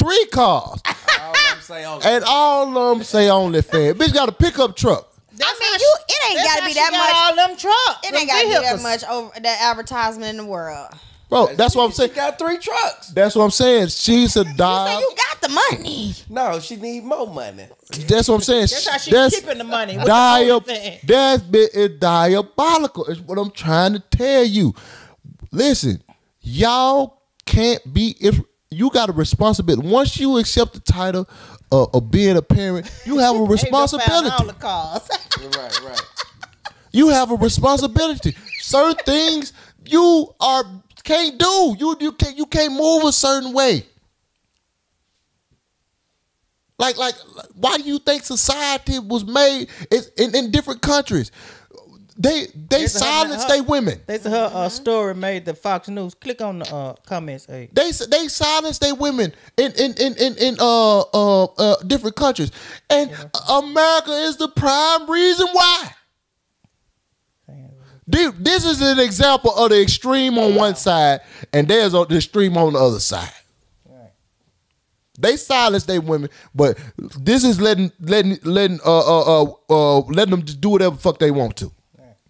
Three cars.
All all
and all of them say OnlyFans. Bitch got a pickup truck.
That's
I mean, you it ain't
that's
gotta
how
be
she
that
got
much.
All them trucks.
It ain't gotta be that much over that advertisement in the world.
Bro, that's what I'm saying.
She got three trucks.
That's what I'm saying. She's a
So
dog.
you got the money.
No, she need more money.
That's what I'm saying.
That's how she
That's-
keeping the money. with the
Diab-
OnlyFans.
that bit is diabolical. Is what I'm trying to tell you. Listen, y'all can't be if you got a responsibility. Once you accept the title of, of being a parent, you have a
They done found
responsibility.
All the cars.
right, right.
You have a responsibility. Certain things you are can't do. You you can't you can't move a certain way. Like like why do you think society was made is in, in different countries? They they
her-
silence they women.
They said her uh, story made the Fox News. Click on the uh, comments. Hey.
They they silence they women in in in in, in uh, uh uh different countries, and America is the prime reason why. Dude, This is an example of the extreme on one side, and there's the extreme on the other side. They silence they women, but this is letting letting letting uh uh uh, uh letting them just do whatever the fuck they want to.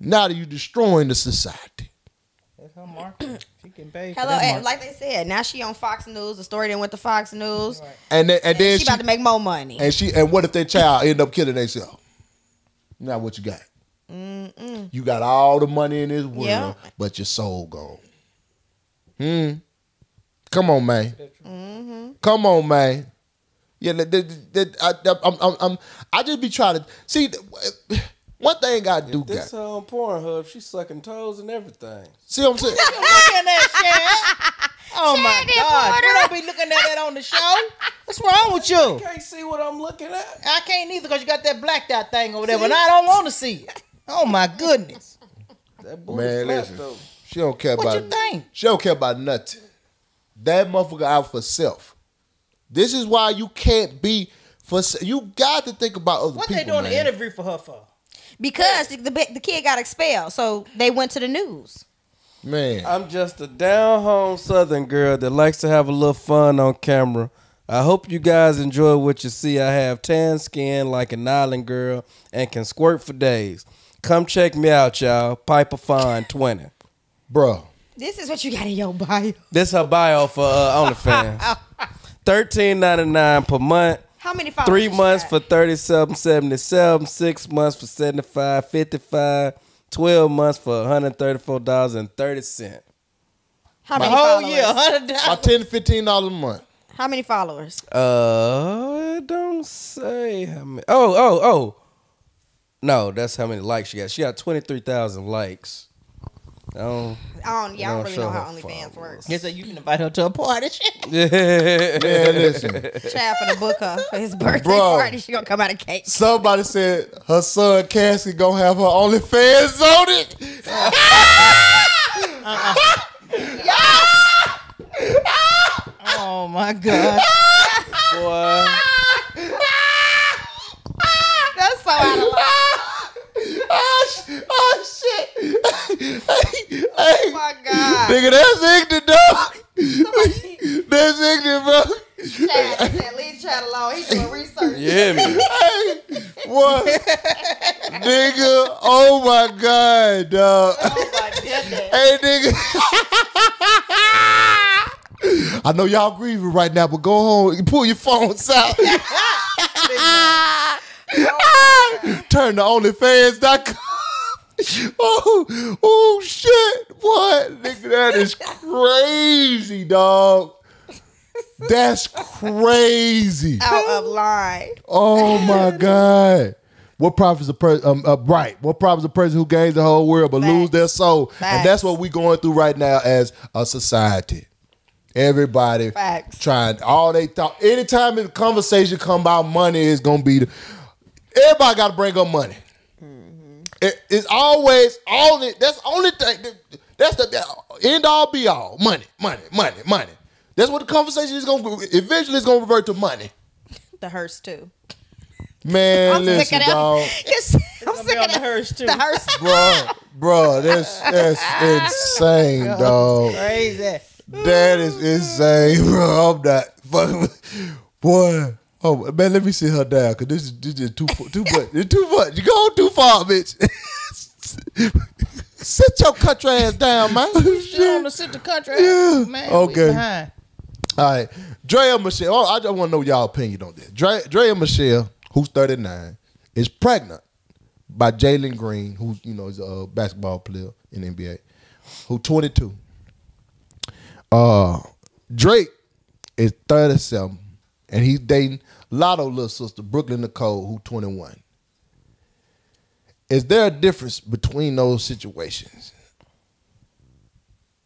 Now that you're destroying the society.
That's her market. She getting paid. for
Hello, and like they said, now she on Fox News. The story then went to Fox News.
And then and then
she, about to make more money.
And she and what if their child end up killing themselves? Now what you got? You got all the money in this world,
Yeah.
but your soul gone. Hmm. Come on, man. Mm -hmm. Come on, man. Yeah, that, that, that- I, I'm, I'm, I'm, I just be trying to see. One thing I do
This
got.
her on Pornhub. She's sucking toes and everything.
See what I'm saying?
looking at that shit. Oh my God!
Porter.
You don't be looking at that on the show. What's wrong with you?
Can't see what I'm looking at.
I can't either because you got that blacked out thing over there, but I don't want to see it. Oh my goodness!
That booty
Man,
flat
listen.
though.
She don't care about What
you think?
She don't care about nothing. That motherfucker out for self. This is why you can't be for. se- You got to think about other
What
people.
What they doing
man.
an interview for her for?
Because the, the the kid got expelled, so they went to the news.
Man,
I'm just a down home Southern girl that likes to have a little fun on camera. I hope you guys enjoy what you see. I have tan skin like an island girl and can squirt for days. Come check me out, y'all. Piper Fine 20.
bro.
This is what you got in your bio.
This her bio for uh, OnlyFans. Thirteen ninety nine per month.
How many followers?
Three months
got?
for thirty seven seventy seven. Six months for seventy five fifty five. Twelve months for one hundred thirty four dollars and thirty cent.
how many
Oh
followers?
yeah, hundred
About
dollars.
ten to fifteen dollars a month.
How many followers?
Uh, it don't say how many. Oh, oh, oh. No, that's how many likes she got. She got twenty three thousand likes. I don't.
I don't. Yeah, I
Don't
don't really know how
her
OnlyFans works.
Yes, so you can invite her to a party. Shit.
Man, listen.
Chad for the book her for his birthday
Bro.
party. She gonna come out of cake.
Somebody said her son Cassie gonna have her OnlyFans on it.
Oh my God!
Boy,
That's so out of line.
Oh, oh shit! hey, hey,
Oh my god.
nigga, that's ignorant, dog. that's ignorant, bro.
Chad said, leave Chad alone. He doing research.
Yeah, hear me?
Hey, what? nigga, oh my god, dog.
Oh my goodness.
Hey, nigga. I know y'all grieving right now, but go home and pull your phones out. Oh, Turn to OnlyFans.com. oh, oh shit. What? Nigga, that is crazy, dog. That's crazy.
Out of line.
Oh my God. What profits a person? Um, uh, right. What profits a person who gains the whole world but lose their soul? And that's what we're going through right now as a society. Everybody
Facts.
trying all they thought. Anytime the conversation come about money is gonna be. The, everybody got to bring up money. It- it's always only. That's the only thing. That's the end all be all. Money, money, money, money. That's what the conversation is gonna. Eventually, it's gonna revert to money.
The hearse too.
Man,
I'm sick of that.
dog.
I'm sick of
the hearse, too.
The hearse.
bro, bro, that's that's insane, dog.
Crazy.
That is insane, bro. I'm not fucking with boy. Oh man, let me sit her down because this is this is too too much. It's too much. You go too far, bitch. sit your country ass down, man.
She on the sit the country.
ass, Yeah.
Man,
Okay. All right, Draya Michele. Oh, I just want to know y'all opinion on this. Drea, Draya Michele, who's 39, is pregnant by Jalen Green, who's you know is a basketball player in the NBA, who 22. Uh, Drake is 37, and he's dating Latto little sister Brooklyn Nikole, who 21. Is there a difference between those situations?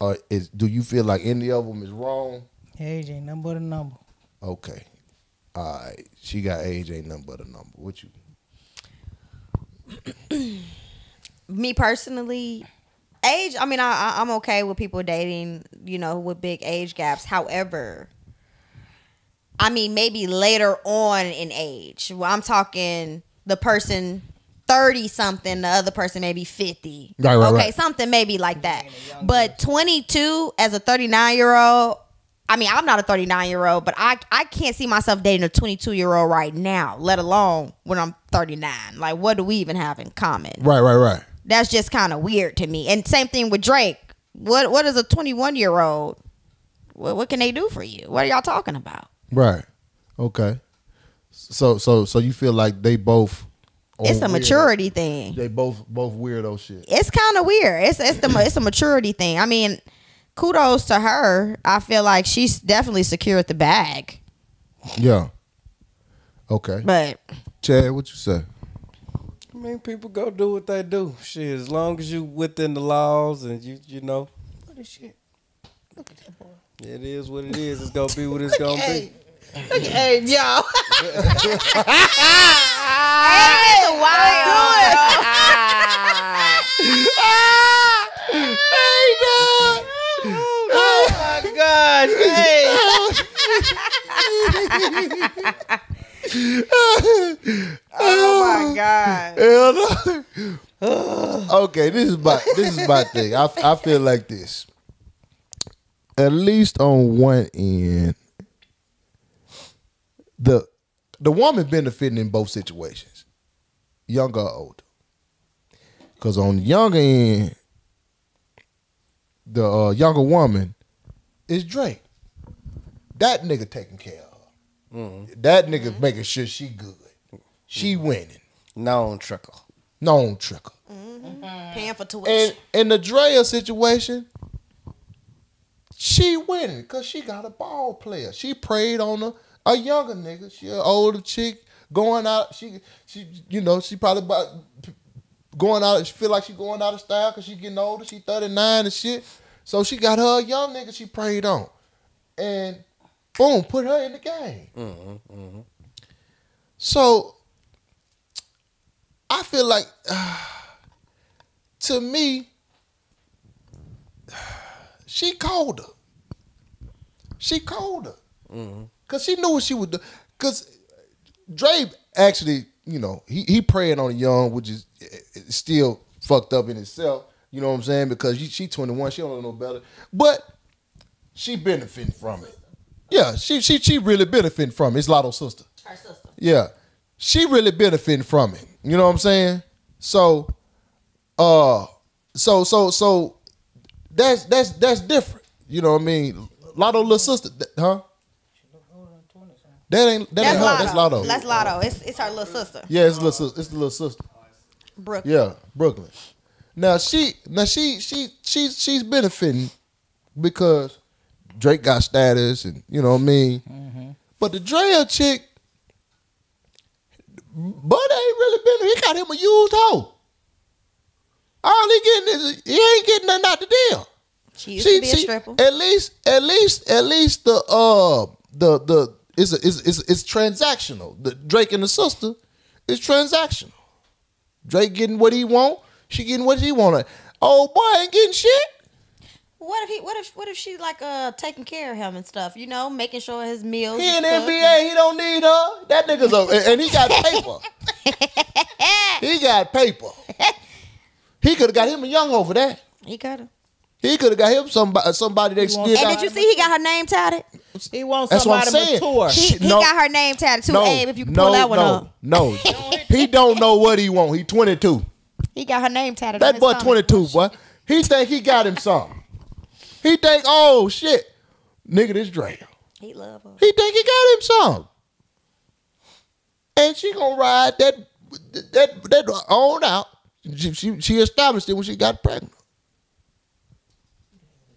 Or is do you feel like any of them is wrong?
Age ain't nothing but a number.
Okay. All right. She got age ain't nothing but a number. What you?
me personally, age. I mean, I, I I'm okay with people dating, you know, with big age gaps. However, I mean, maybe later on in age. Well, I'm talking the person. 30 something the other person maybe 50
Right, right,
okay
right.
something maybe like that but 22 as a 39 year old i mean i'm not a 39 year old but i i can't see myself dating a 22 year old right now let alone when i'm 39 like what do we even have in common
Right, right, right.
that's just kind of weird to me. And same thing with Drake. What what is a 21 year old? What what can they do for you? What are y'all talking about?
Right. Okay. So so so you feel like they both.
It's a
weirdo-
maturity thing.
They both both weirdo shit.
It's kind of weird. It's it's the it's a maturity thing. I mean, kudos to her. I feel like she's definitely secured the bag.
Yeah. Okay.
But
Chad, what you say?
I mean, people go do what they do. Shit, as long as you within the laws and you you know,
Look at shit. Look at that boy.
it is what it is. It's gonna be what it's gonna be.
Look at hey, y'all.
it's wild.
oh my gosh. Hey.
oh my god.
Oh, Hell no. okay, this is my this is my thing. I I feel like this. At least on one end, the the woman benefiting in both situations, younger or older. Because on the younger end, the uh, younger woman is Drake. That nigga taking care of her. Mm-hmm. That nigga making sure she good. She mm-hmm. winning.
Non trickle.
Known trickle. Mm-hmm.
Paying for tuition.
And in the Draya situation, she winning because she got a ball player. She preyed on a, a younger nigga. She an older chick going out. She she you know she probably about going out. She feel like she going out of style because she getting older. She thirty nine and shit. So she got her young nigga she prayed on, and boom, put her in the game. Mm-hmm, mm-hmm. So I feel like to me, she called her. She called her. Mm-hmm. Cause she knew what she would do. Cause Dre actually, you know, he he preying on the young, which is eh, eh, still fucked up in itself. You know what I'm saying? Because she, she 21, she don't know no better. But she benefiting from it. Yeah, she she she really benefiting from it. It's Latto's sister.
Her sister.
Yeah. She really benefiting from it. You know what I'm saying? So uh so so so that's that's that's different. You know what I mean? Latto little sister, huh? That ain't that
That's
ain't her.
Latto.
That's Latto.
That's Latto. It's it's her little sister.
Yeah, it's little sister. It's the little sister.
Brooke.
Yeah, Brooklyn. Now she now she she she's she's benefiting because Drake got status and you know what I mean. But the Draya chick, Bud ain't really been. He got him a used hoe. All he getting is he ain't getting nothing out the deal.
She used to be a stripper.
At least, at least, at least the uh the the it's a, it's, it's it's transactional. The Drake and the sister is transactional. Drake getting what he want, she getting what she want. Oh boy ain't getting shit.
What if he? What if? What if she like uh taking care of him and stuff? You know, making sure his meals.
He in. NBA, he don't need her. That nigga's a and- and he got paper. he got paper. He could have got him a young over that.
He could have.
He could have got him somebody uh, somebody that still
And did you see he got her name tatted?
He wants
That's what I'm
somebody
saying.
mature.
He, he
no.
got her name tatted too.
no,
Abe, if you can
no,
pull that one
no,
up,
no. he don't know what he want. He 22.
he got her name tatted. on
That
his
boy
stomach.
22, boy. He think he got him something. He think, oh shit, nigga, this Dre.
He love her.
He think he got him something. And she gonna ride that that that on out. She, she she established it when she got pregnant.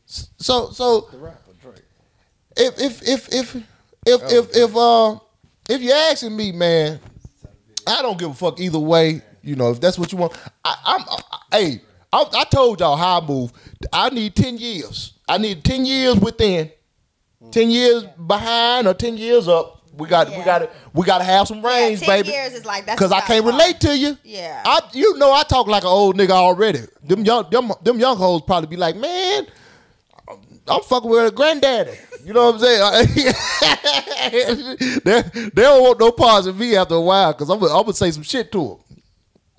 So so if if if if if if if uh if you're asking me, man, I don't give a fuck either way. You know, if that's what you want, I, I'm. I, hey, I, I told y'all how I move. I need ten years. I need ten years within, ten years behind, or ten years up. We got we got to we got to have some
Yeah,
range,
10
baby.
years is like that's
Cause I can't
far.
relate to you.
Yeah.
I you know I talk like an old nigga already. Them young them them young hoes probably be like, man, I'm fucking with a granddaddy. You know what I'm saying? they, they don't want no parts of me after a while because I'm, gonna- I'm gonna say some shit to them.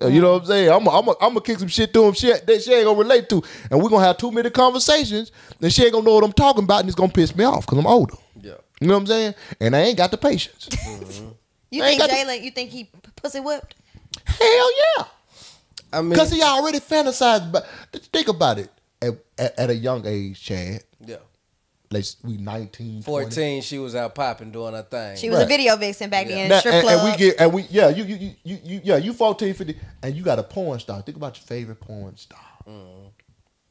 Uh, you know what I'm saying? I'm gonna I'm I'm kick some shit to him shit that she ain't gonna relate to, and we're gonna have too many conversations. Then she ain't gonna know what I'm talking about, and it's gonna piss me off because I'm older.
Yeah.
You know what I'm saying? And I ain't got the patience. Mm-hmm.
You
I ain't
think
got the-
Jalen? You think he p- pussy whipped?
Hell yeah.
I mean,
Because he already fantasized. But think about it. At, at, at a young age, Chad,
yeah.
like we 19, 20.
14, she was out popping doing her thing.
She was a video vixen back then.
Now,
strip
and,
club.
and we get and we yeah you you, you you you yeah you 14 50 and you got a porn star. Think about your favorite porn star. Mm.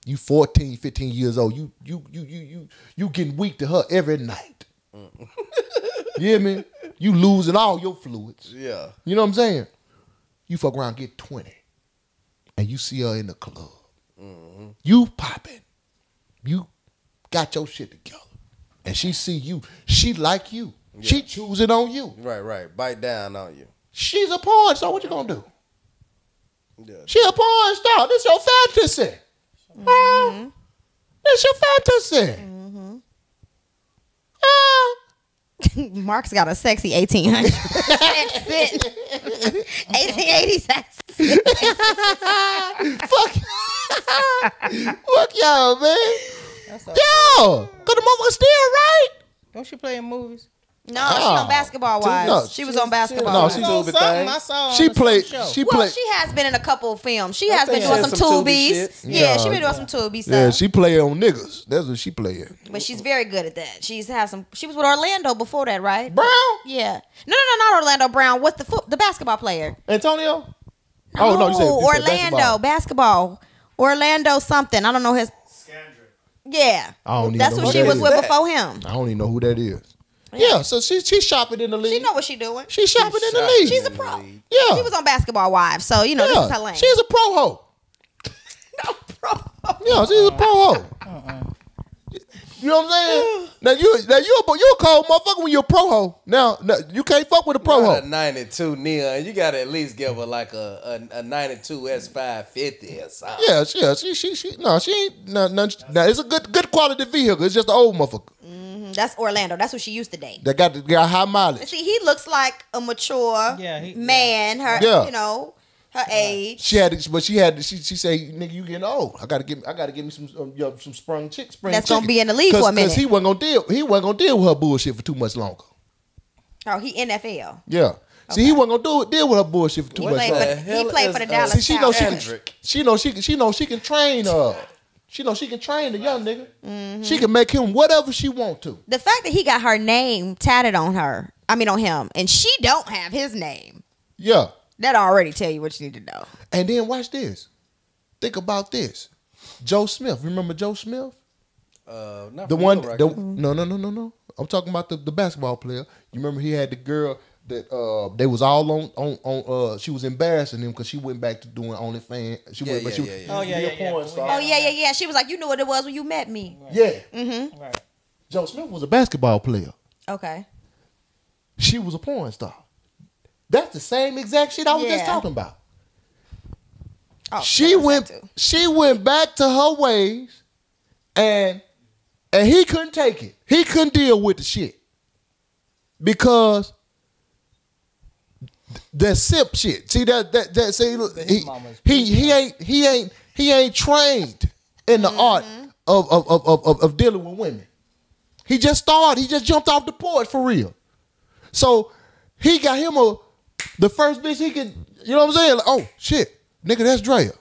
You 14 15 years old. You you you you you you getting weak to her every night. Mm. You hear me? You losing all your fluids.
Yeah.
you know what I'm saying? You fuck around get 20 and you see her in the club. Mm-hmm. You popping. You got your shit together and she see you she like you she choosing on you
Right, right. Bite down on you.
She's a porn star. What you gonna do?
Yeah.
She a porn star. This your fantasy. Huh? Mm-hmm. This your fantasy. Mm-hmm. Huh?
Mark's got a sexy 1800 accent. 1880s accent.
Fuck. Fuck y'all, man. Yo, cause the motherfucker still right.
Don't you play in movies?
No, she
Oh.
on Basketball
She-
Wives.
no,
she was on Basketball
no,
Wives.
she-
She something
thing.
I saw.
She
on some
played. She
well,
played.
she has been in a couple of films. She has been doing some
some
Tubies. Yeah,
Yeah.
she been doing some Tubi stuff.
Yeah, she play on niggas. That's what she play in.
but she's very good at that. She's had some. She was with Orlando before that, right?
Brown,
Yeah. No, no, no, not Orlando Brown. What's the foot? The basketball player?
Antonio. oh no, you said, you said
Orlando
basketball.
basketball. Orlando something. I don't know his.
Scandrick.
Yeah.
I don't even
That's
know
who
who
she
that
was
is.
with before him.
I don't even know who that is. Yeah, so she she's shopping in the league.
She know what she doing.
She's shopping in the
shopping.
league.
She's a pro.
yeah.
She was on Basketball Wives, so you know
yeah.
this is her lane.
She's a pro hoe.
no pro.
Yeah, she's a pro hoe. You know what I'm saying? Now you now you a you a cold motherfucker when you're a pro ho. Now, now you can't fuck with a pro
ho.
hoe.
a 92 neon. You got to at least give her like a, a, a 92 S550 or something.
Yeah, she, yeah, she, she, she, no, she ain't. No, no, no, it's a good, good quality vehicle. It's just an old motherfucker
Mm, That's Orlando. That's what she used to date.
that got got high mileage.
See, he looks like a mature
Yeah, he-
man. Her,
Yeah.
you know, her age.
She had, but she had, she, she say, nigga, you getting old. I gotta get, I gotta get me some, um, yo, some sprung chick, spring.
That's gonna be in the league for a
Cause-
minute.
Cause he wasn't gonna deal, he wasn't gonna deal with her bullshit for too much longer.
Oh, he NFL.
Yeah. See, he wasn't gonna do it, deal with her bullshit for too
What
much
Played
longer.
for, he played for the Dallas
See, she know she, can,
Cowboys.
She know she, can- she know she can train her. She know she can train the young nigga.
Mm-hmm.
She can make him whatever she want to.
The fact that he got her name tatted on her, I mean on him, and she don't have his name,
Yeah.
That already tell you what you need to know.
And then watch this. Think about this. Joe Smith. Remember Joe Smith?
Uh, not
The one.
Little
The,
Rock.
no, no, no, no, no. I'm talking about the, the basketball player. You remember he had the girl that uh they was all on on on uh she was embarrassing him because she went back to doing OnlyFans. She
Yeah,
went, but
yeah,
she
yeah,
was
yeah.
Oh, yeah,
she a
yeah, yeah.
porn star.
Oh yeah, yeah, yeah. She was like, you knew what it was when you met me.
Yeah.
Mm-hmm.
Right.
Joe Smith was a basketball player.
Okay.
She was a porn star. That's the same exact shit I was just talking about.
Oh,
she went she went back to her ways and and he couldn't take it. He couldn't deal with the shit. Because that sip shit. See that that that see look, he, he he ain't he ain't he ain't trained in the art of of, of of of of dealing with women. He just started, he just jumped off the porch for real. So he got him a the first bitch he could, you know what I'm saying? Like, oh shit, nigga, that's Draya.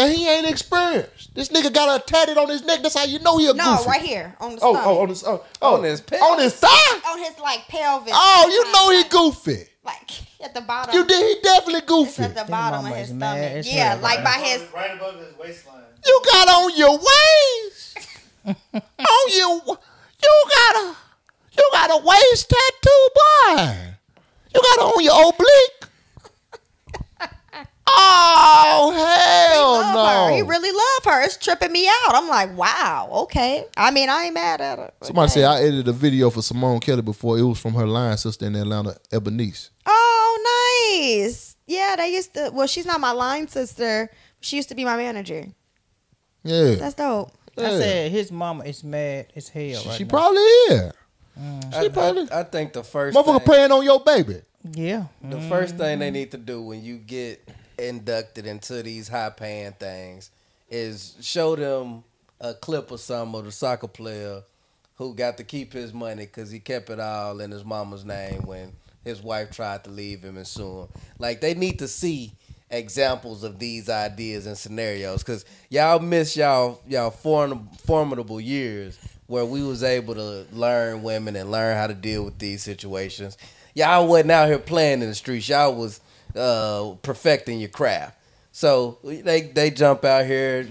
And he ain't experienced. This nigga got a tatted on his neck. That's how you know he a
No,
goofy.
right here on the
Oh,
stomach.
oh, on his, oh, oh,
On his pelvis.
on his thigh.
on his like pelvis.
Oh, you know he goofy.
like at the bottom.
You did. He definitely
It's
goofy.
at the bottom of his
mad
stomach.
as
Yeah,
hell.
like by his.
right above his waistline.
You got on your waist. on your, you got a, you got a waist tattoo, boy. You got it on your oblique. Oh hell
love her. He really love her. It's tripping me out. I'm like, wow, okay. I mean, I ain't mad at her.
Somebody
Okay.
said I edited a video for Simone Kelly before. It was from her line sister in Atlanta, Ebonice.
Oh, nice. Yeah, they used to. Well, she's not my line sister. She used to be my manager.
Yeah.
That's dope.
I said his mama is mad as hell right
she
now.
probably is. Mm.
I,
She probably-
I, I think the first
Motherfucker
thing,
praying on your baby.
yeah.
the mm-hmm. first thing they need to do when you get inducted into these high paying things is show them a clip of some of the soccer player who got to keep his money because he kept it all in his mama's name when his wife tried to leave him and sue him. Like they need to see examples of these ideas and scenarios because y'all miss y'all y'all form, formidable years where we was able to learn women and learn how to deal with these situations. Y'all wasn't out here playing in the streets. Y'all was uh, perfecting your craft. So they they jump out here,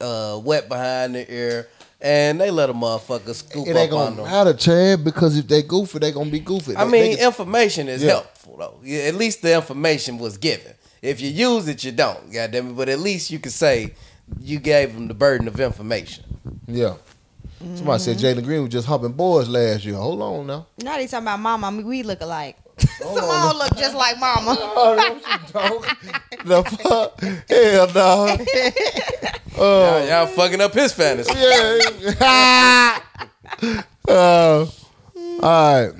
uh, wet behind the ear, and they let a motherfucker scoop
It ain't
up on them.
matter, Chad, because if they goofy, they gonna be goofy.
I
They-
mean,
they can-
information is
Yeah.
helpful though. Yeah, At least the information was given. If you use it, you don't. Goddamn it! But at least you can say you gave them the burden of information.
yeah. Somebody said Jalen Green was just humping boys last year. Hold on now.
Now they talking about mama. I mean, we look alike.
Hold on
Simone look just like mama.
Oh, no, don't. the fuck? Hell no.
Y'all, y'all fucking up his fantasy.
Yeah. uh, all right.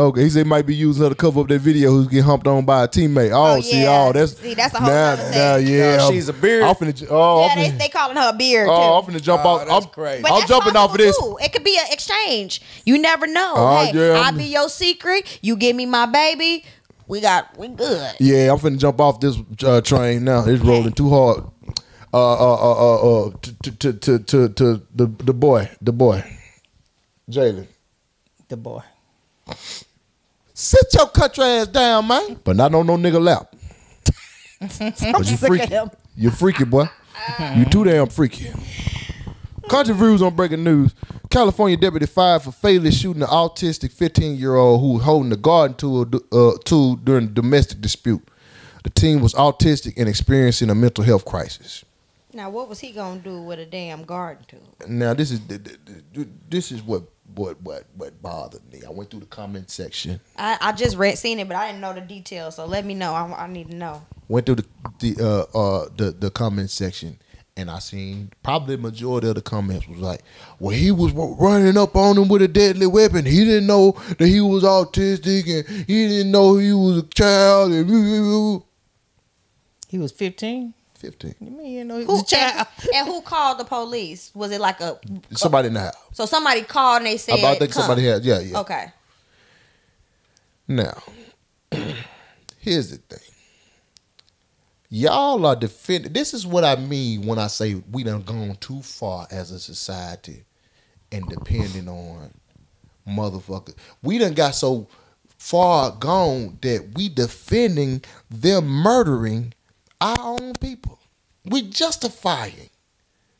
Okay, he said he might be using her to cover up that video who's getting humped on by a teammate. Oh,
Oh,
see,
yeah.
oh, that's
See, that's a whole
now,
nother thing.
now, yeah.
No, she's a beard.
I'm finna, oh,
yeah,
I'm
they,
finna,
they calling her a beard too.
oh, I'm finna jump
Oh,
off.
that's
I'm,
crazy.
But
I'm
that's
jumping off of this.
possible, too. It could be an exchange. You never know.
Oh,
hey,
yeah.
I'll be your secret. You give me my baby. We got we good.
Yeah, I'm finna jump off this uh, train now. It's rolling too hard. Uh, uh, uh, uh, uh to, to, to, to, to the, the boy, the boy, Jalen.
The boy.
Sit your country ass down, man. But not on no nigga lap. I'm you
sick of
freaky.
him.
You freaky, boy. You too damn freaky. Country views on breaking news. California deputy fired for fatally shooting an autistic 15 year old who was holding a garden tool, uh, tool during a domestic dispute. The teen was autistic and experiencing a mental health crisis.
Now what was he gonna do with a damn garden tool?
Now this is this is what what what what bothered me. I went through the comment section.
I, I just read seen it, but I didn't know the details. So let me know. I, I need to know.
went through the the uh uh the the comment section and I seen probably the majority of the comments was like, well, he was running up on him with a deadly weapon. He didn't know that he was autistic and he didn't know he was a child. And
He was 15. You mean you know he
Who
was a child?
and, and who called the police? Was it like a
Somebody in the house.
so somebody called and they said
I think
come.
somebody had. Yeah, yeah.
Okay.
Now, here's the thing. Y'all are defending. This is what I mean when I say we done gone too far as a society and depending on motherfuckers. We done got so far gone that we defending them murdering our own people. We're justifying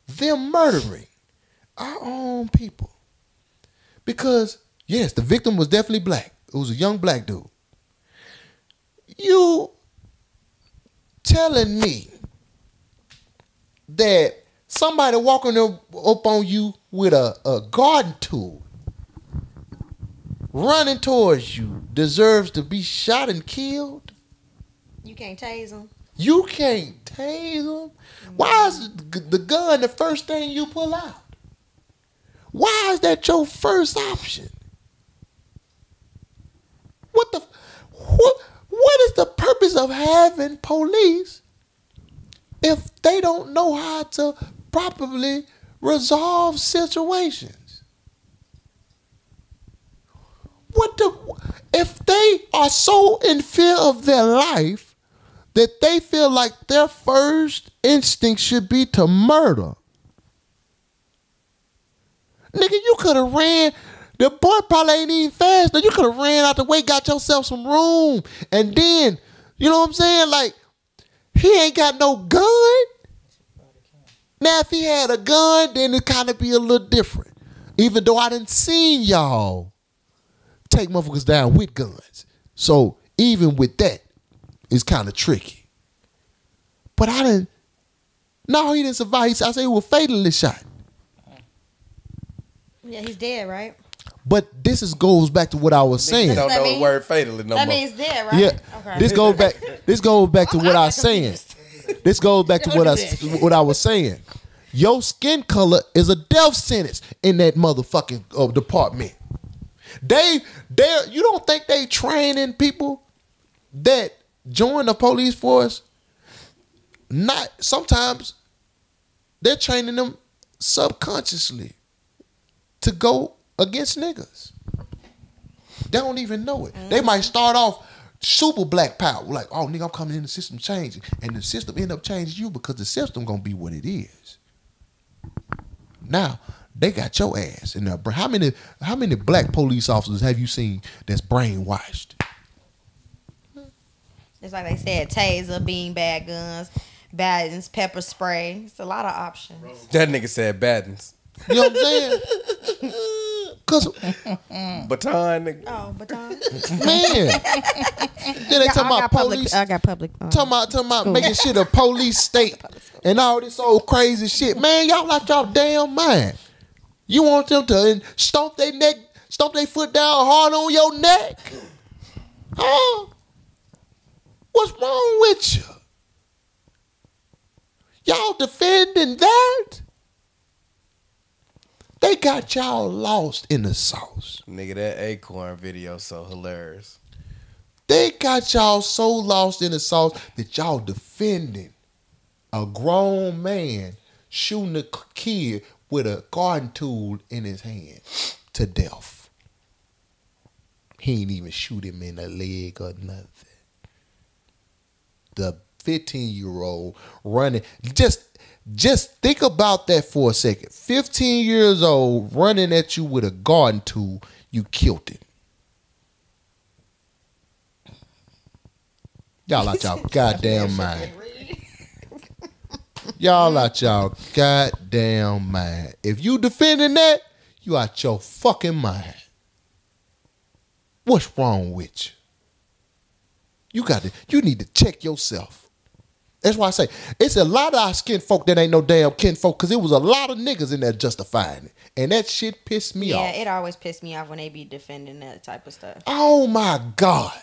them murdering our own people. Because, yes, the victim was definitely black. It was a young black dude. You telling me that somebody walking up, on you with a, a garden tool running towards you deserves to be shot and killed?
You can't tase them.
You can't tase them. Why is the gun the first thing you pull out? Why is that your first option? What the what what is the purpose of having police if they don't know how to properly resolve situations? What the if they are so in fear of their life that they feel like their first instinct should be to murder. Nigga, you could have ran. The boy probably ain't even fast. You could have ran out the way, got yourself some room, and then, you know what I'm saying? Like, he ain't got no gun. Now, if he had a gun, then it kind of be a little different. Even though I didn't see y'all take motherfuckers down with guns. So even with that, it's kind of tricky. But I didn't No, he didn't survive. He, said- I said he was fatally shot.
Yeah, he's dead, right?
But this is goes back to what I was saying.
Don't know the word fatally no more.
That
more.
means dead, right?
Yeah,
Okay.
this goes back. This goes back to what I was saying. This goes back to what I what I was saying. Your skin color is a death sentence in that motherfucking uh, department. They, they, you don't think they training people that join the police force? Not sometimes they're training them subconsciously to go against niggas. They don't even know it. They might mm-hmm. start off super black power, like, oh nigga, I'm coming in, the system changing. And the system end up changing you because the system gonna be what it is. Now, they got your ass in there. How many how many black police officers have you seen that's brainwashed?
It's like they said, taser, bean bag guns, batons, pepper spray. It's a lot of options.
That nigga said Battens.
You know what I'm saying? Cause
Baton nigga.
Oh, baton.
man, then they talking about
got public.
police.
I got public. um,
Talking about, talking about making shit a police state and all this old crazy shit. Man, y'all out y'all damn mind. You want them to stomp their neck, stomp their foot down hard on your neck? Huh? What's wrong with you? Y'all defending that? They got y'all lost in the sauce.
Nigga, that acorn video so hilarious.
They got y'all so lost in the sauce that y'all defending a grown man shooting a kid with a garden tool in his hand to death. He ain't even shoot him in the leg or nothing. The 15 year old running just just think about that for a second. 15 years old running at you with a garden tool, you killed it Y'all out y'all goddamn mind. Y'all out y'all goddamn mind. If you defending that, you out your fucking mind. What's wrong with you? You got to. You need to check yourself. That's why I say it's a lot of our skin folk that ain't no damn kin folk because it was a lot of niggas in there justifying it, and that shit pissed me
yeah,
off.
Yeah, it always pissed me off when they be defending that type of stuff.
Oh my God.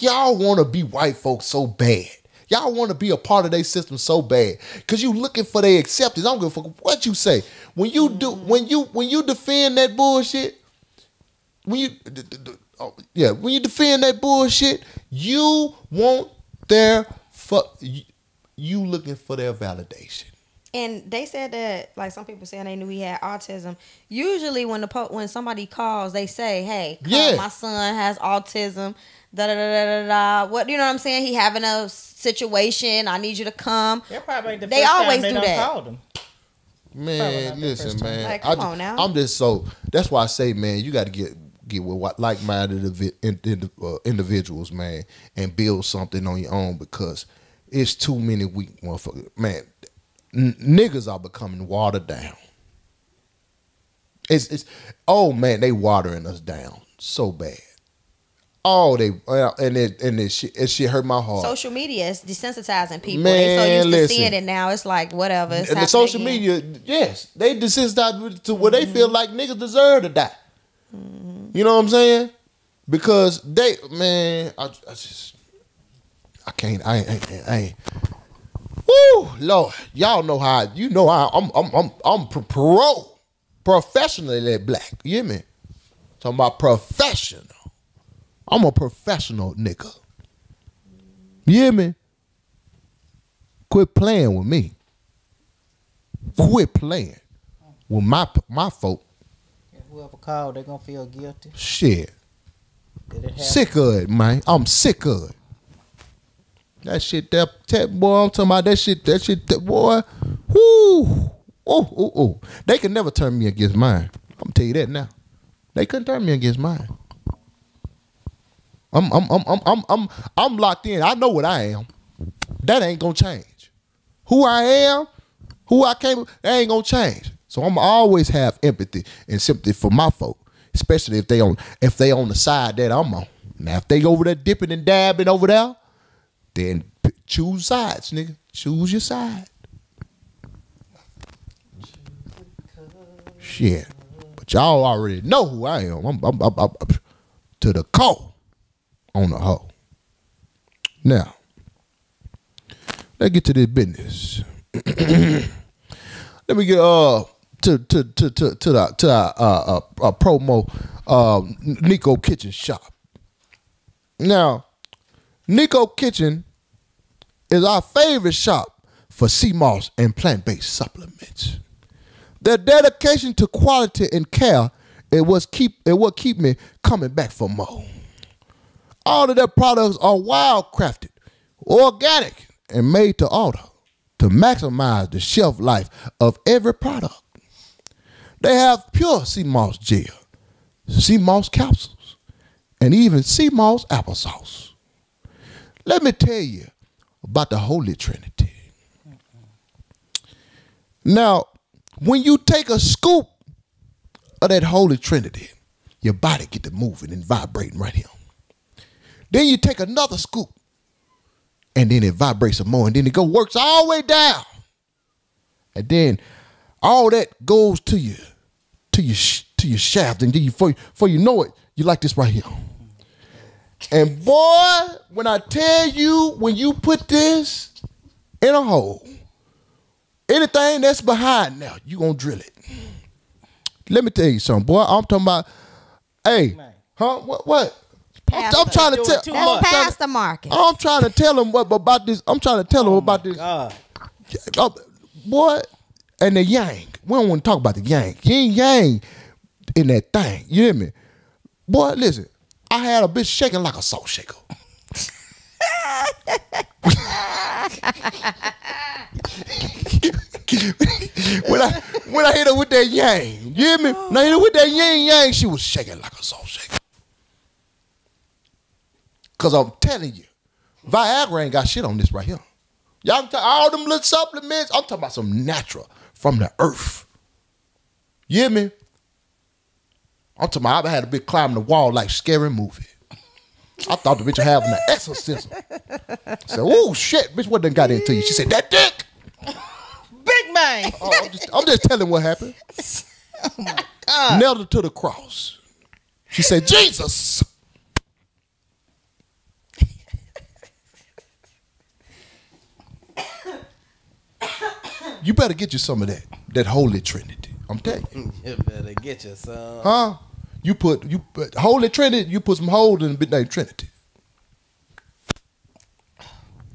Y'all want to be white folks so bad. Y'all want to be a part of their system so bad. Cause you looking for their acceptance. I don't give a fuck what you say. When you do mm-hmm. when you when you defend that bullshit, when you oh, yeah, when you defend that bullshit, you want their fuck you, you looking for their validation.
And they said that, like some people saying they knew he had autism. Usually, when the po- when somebody calls, they say, "Hey, come,
Yeah.
my son has autism." Da da da da da da. What you know? what I'm saying he having a situation. I need you to come.
That probably the
They
first time
always
they
do that.
Called him.
Man, listen, man.
Like,
I
come
ju-
on now.
I'm just so. That's why I say, man, you got to get get with like-minded invi- in, in, uh, individuals, man, and build something on your own because it's too many weak motherfuckers. Man, n- niggas are becoming watered down. It's it's oh man, they watering us down so bad. Oh, they and it and it shit, it shit hurt my heart.
Social media is desensitizing people.
Man,
they so used to
listen.
seeing it now. It's like whatever. It's
And the social
again.
media, yes, they desensitized to where they feel like niggas deserve to die. You know what I'm saying? Because they, man, I, I just, I can't, I, ain't- I, ain't-. Woo, Lord, y'all know how you know how I'm, I'm, I'm, I'm pro- pro, professionally black. You hear me? Talking about professional. I'm a professional nigga. You hear me? Quit playing with me. Quit playing with my my folk.
Whoever called, they gonna feel guilty.
Shit. Sick of it, man. I'm sick of it. That shit, that, that boy, I'm talking about that shit, that shit, that boy. Whoo. Oh, oh, oh. They can never turn me against mine. I'm tell you that now. They couldn't turn me against mine. I'm I'm I'm I'm I'm I'm I'm locked in. I know what I am. That ain't gonna change. Who I am, who I came, that ain't gonna change. So I'm always have empathy and sympathy for my folk, especially if they on if they on the side that I'm on. Now if they over there dipping and dabbing over there, then choose sides, nigga. Choose your side. Shit. But y'all already know who I am. I'm, I'm, I'm- I'm- to the core on the hoe. Now, let's get to this business. Let me get uh to to to to to the to uh, uh, uh promo uh Nicko Kitchen shop. Now, Nicko Kitchen is our favorite shop for sea moss and plant-based supplements. Their dedication to quality and care it was keep it will keep me coming back for more. All of their products are wildcrafted, organic, and made to order to maximize the shelf life of every product. They have pure sea moss gel, sea moss capsules, and even sea moss applesauce. Let me tell you about the Holy Trinity. Now, when you take a scoop of that Holy Trinity, your body get to moving and vibrating right here. Then you take another scoop, and then it vibrates some more, and then it go works all the way down, and then all that goes to you, to your sh- to your shaft, and then you for for you know it, you like this right here. And boy, when I tell you, when you put this in a hole, anything that's behind now, you gonna drill it. Let me tell you something, boy. I'm talking about, hey, huh? What? What? I'm, I'm trying to tell.
too
I'm
much.
That's
trying
past
to-
the market.
I'm trying to tell him what about this. I'm trying to tell him oh about this.
God.
Boy, and the yang. We don't want to talk about the yang. Yin yang in that thing. You hear me? Boy, listen. I had a bitch shaking like a salt shaker. when I when I hit her with that yang, you hear me? When I hit her with that yin yang, she was shaking like a salt shaker. Cause I'm telling you, Viagra ain't got shit on this right here. Y'all tell all them little supplements. I'm talking about some natural from the earth. You hear me? I'm talking about I had a bitch climbing the wall like scary movie. I thought the bitch was having an exorcism. I said, oh shit, bitch, what done got into you? She said, that dick.
Big man.
Oh, I'm, just, I'm just telling what happened. Oh Nailed her to the cross. She said, Jesus. You better get you some of that, that Holy Trinity. I'm telling you.
You better get you some.
Huh? You put you put Holy Trinity, you put some hold in the bit named Trinity.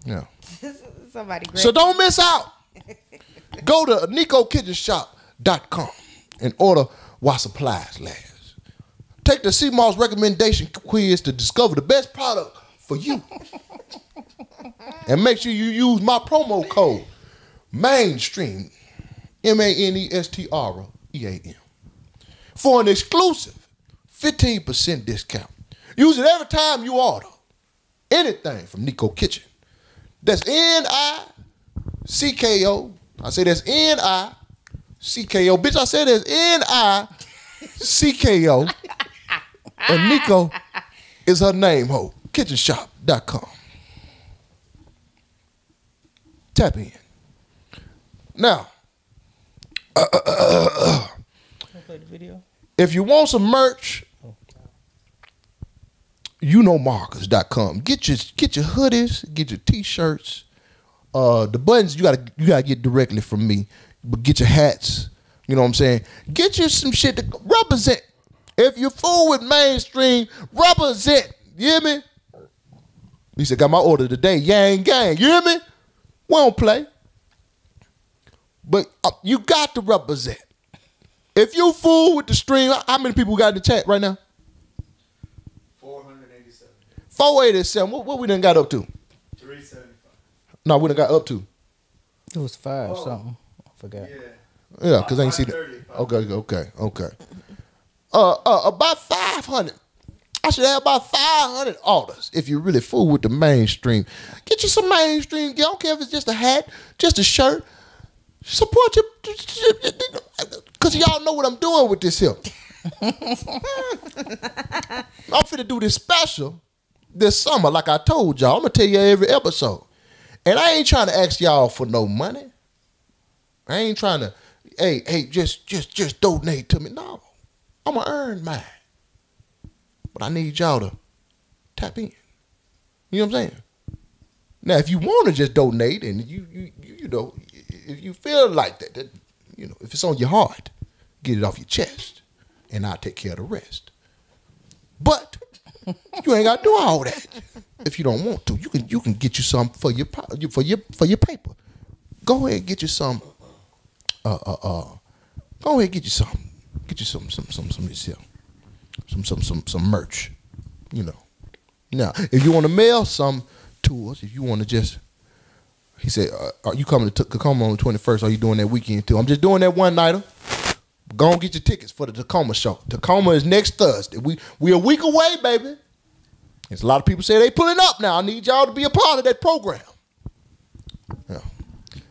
Yeah.
Somebody great.
So don't miss out. Go to NickoKitchenShop.com and order while supplies last. Take the sea moss recommendation quiz to discover the best product for you. and make sure you use my promo code Manestream M A N E S T R E A M for an exclusive 15% discount. Use it every time you order anything from Nicko Kitchen. That's N I C K O. I say that's N I C K O. Bitch, I said that's N I C K O. And Nicko is her name, ho. Kitchenshop.com. Tap in. Now,
Play the video.
if you want some merch, you know Maaacus.com. Get your get your hoodies, get your t-shirts. Uh the buttons you gotta you gotta get directly from me. But get your hats. You know what I'm saying? Get you some shit to represent. If you fool with Manestream, represent. You hear me? He said, got my order today. Yang gang. You hear me? We don't play. But uh, you got to represent. If you fool with the stream, how many people got in the chat right now?
487.
487. What, what we done got up to?
375.
No, we done got up to.
It was five something. I forgot.
Yeah.
Yeah, because I ain't see that. Okay, okay, okay. Uh, uh, about 500. I should have about 500 orders if you really fool with the Manestream. Get you some Manestream. I don't care if it's just a hat, just a shirt. Support your. Because y'all know what I'm doing with this here. I'm finna do this special this summer, like I told y'all. I'm gonna tell you every episode. And I ain't trying to ask y'all for no money. I ain't trying to hey, hey, just just just donate to me. No, I'm gonna earn mine, but I need y'all to tap in. You know what I'm saying? Now, if you want to just donate and you you you, you know if you feel like that, that you know if it's on your heart, get it off your chest, and I'll take care of the rest. But you ain't gotta do all that if you don't want to. You can you can get you some for your for your for your paper. Go ahead and get you some. Uh uh uh. Go ahead and get you some. Get you some some some some this here. Some some some some merch. You know. Now, if you want to mail some to us, if you want to just, he said, uh, "Are you coming to Tacoma on the twenty first? Are you doing that weekend too?" I'm just doing that one nighter. Go and get your tickets for the Tacoma show. Tacoma is next Thursday. We we a week away, baby. There's a lot of people say they pulling up now. I need y'all to be a part of that program. Yeah.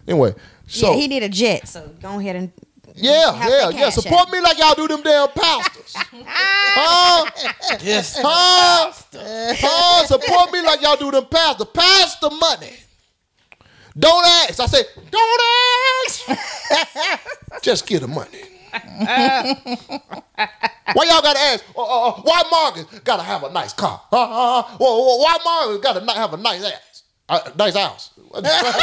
Anyway, so
yeah, he need a jet, so go ahead and
yeah, yeah, yeah. Support
app.
me like y'all do them damn pastors. huh?
Yes.
Huh? Huh? Support me like y'all do them pastor. Pastor money. Don't ask. I say, don't ask. Just get the money. why y'all gotta ask? Uh, uh, uh, why Marcus gotta have a nice car? Uh, uh, uh, why Marcus gotta ni- have a nice ass? Uh, nice house.
nice ass.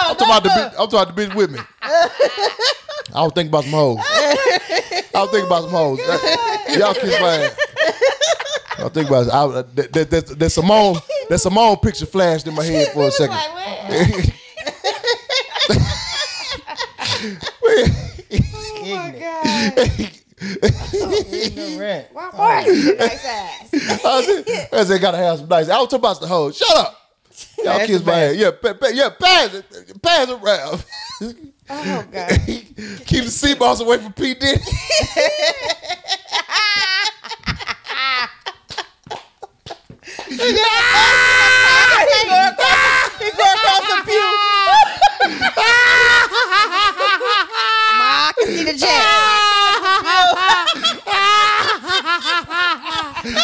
I'm talking about the bitch. I'm talking about the bitch with me. I was thinking about some hoes. I was thinking about some hoes. Y'all kiss my ass. I was thinking about it. I, that, that, that, that Simone, that Simone picture flashed in my head for a second.
oh my god.
Ignorant.
Why Marcus a nice ass?
I said, I said, gotta have some nice. I was talking about the hoes. Shut up. Y'all
Pass
kiss my
back.
ass. Yeah, pa, pa, yeah, pass it, pass it around.
Oh god.
Keep the sea moss away from P Diddy.
He go across the pew.
Ma, I can see the jet.
He's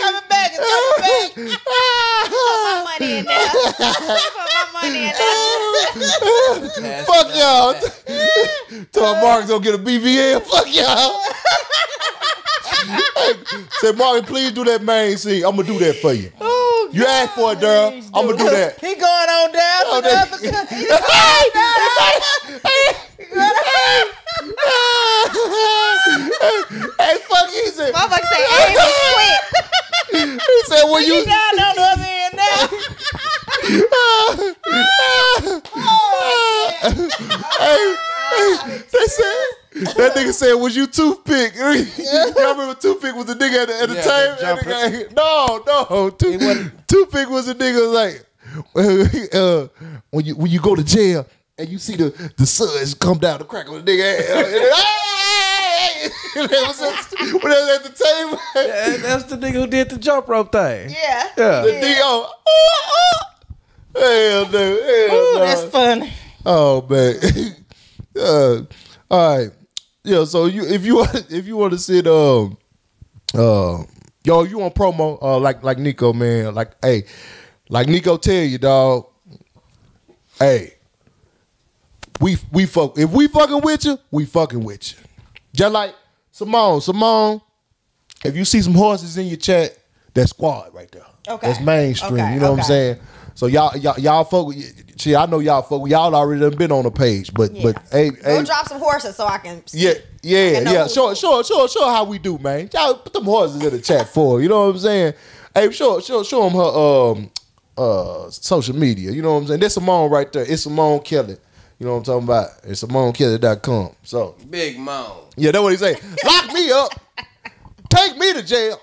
coming back. He's coming back.
Put my money in there. Put my money in there.
Fuck y'all. Tell Mark don't get a BVL. Fuck y'all. hey, say Mark, please do that main scene. I'm gonna do that for you.
Oh,
You asked for it, girl. I'm gonna do that.
He going on down
Oh,
to the
that-
other country.
hey, fuck, he said.
Motherfucker say aim is quick.
He said, "When you."
He down on the other end now.
hey, hey, they said that nigga said, "Was you toothpick?" Y'all remember toothpick was the nigga at the, at the
Yeah,
time?
the jumper.
The guy- no, no, Tooth- toothpick was the nigga like uh, when you when you go to jail and you see the the suds come down the crack of the nigga ass. and then, hey, and that was at, when they was at the table.
Yeah, that's the nigga who did the jump rope thing.
Yeah.
Yeah.
The nigga, oh, oh, oh. hell no, hell
Ooh,
no.
that's funny.
Oh man. uh, all right. Yeah, so you if you want if you want to sit um uh yo, you want promo, uh like like Nicko, man. Like hey, like Nicko tell you, dog. Hey, we we fuck if we fucking with you, we fucking with you. Just like Simone, Simone, if you see some horses in your chat, that's squad right there.
Okay.
That's Manestream.
Okay,
You know what I'm saying? So y'all y'all y'all fuck with see, I know y'all fuck with y'all already done been on the page, but
Yeah.
but hey,
Go
hey
drop some horses so I can. See.
yeah, yeah,
know
yeah. Sure, sure, sure, sure. How we do, man? Y'all put them horses in the chat for. You know what I'm saying? Hey, show, show, show them her um uh social media. You know what I'm saying? That's Simone right there. It's Simone Kelly. You know what I'm talking about? It's SimoneKelly.com. So
Big Mom.
yeah, that's what he say. Lock me up. Take me to jail.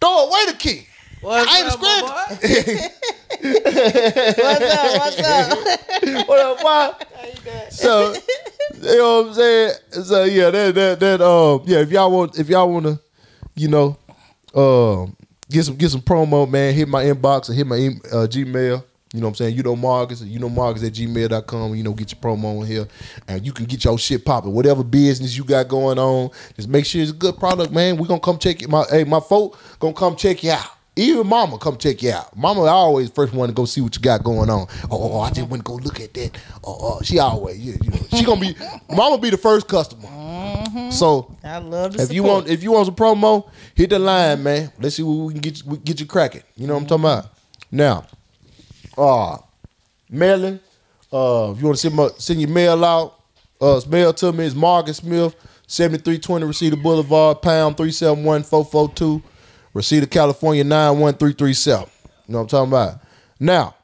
Throw away the key.
What's
I ain't a
up, my
script.
boy?
What's up? What's up?
what up, why? So you know what I'm saying? So yeah, that that that um yeah, if y'all want if y'all wanna, you know, um get some get some promo, man, hit my inbox or hit my em- uh, Gmail. You know what I'm saying? You know Marcus, you know Marcus at gmail.com, you know, get your promo in here. And you can get your shit popping. Whatever business you got going on, just make sure it's a good product, man. we gonna come check it. My hey, my folk gonna come check you out. Even mama come check you out. Mama always first one to go see what you got going on. Oh, oh, oh, I just went to go look at that. Oh, oh she always, you, you know, she gonna be, mama be the first customer. Mm-hmm. So
I love
if you want, if you want some promo, hit the line, man. Let's see what we can get you, get you cracking. You know what I'm talking about? Now, uh, mailing. Uh, if you want to send my, send your mail out, uh, mail to me is Marcus Smith, 7320 Reseda Boulevard, pound 371442, Reseda, California 91337. You know what I'm talking about? Now,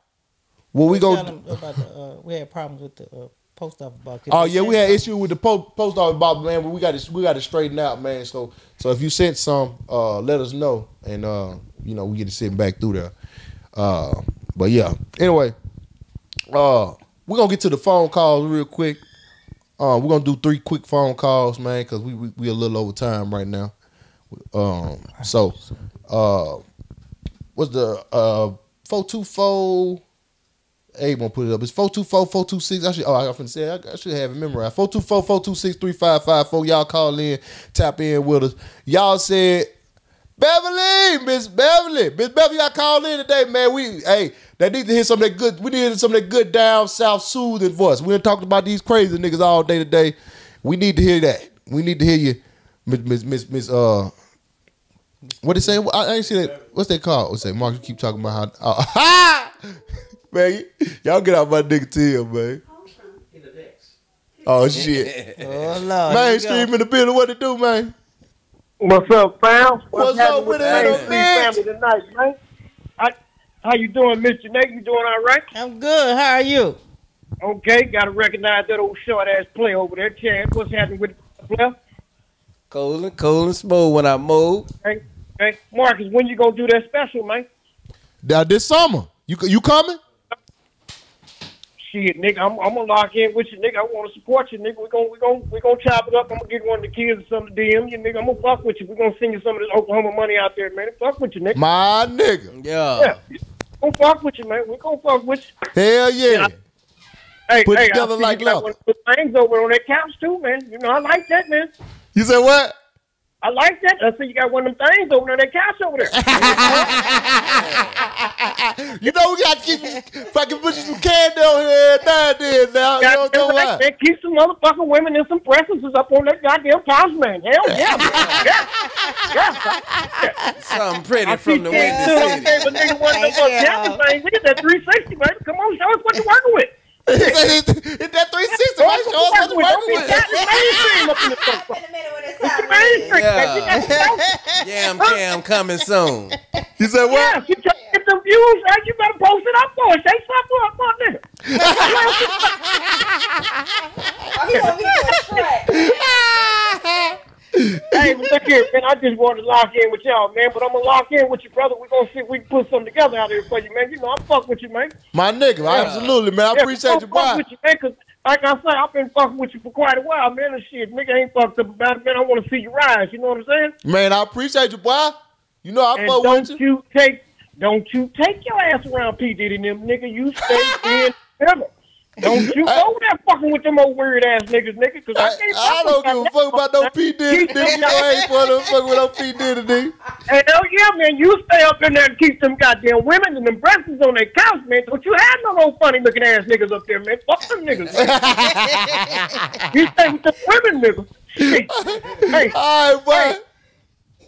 what we
Tell
go?
them about uh, we had problems with the uh, post office box.
Oh yeah, we had issue with the post post office box, man. But we got to we got to straighten out, man. So so if you sent some, uh, let us know, and uh, you know we get to sit back through there. Uh, but yeah. Anyway, uh, we're gonna get to the phone calls real quick. Uh, we're gonna do three quick phone calls, man, because we, we we a little over time right now. Um, so uh, what's the uh four two four? Abe won't put it up. It's 424 426. I should, oh, I often say, I, I should have it memorized. 424 426 3554. Y'all call in, tap in with us. Y'all said, Beverly, Miss Beverly, Miss Beverly, y'all called in today, man. We, hey, they need to hear some of that good, we need to hear some of that good down south soothing voice. We done talked about these crazy niggas all day today. We need to hear that. We need to hear you, Miss, Miss, Miss, Miss uh, what they say? I, I ain't see that. What's they called? What's that? Mark, you keep talking about how. Uh, ha! man, y'all get out my nigga tail, man. Oh shit,
Oh Lord,
Manestream in the building. What it do, man?
What's up, fam?
What's
happening
up with
the
it, little
Manestream
bitch?
family tonight, man? I, how you doing, Mr. Nate? You doing all right?
I'm good. How are you?
Okay, gotta recognize that old short ass play over there, Chad. What's happening with the player?
Cool and cool and smooth when I move.
Hey, hey, Marcus, when you gonna do that special, man?
Now this summer, you you coming?
Shit, nigga, I'm, I'm gonna lock in with you, nigga. I want to support you, nigga. We gonna we gonna we gonna chop it up. I'm gonna get one of the kids or something to DM you, nigga. I'm gonna fuck with you. We gonna send you some of this Oklahoma money out there, man. Fuck with you, nigga.
My nigga,
Yeah.
Yeah, gonna fuck with you, man. We gonna fuck with you.
hell yeah.
Hey,
Put
hey,
together
I
like love.
those things over on that couch too, man. You know I like that, man.
You said what?
I like that. I see you got one of them things over there, that couch over there.
You know we got to keep fucking put you some candy on here now and then. Now you don't know
Goddamn right,
why.
Keep some motherfucking women and some preferences up on that goddamn couch, man. Hell yeah, man. yeah. yeah.
Something pretty
I
from the
see
Windy
things
City.
too. But nigga, one of them
Thank you.
jacket things. Look at that 360, baby. Come on, show us what you're working with.
Hit that 360, right? Show us what
Don't
you working
be
with.
goddamn Manestream up in this motherfucker. Manestream,
Yeah.
baby. You got to
Yam coming soon.
You said what?
if you try to get them views, right, you better post it up for us. Say something up, my nigga. Hey, look here, man. I just wanted to lock in with y'all, man. But I'm gonna lock in with you, brother. We're gonna see if we can put something together out here for you, man. You know, I'm fuck with you, man.
My nigga, absolutely, man. I
Yeah,
appreciate you,
fuck
boy.
with you, man. Cause like I said, I've been fucking with you for quite a while, man. And shit, nigga ain't fucked up about it, man. I want to see you rise. You know what I'm saying?
Man, I appreciate you, boy. You know I
And
fuck
don't
with you.
you take, don't you take your ass around P Diddy and them, nigga. You stay in ever. Don't you go there fucking with them old weird ass niggas, nigga. Cause I,
I,
can't
I don't give a fuck about no P Diddy, nigga. I ain't for no fuck with no P Diddy, nigga.
Hell yeah, man. You stay up in there and keep them goddamn women and them breasts on their couch, man. Don't you have no old funny looking ass niggas up there, man. Fuck them niggas. Man. you stay with the women, nigga. Shit. Hey,
All right, boy.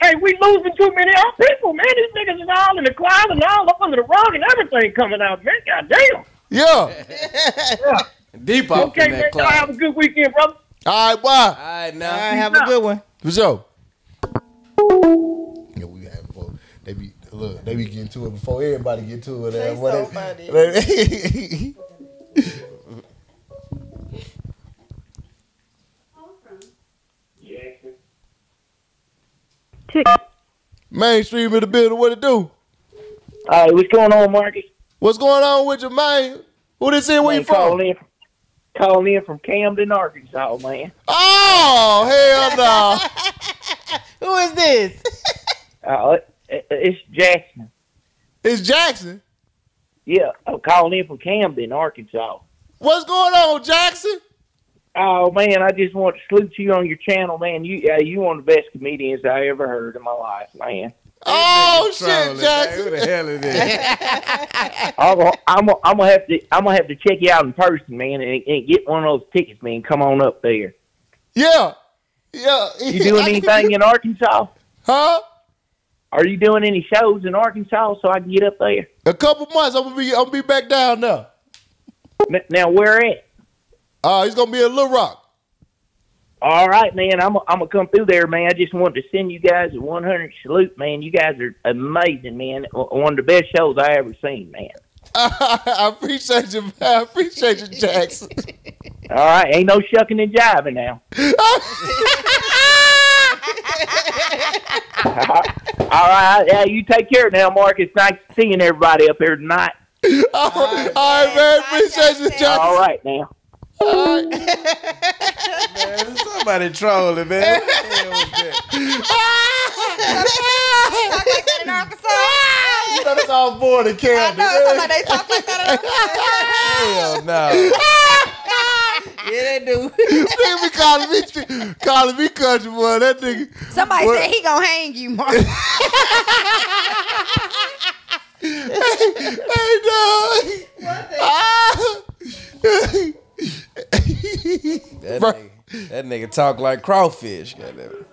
hey, we losing too many old people, man. These niggas is all in the closet and all up under the rug and everything coming out, man. Goddamn.
Yeah.
Deep off
Okay,
in
man.
that
Y'all have a good weekend, brother.
All right, boy.
All right, now.
All right, have a good one.
For sure. Yeah, we have before. They be look, they be getting to it before everybody get to it.
They so
they-
funny.
they- Manestream in the building, what it do?
All right, what's going on, Marcus?
What's going on with you, man? Who this in? Where you from?
calling in, calling in from Camden, Arkansas, man.
Oh, hell no.
Who is this?
Uh, it- it's Jackson.
it's Jackson.
Yeah, I'm calling in from Camden, Arkansas.
What's going on, Jackson?
Oh man, I just want to salute you on your channel, man. You uh, you one of the best comedians I ever heard in my life, man.
Oh shit, Jackson.
Who the hell is this?
I'm gonna, I'm I'm have to I'm gonna have to check you out in person, man, and, and get one of those tickets, man. Come on up there.
Yeah. Yeah.
You doing anything in Arkansas?
Huh?
Are you doing any shows in Arkansas so I can get up there?
A couple months, I'm gonna be I'm gonna be back down there.
N- Now where at?
Uh, he's gonna be in Little Rock.
All right, man. I'm I'm gonna come through there, man. I just wanted to send you guys a 100 salute, man. You guys are amazing, man. One of the best shows I ever seen, man.
I appreciate you, man. I appreciate you, Jackson.
All right, ain't no shucking and jiving now. All right, yeah, you take care now, Marcus. Nice seeing everybody up here tonight.
All right, all right, man. Appreciate you, Jackson.
All right now.
Man, somebody trolling, man. What the hell was that?
You know that's all born in
I
Camden.
know somebody they talk like that.
Hell no.
Yeah, they do.
Nigga be calling me, calling me country boy. That nigga.
Somebody
What?
said he gonna hang you, Mark.
Hey, dog. Ah.
That
Bro.
nigga, that nigga talk like crawfish. Goddamn. it.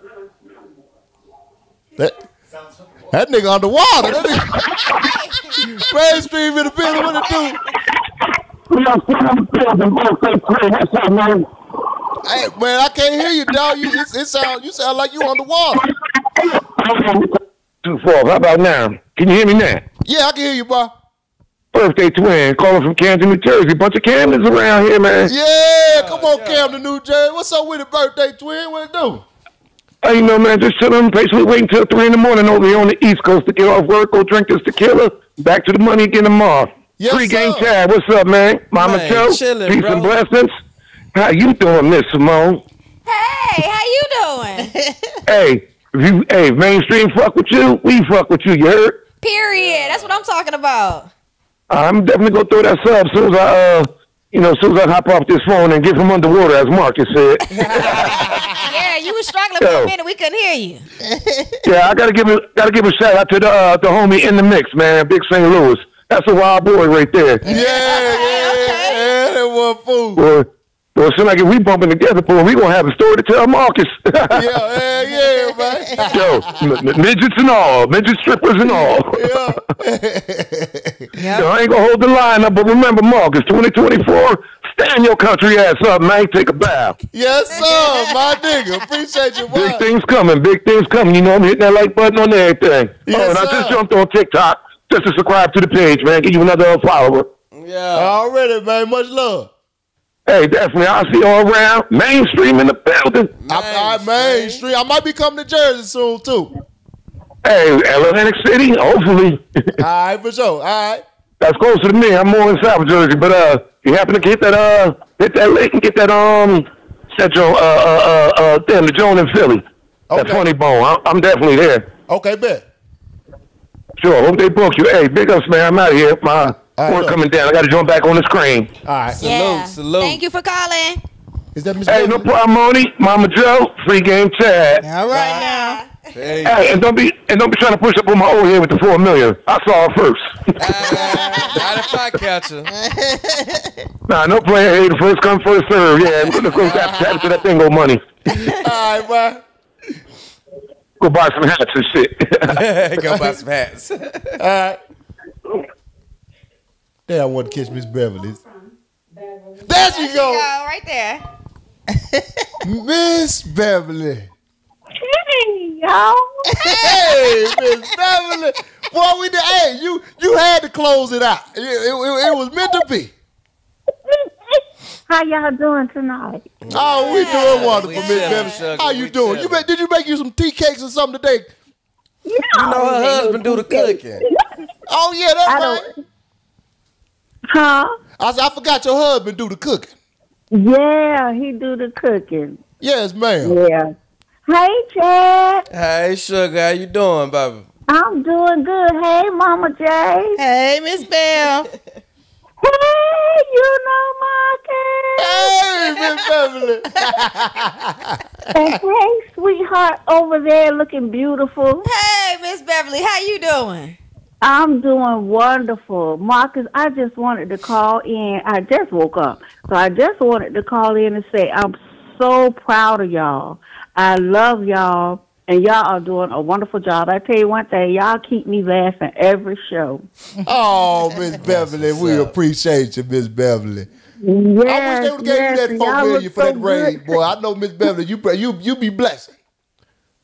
That, that nigga underwater. That nigga. Manestream in the building. What it do? Hey, man, I can't hear you, dog. You, it, it sound, you sound like you underwater.
Too far. How about now? Can you hear me now?
Yeah, I can hear you, boy.
Birthday twin calling from Camden, New Jersey. Bunch of Camdens around here, man.
Yeah, come on, Camden, New Jersey. What's up with the birthday twin? What it do?
Hey, you know, man, just chilling, patiently waiting till 3 in the morning over here on the East Coast to get off work, go drink this tequila. Back to the money again tomorrow.
Yes,
Pre-game
sir.
Chad, what's up, man? Mama
Man,
Joe,
chilling,
peace
brother.
and blessings. How you doing, Miss Simone?
hey, how you doing?
Hey, if you, hey, Manestream fuck with you, we fuck with you, you heard?
Period. That's what I'm talking about.
I'm definitely gonna throw that sub as soon as I, uh, you know, as soon as I hop off this phone and get from underwater, as Marcus said.
Yeah, you was struggling for a minute. We couldn't hear you.
Yeah, I gotta give a gotta give a shout out to the uh, the homie in the mix, man, Big St. Louis. That's a wild boy right there.
Yeah, yeah, yeah, that one fool.
Boy, well, it seems like if we bumping together, boy, we gonna have a story to tell Marcus.
Yeah, yeah, yeah, man.
Yo, m- m- midgets and all, midget strippers and all. Yo, I ain't gonna hold the line up, but remember, Marcus, 2024, stand your country ass up, man. Take a bow.
Yes, sir, my nigga. Appreciate you,
Big things coming, big things coming. You know, I'm hitting that like button on everything.
Yes,
oh, and I just jumped on TikTok just to subscribe to the page, man. Give you another follower.
Yeah.
Already, man. Much love.
Hey, definitely. I'll see you all around. Manestream in the building.
I, I, Main Street. I might be coming to Jersey soon, too.
Hey, Atlantic City, hopefully.
All right, for sure. All right.
That's closer to me. I'm more in South Jersey. But uh, if you happen to hit that uh, hit that link and get that um, Central uh uh uh, uh damn the Joan in Philly. That funny bone. I'm, I'm definitely there.
Okay, bet.
Sure. Hope they book you. Hey, big ups, man. I'm out of here. My
right,
work
look.
coming down. I got to jump back on the screen.
All right.
yeah.
salute.
Thank you for calling.
Is that Miss
Hey, no problem, Moni. Mama Joe, free game Chad.
All right now.
Hey,
Hey, and don't be and don't be trying to push up on my old head with the four million. I saw it first.
not if I catch her.
nah, no player hey, the first come, first serve. Yeah, let's go tap, tap to that thing go money.
All right, man.
Go buy some hats and shit.
Go buy some hats.
All right. Damn, I want to catch Miss Beverly. There she
Go
go.
right there.
Miss Beverly.
Hey, y'all.
Hey, Miss Beverly. Boy, we did. Hey, you you had to close it out. It, it, it- it was meant to be.
How y'all doing tonight?
Oh, we doing wonderful,
We
Miss Beverly.
sugar,
How you
we
doing? You
chilling.
make, did you make you some tea cakes or something today?
Yeah.
You know her husband do the cooking.
Oh yeah, that's
I
right.
don't. Huh?
I said, I forgot your husband do the cooking.
Yeah, he do the cooking.
Yes, ma'am.
Yeah. Hey, Chad.
Hey, sugar, how you doing, baby?
I'm doing good. Hey, Mama J.
Hey, Miss Bell.
Hey, you know Marcus.
Hey, Miss Beverly.
And hey, sweetheart, over there looking beautiful.
Hey, Miss Beverly, how you doing?
I'm doing wonderful. Marcus, I just wanted to call in. I just woke up. So I just wanted to call in and say I'm so proud of y'all. I love y'all. And y'all are doing a wonderful job. I tell you one thing, y'all keep me laughing every show.
Oh, Miss Beverly, we appreciate you, Miss Beverly.
Yes,
I wish they would have gave you that four
y'all
million
look
for
so
that raise, boy. I know Miss Beverly, you you you be blessed.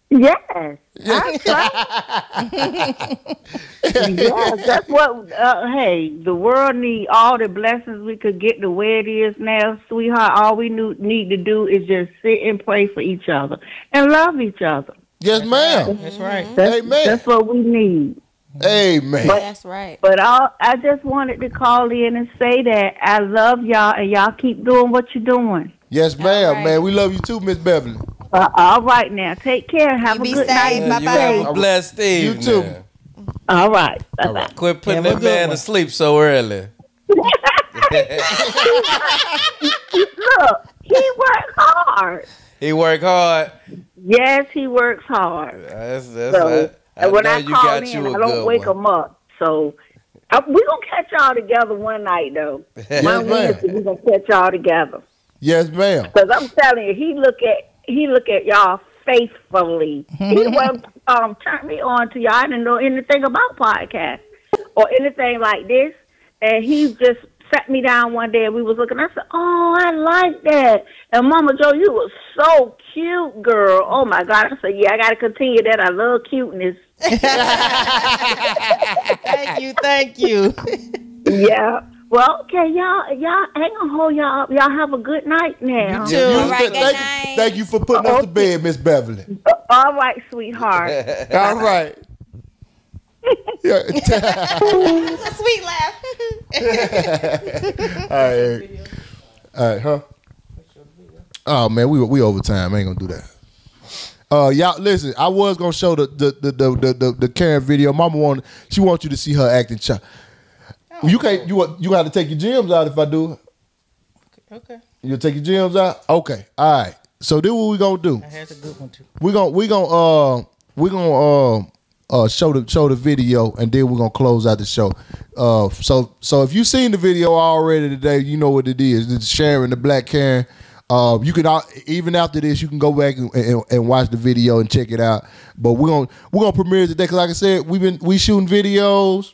Yes. That's right. yes, that's what. Uh, hey, the world need all the blessings we could get to where it is now, sweetheart. All we knew, need to do is just sit and pray for each other and love each other.
Yes, ma'am.
That's right.
That's,
Amen.
That's what we need.
Amen.
That's right.
But all, I just wanted to call in and say that I love y'all and y'all keep doing what you're doing.
Yes, ma'am,
right.
man. We love you too, Miss Beverly.
Uh, all right now, take care. Have
You
a
be
good
safe.
night.
You
Be
Bye-bye.
have a
safe.
blessed
You too.
All right. Bye bye.
Quit putting
Have
that man
one.
to sleep so early.
Look, he works hard.
He work hard.
Yes, he works hard.
That's, that's,
So,
I, I
and when
know
I
you
call
got
in,
you a
I don't wake
one.
him up. So uh, we gonna catch y'all together one night though.
Yes,
One
ma'am.
Wednesday we gonna catch y'all together.
Yes, ma'am.
Cause I'm telling you, he look at he look at y'all faithfully. he was um turn me on to y'all. I didn't know anything about podcasts or anything like this, and he just sat me down one day and we was looking. I said, "Oh, I like that." And Mama Joe, you was so cute, girl. Oh my God! I said, "Yeah, I got to continue that. I love cuteness."
Thank you, thank you.
Yeah. Well, okay, y'all, y'all, ain't gonna hold y'all. Y'all have a good night now.
too.
You-
All right,
thank,
good
you,
night.
thank you for putting us to bed, Miss Beverly.
All right, sweetheart.
All right. Yeah.
Sweet laugh.
All right, All right, huh? Oh man, we we overtime. I ain't gonna do that. Uh, y'all listen. I was gonna show the the the the the, the, the Karen video. Mama want she wants you to see her acting. Ch- you can't. You you got to take your gyms out if I do.
Okay.
You take your gyms out. Okay. All right. So this what we gonna do.
That's a good one too.
We gonna we gonna uh we gonna uh uh show the show the video and then we're gonna close out the show. Uh so so if you seen the video already today, you know what it is. It's Sharon the Black Karen. Uh, you can al- even after this, you can go back and, and, and watch the video and check it out. But we're gonna we're gonna premiere it today because, like I said, we've been we shooting videos,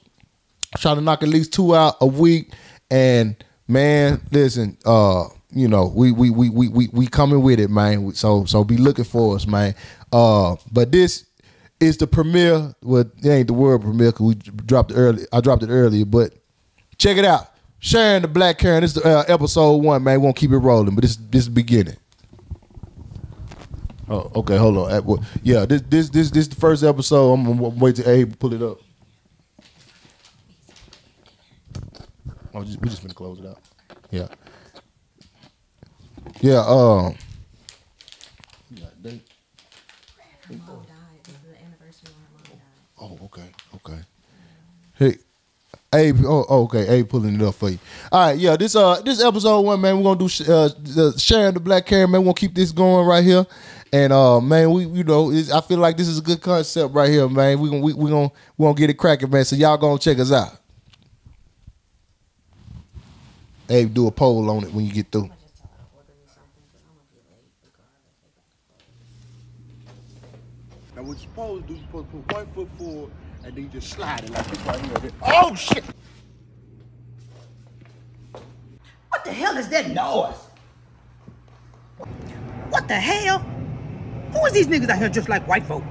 trying to knock at least two out a week. And man, listen, uh, you know, we we we we we, we coming with it, man. So so be looking for us, man. Uh, but this is the premiere. Well, it ain't the word premiere because we dropped it early. I dropped it earlier, but check it out. Sharon the Black Karen. This is uh, episode one, man. We won't keep it rolling, but this this is the beginning. Oh, okay. Hold on. Yeah, this this this this the first episode. I'm gonna wait till Abe pull it up. Oh, just, we just gonna close it out. Yeah. Yeah. Um. Oh, okay, okay. Hey, Abe. Oh, oh, okay. Abe pulling it up for you. All right, yeah. This uh, this episode one, man. We're gonna do sh- uh, the Sharon the black Karen, man. We're gonna keep this going right here, and uh, man, we you know, I feel like this is a good concept right here, man. We gonna we we gonna we gonna get it cracking, man. So y'all gonna check us out. Abe, do a poll on it when you get through. Now what you're supposed to do, you're supposed to put one foot forward and then you just slide it like this right here. Oh shit!
What the hell is that noise? What the hell? Who is these niggas out here just like white folk?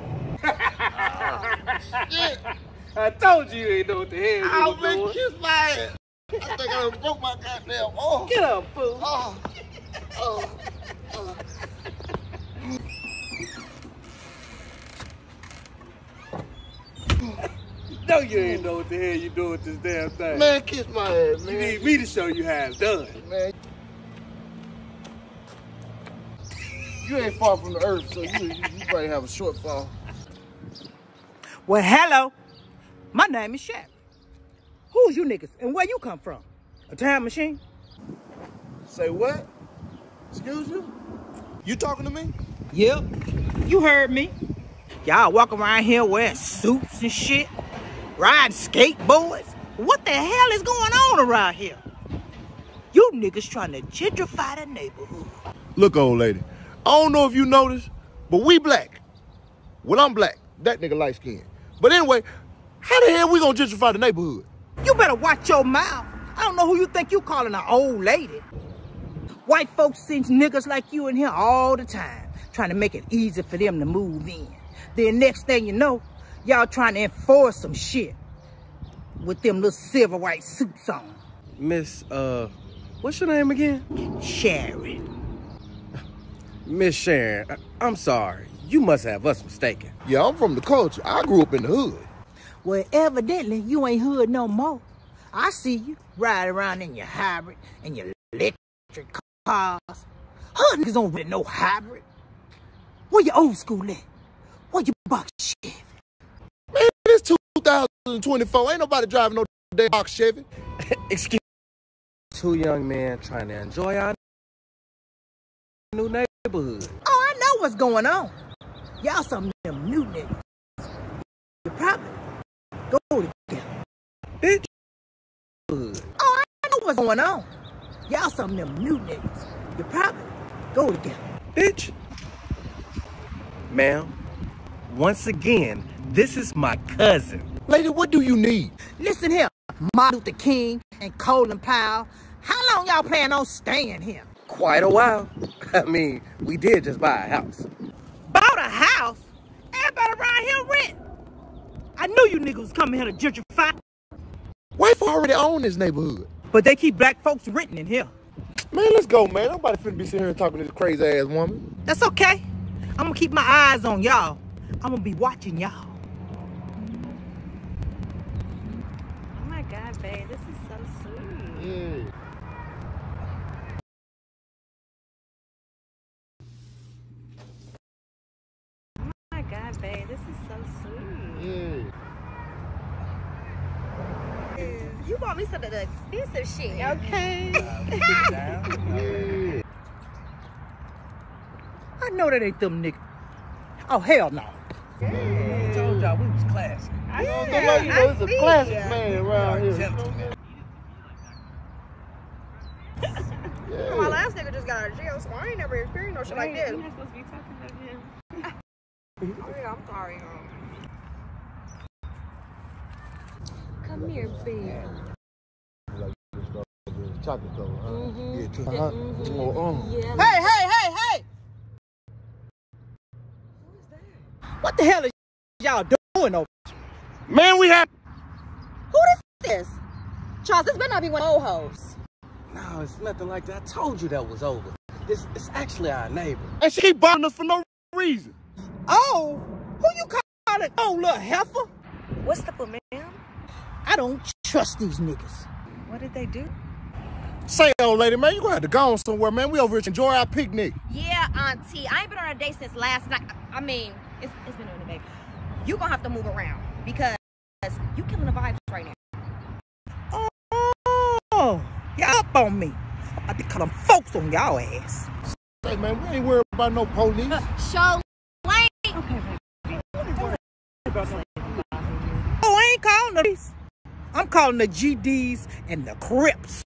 Shit.
I told you you ain't know what the hell you
I'll
was
make
doing.
kiss my ass. I think I broke my goddamn arm.
Get up, fool.
Oh, oh, oh.
No, you ain't know what the hell you doing with this damn thing.
Man, kiss my ass,
you need me to show you how it's done.
Man. You ain't far from the earth, so you, you, you probably have a short fall.
Well, hello. My name is Shaq. Who's you niggas and where you come from? A time machine?
Say what? Excuse you? You talking to me?
Yep, you heard me. Y'all walk around here wearing suits and shit, riding skateboards. What the hell is going on around here? You niggas trying to gentrify the neighborhood.
Look, old lady, I don't know if you noticed, but we black. Well, I'm black. That nigga light skinned. But anyway, how the hell we gonna gentrify the neighborhood?
You better watch your mouth. I don't know who you think you calling an old lady. White folks sends niggas like you in here all the time, trying to make it easy for them to move in. Then next thing you know, y'all trying to enforce some shit with them little silver white suits on.
Miss, uh, what's your name again?
Sharon.
Miss Sharon, I- I'm sorry. You must have us mistaken.
Yeah, I'm from the culture. I grew up in the hood.
Well, evidently you ain't hood no more. I see you riding around in your hybrid and your electric cars. Hood niggas don't really know hybrid. Where your old school at? Where your box Chevy?
Man, it's 2024. Ain't nobody driving no damn box Chevy.
Excuse me. Two young men trying to enjoy our new neighborhood.
Oh, I know what's going on. Y'all some of them new niggas. You probably go together.
Bitch.
Oh, I know what's going on. Y'all some of them new niggas. You probably go together.
Bitch. Ma'am, once again, this is my cousin.
Lady, what do you need?
Listen here, Martin Luther King and Colin Powell. How long y'all plan on staying here?
Quite a while. I mean, we did just buy a house.
Bought a house? Everybody around here rent. I knew you niggas was coming here to gentrify.
Wife already own this neighborhood.
But they keep black folks renting in here.
Man, let's go, man. Nobody finna be sitting here talking to this crazy ass woman.
That's okay. I'm gonna keep my eyes on y'all. I'm gonna be watching y'all.
Oh my God, babe, this is so sweet.
Yeah.
Oh my God, babe, this is so sweet.
Yeah.
You bought me some of the expensive shit, okay?
Yeah.
I know that ain't them niggas. Oh hell no.
I told y'all we was classy.
I
You know,
see
nobody, you know, it's a
see
classic
it.
man around here.
Gentlemen.
My last nigga just got out of jail, so I ain't never experienced no shit like this.
You're not supposed to be talking about him.
Oh yeah, I'm sorry. Um,
Come here, babe.
Chocolate cover, huh?
Mhm.
Yeah, too. Uh-huh.
mhm.
Oh, um.
Yeah.
Hey, hey, hey, hey! What the hell is y'all doing over?
Man, we have.
who this is? Charles, this better not be one of old hoes.
No, it's nothing like that. I told you that was over. It's, it's actually our neighbor.
And she keep bothering us for no reason.
Oh, who you calling? Oh, little heifer?
What's the up, ma'am?
I don't trust these niggas.
What did they do?
Say, old lady, man, you gonna have to go on somewhere, man. We over here to enjoy our picnic.
Yeah, auntie. I ain't been on a date since last night. I mean, it's, it's been a minute, baby. You gonna have to move around because you killing the vibes right now.
Oh, y'all up on me. I be calling folks on y'all ass.
Say, man, we ain't worried about no police.
Uh, show lane.
Oh, I ain't calling the police. I'm calling the GDs and the Crips.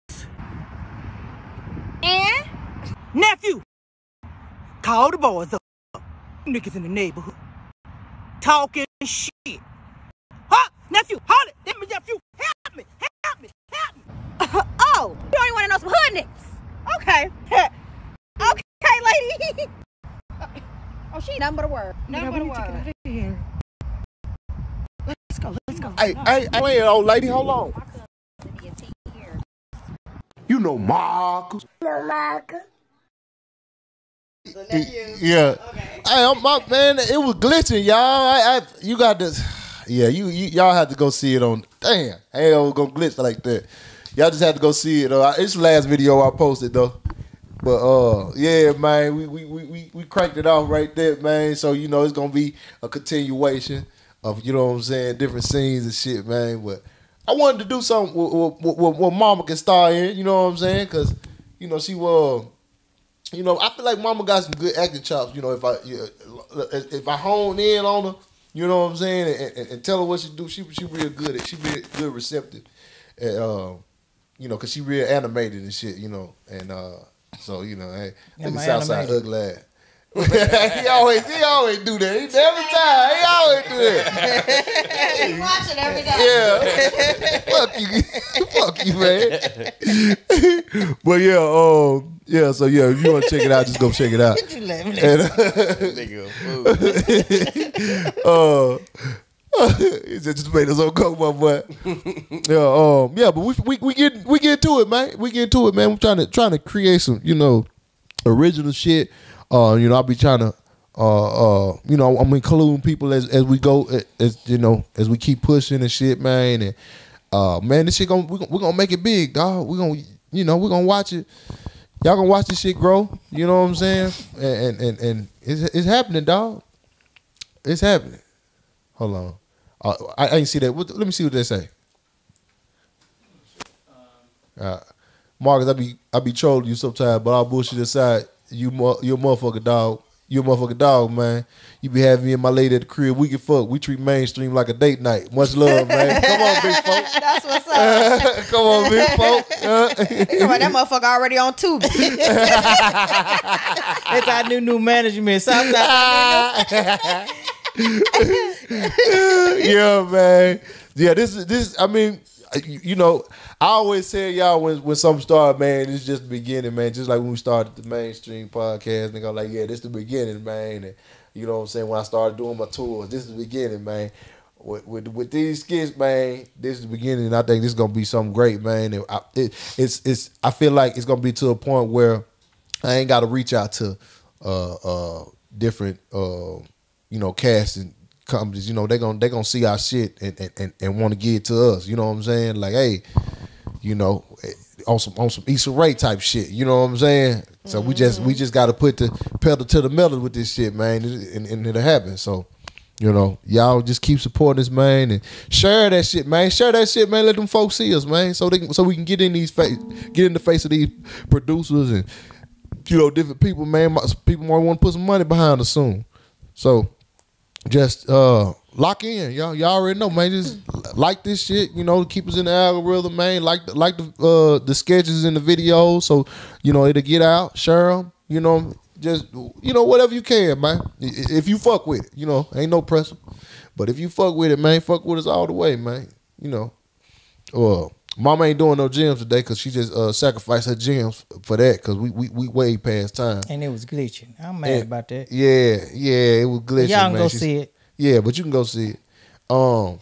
And
Nephew, call the boys up. Niggas in the neighborhood. Talking shit. Huh? Nephew, hold it. Let me, nephew. Help me. Help me. Help me.
oh, you only want to know some hood niggas. Okay. okay, lady. oh, she nothing but a word. Nothing but a word.
Let's go. Let's go.
Hey, hey, hey, wait, old lady, hold on. You know Marcus.
No, Marcus.
Yeah. Hey, I'm, my, man, it was glitching, y'all. I, I, you got this. Yeah, you, you y'all had to go see it on. Damn, hell, gonna glitch like that. Y'all just had to go see it. Though. It's the last video I posted though. But uh, yeah, man, we we, we we we cranked it off right there, man. So you know it's gonna be a continuation of you know what I'm saying, different scenes and shit, man. But I wanted to do something where, Mama can star in. You know what I'm saying? Because you know she was you know, I feel like Mama got some good acting chops. You know, if I if I hone in on her, you know what I'm saying, and, and, and tell her what she do, she she real good at. She real good receptive, and, uh, you know, cause she real animated and shit. You know, and uh, so you know, hey, look at Southside ugly ass. he always he always do that. He every time he always do that.
You watch it every day.
Yeah. fuck you. fuck you, man. but yeah, um, yeah, so yeah, if you want to check it out, just go check it out.
You let
And, uh, it just made us all go, my boy. yeah, um, yeah, but we we we get we get to it, man. We get to it, man. We're trying to trying to create some, you know, original shit. Uh, you know, I'll be trying to, uh, uh, you know, I'm including people as as we go, as- you know, as we keep pushing and shit, man. And uh, man, this shit gonna we gonna, we gonna make it big, dog. We gonna, you know, we gonna watch it. Y'all gonna watch this shit grow. You know what I'm saying? And and and, and it's it's happening, dog. It's happening. Hold on. Uh, I, I didn't see that. What, let me see what they say. Uh, Marcus, I be I be trolling you sometimes, but all bullshit aside, you mo- you a motherfucker dog. You a motherfucker dog, man. You be having me and my lady at the crib. We can fuck. We treat Manestream like a date night. Much love, man. Come on, big folk.
That's what's up.
Come on, big folk. Uh,
He's talking that motherfucker already on two.
That's our new new management. Southside.
yeah, man. Yeah, this is this. I mean, you know, I always tell y'all when when something start, man, it's just the beginning, man. Just like when we started the Manestream podcast, nigga, I'm like, yeah, this is the beginning, man. And you know what I'm saying? When I started doing my tours, this is the beginning, man. With, with, with these skits, man, this is the beginning. And I think this is gonna be something great, man. And I, it, it's it's. I feel like it's gonna be to a point where I ain't got to reach out to uh uh different uh you know casting companies. You know they gonna they gonna see our shit and and, and, and want to give it to us. You know what I'm saying? Like hey, you know eh, on some on some Issa Rae type shit. You know what I'm saying? So we just we just got to put the pedal to the metal with this shit, man, and, and it'll happen. So. You know, y'all just keep supporting us, man, and share that shit, man. Share that shit, man. Let them folks see us, man, so they so we can get in these face, get in the face of these producers and you know different people, man. People might want to put some money behind us soon. So just uh lock in, y'all. Y'all already know, man. Just like this shit, you know, keep us in the algorithm, man. Like the, like the uh the sketches in the videos, so you know it'll get out. Share them, you know. Just you know whatever you can, man. If you fuck with it, you know, ain't no pressure. But if you fuck with it, man, fuck with us all the way, man. You know. Uh, Mama ain't doing no gyms today because she just uh, sacrificed her gyms for that because we, we we way past time.
and it was glitching. I'm mad
And-
about that.
Yeah, yeah, it was glitching.
Y'all can
man.
go
She's-
see it.
Yeah, but you can go see it. Um,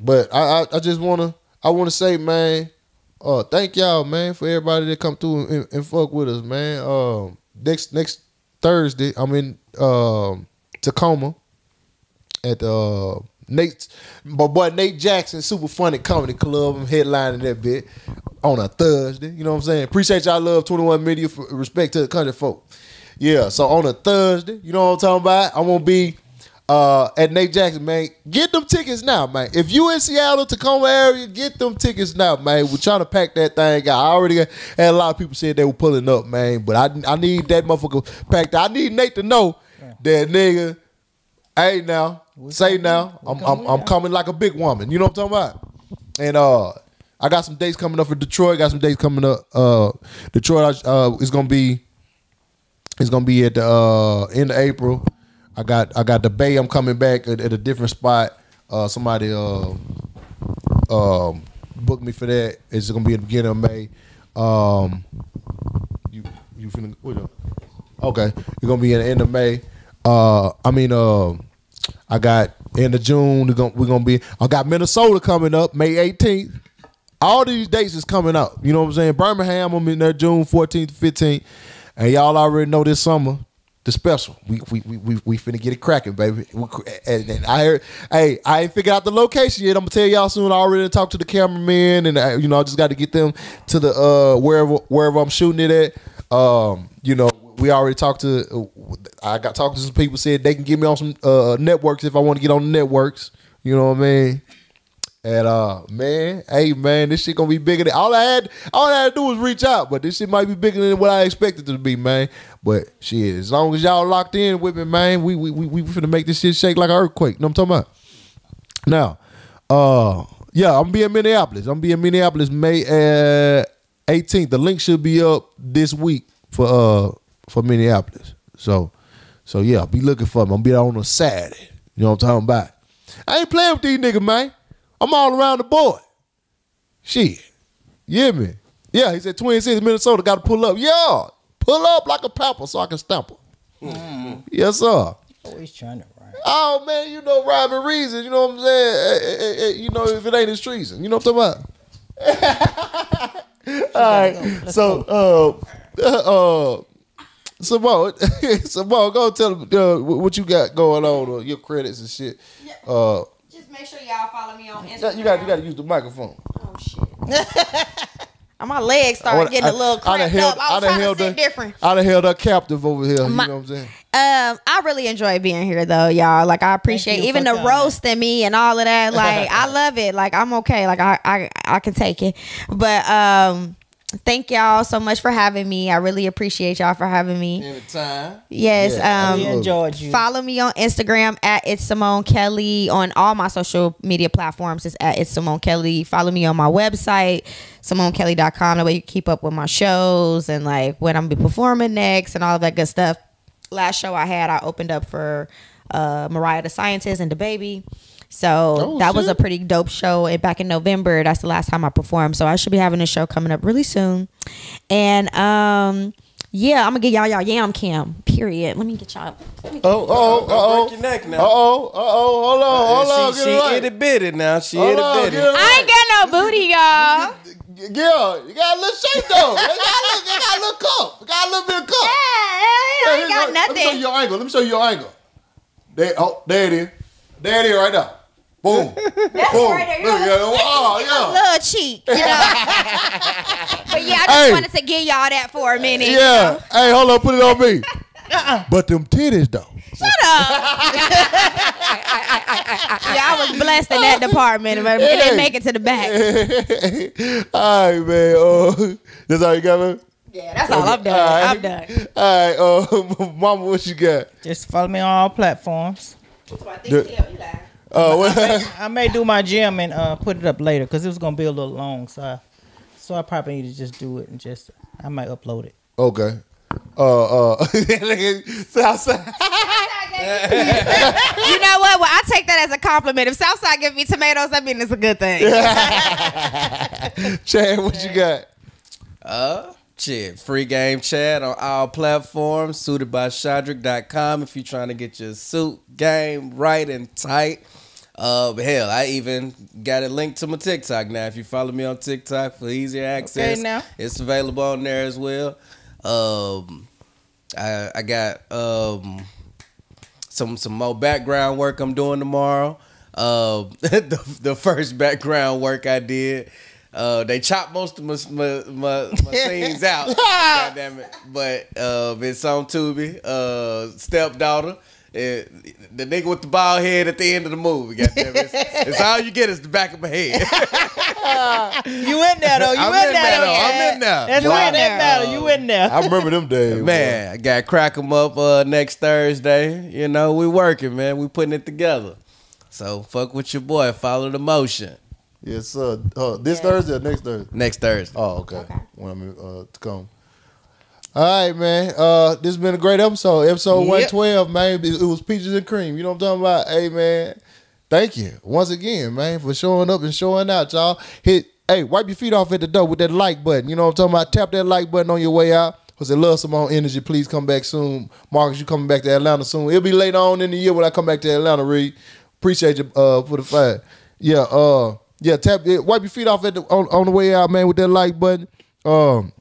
but I I, I just wanna I wanna say, man, uh, thank y'all, man, for everybody that come through and, and fuck with us, man. Um, next next Thursday, I'm in um Tacoma at uh Nate, my boy Nate Jackson, Super Funny Comedy Club. I'm headlining that bit on a Thursday. You know what I'm saying? Appreciate y'all love 21 Media for respect to the country folk. Yeah, so on a Thursday, you know what I'm talking about? I'm gonna be uh at Nate Jackson, man. Get them tickets now, man. If you in Seattle, Tacoma area, get them tickets now, man. We're trying to pack that thing out. I already got, had a lot of people said they were pulling up, man. But I I need that motherfucker packed. I need Nate to know that nigga. Hey now, say now, I'm I'm, I'm coming like a big woman. You know what I'm talking about? And uh, I got some dates coming up for Detroit. Got some dates coming up. Uh, Detroit uh is gonna be it's gonna be at the uh end of April. I got I got the Bay. I'm coming back at, at a different spot. Uh, somebody uh um booked me for that. It's gonna be at the beginning of May. Um, you you up? Okay, it's gonna be at the end of May. Uh, I mean, uh, I got end of June. We're gonna, we're gonna be. I got Minnesota coming up May 18th. All these dates is coming up. You know what I'm saying? Birmingham, I'm in there June 14th, 15th, and y'all already know this summer the special. We we we we, finna get it cracking, baby. We, and, and I heard, hey, I ain't figured out the location yet. I'm gonna tell y'all soon. I already talked to the cameraman, and I, you know I just got to get them to the uh wherever wherever I'm shooting it at. Um, you know, we already talked to. I got talked to some people said they can get me on some uh networks if I want to get on networks. You know what I mean? And uh, man, hey man, this shit gonna be bigger than all I had. All I had to do was reach out, but this shit might be bigger than what I expected to be, man. But shit, as long as y'all locked in with me, man, we we we we finna make this shit shake like an earthquake. You know what I'm talking about? Now, uh, yeah, I'm be in Minneapolis. I'm be in Minneapolis May uh, 18th. The link should be up this week for uh for Minneapolis. So, so yeah, be looking for me. I'm be there on a Saturday. You know what I'm talking about? I ain't playing with these niggas, man. I'm all around the board. Shit. You hear me? Yeah, he said Twin Cities, Minnesota, got to pull up. Yeah, pull up like a pepper so I can stamp her. Yes, sir.
Always trying to rhyme.
Oh man, you know rhyming reason. You know what I'm saying? Eh, eh, eh, eh, you know if it ain't, it's treason. You know what I'm talking about? All right. So, uh, uh, Simone, Simone, go tell them uh, what you got going on, uh, your credits and shit. Uh,
Just make sure y'all follow me on Instagram.
you got you got to use the microphone. Oh shit!
And my legs started
wanna-
getting a
I-
little
I
cramped
held-
up. I was
done
trying to
held
sit
her-
different.
I done held her captive over here.
My-
you know what I'm saying?
Um, I really enjoy being here though, y'all. Like I appreciate even the
coming.
roasting me and all of that. Like I love it. Like I'm okay. Like I I I can take it. But um thank y'all so much for having me. I really appreciate y'all for having me.
Anytime.
Yes.
Yeah,
um
We enjoyed you.
Follow me on Instagram at it's Simone Kelly. On all my social media platforms, it's at it's Simone Kelly. Follow me on my website, SimoneKelly.com. That way you keep up with my shows and like when I'm be performing next and all of that good stuff. Last show I had, I opened up for uh, Mariah the Scientist and the Baby. So
Oh,
that was a pretty dope show. And back in November, that's the last time I performed. So I should be having a show coming up really soon. And um, yeah, I'm gonna get y'all y'all yam cam. Period. Let me get y'all.
Oh, oh, oh,
Break your neck now.
Uh oh, uh oh, hold on, hold on,
she she
it right.
itty bitty now. She
Hold
itty
on,
bitty.
get
I ain't got no booty, y'all.
Yeah, you got a little shape though. You got a little, you got a little cup. You got a little bit of cup.
I ain't got
go. Let me show you your angle. Let me show you your angle. There, oh, there it is. There it is right now. Boom.
That's
Boom.
right there.
Look, yeah, oh, yeah.
Little cheek, you know. but yeah, I just
Hey.
wanted to give y'all that for a minute.
Yeah. Hey, hold on, put it on me. But them titties though.
Shut up. yeah, I was blessed in that department, but it didn't make it to the back.
all right, man. Uh, that's all you got, man.
Yeah, that's all I'm done.
All right.
I'm done.
All right, uh, Mama, what you got?
Just follow me on all platforms.
That's what I think The- Oh, what?
I may do my gym and uh, put it up later because it was gonna be a little long. So, I, so I probably need to just do it and just I might upload it.
okay. Uh, uh, Southside.
you know what? Well, I take that as a compliment. If Southside give me tomatoes, I mean it's a good thing.
Chad, what you got?
Uh, shit. Free game chat on all platforms. Suited by Shadrick.com if you're trying to get your suit game right and tight. Uh, hell, I even got it linked to my TikTok now. If you follow me on TikTok for easier access,
now.
it's available on there as well. Um, I I got um some some more background work I'm doing tomorrow. Uh, the the first background work I did, uh, they chopped most of my my, my, my scenes out. God damn it! But uh, it's on Tubi. Uh, stepdaughter. Eh, the nigga with the bald head at the end of the movie. Goddamn it. It's, it's all you get is the back of my head.
You in there though? You
I'm
in,
in
there?
there,
though.
though. I'm in there.
That's
Wow.
why that matter. You in there?
I remember them days.
Man, I got crack 'em up uh, next Thursday. You know, we working, man. We putting it together. So fuck with your boy. Follow the motion.
Yes, sir. Uh, this Thursday or next Thursday?
Next Thursday.
Oh, okay. When I'm uh, to come. All right, man. Uh, this has been a great episode. Episode
Yep.
one twelve, man. It, it was peaches and cream. You know what I'm talking about? Hey, man. Thank you once again, man, for showing up and showing out, y'all. Hit, hey, wipe your feet off at the door with that like button. You know what I'm talking about? Tap that like button on your way out. Cause they love Simone Energy. Please come back soon. Marcus, you coming back to Atlanta soon. It'll be later on in the year when I come back to Atlanta, Reed. Appreciate you uh for the fight. Yeah, uh yeah, tap it, wipe your feet off at the on, on the way out, man, with that like button. Um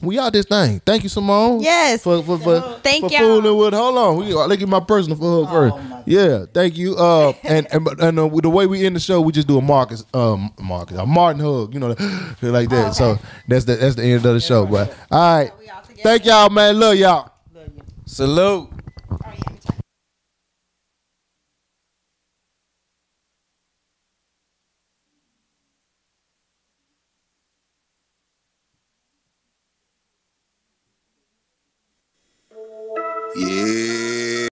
we out this thing. Thank you, Simone.
Yes.
For for for,
Thank
for
y'all.
fooling with. Hold on, we let get my personal for hug first. yeah, thank you. Uh, and and, and uh, the way we end the show, we just do a Marcus, um, Marcus, a Martin hug. You know, like that. So that's the that's the end of the show. But all right, thank y'all, man. Love y'all.
Salute.
Yeah.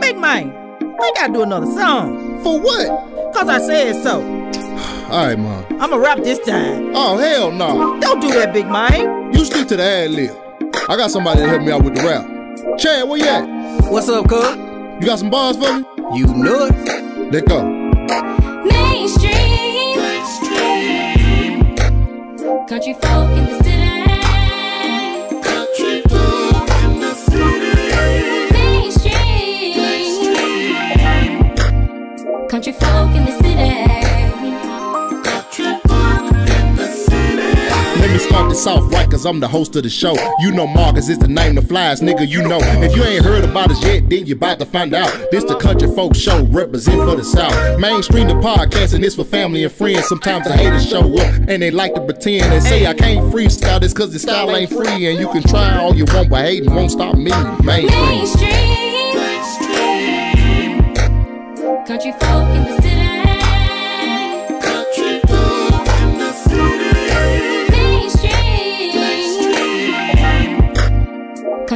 Big man, I gotta do another song.
For what?
Cause I said so.
All right, mom.
I'ma rap this time.
Oh hell no!
Don't do that, big man.
You stick to the ad lib. I got somebody to help me out with the rap. Chad, where you at?
What's up, cuz?
You got some bars for me?
You know it.
Let go.
Manestream. Country folk in the city. Country folk in the city. Manestream. Country folk in the city.
Off right, cause I'm the host of the show. You know Marcus is the name that flies, nigga, you know. If you ain't heard about us yet, then you about to find out. This the country folk show, represent for the South. Manestream the podcast, and it's for family and friends. Sometimes the haters show up, and they like to pretend and say I can't freestyle this cause the style ain't free. And you can try all you want, but hating won't stop me. Manestream.
Manestream. Country folk in the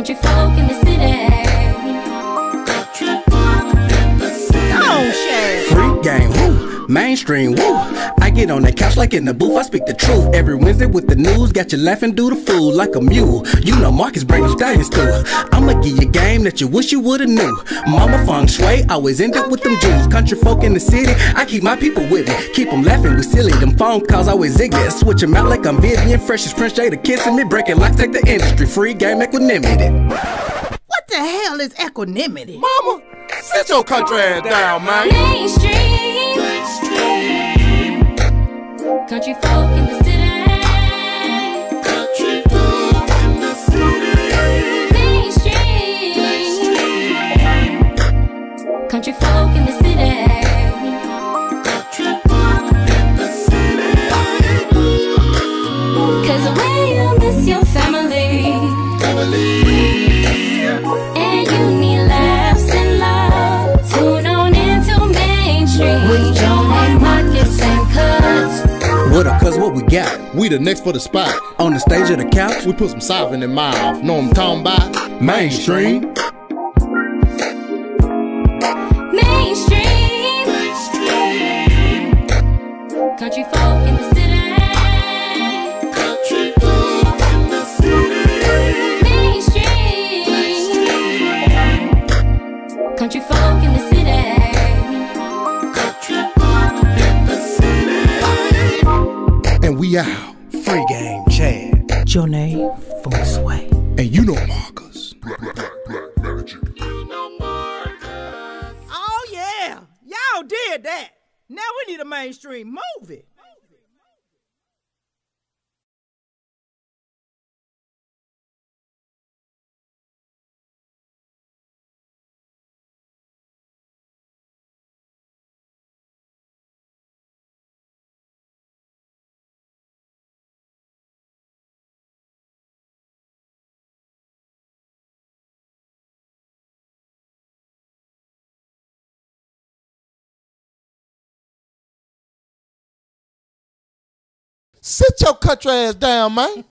Country folk in the city. Oh, Country folk in the city.
Don't.
Freak game, woo. Manestream, woo. I get on that couch like in the booth, I speak the truth. Every Wednesday with the news, got you laughing, do the fool like a mule. You know Marcus bring them stallions too. I'ma give you game that you wish you would've knew. Mama feng shui, always end up with them Jews. Country folk in the city, I keep my people with me. Keep them laughing, we silly. Them phone calls always zigzag. Switch 'em out like I'm Vivian, fresh as Prince Jada kissing me. Breaking locks, take the industry. Free game equanimity.
What the hell is equanimity?
Mama, sit your country ass down, man.
Manestream. Country folk in the
What we got?
We the next for the spot.
On the stage of the couch,
We put some soft in my mouth. Know I'm talking about?
Manestream.
Manestream. Country
we out.
Free game, Chad.
Your name, Feng Shui.
And you know Marcus.
Oh yeah, y'all did that. Now we need a Manestream movie.
Sit your country ass down, man.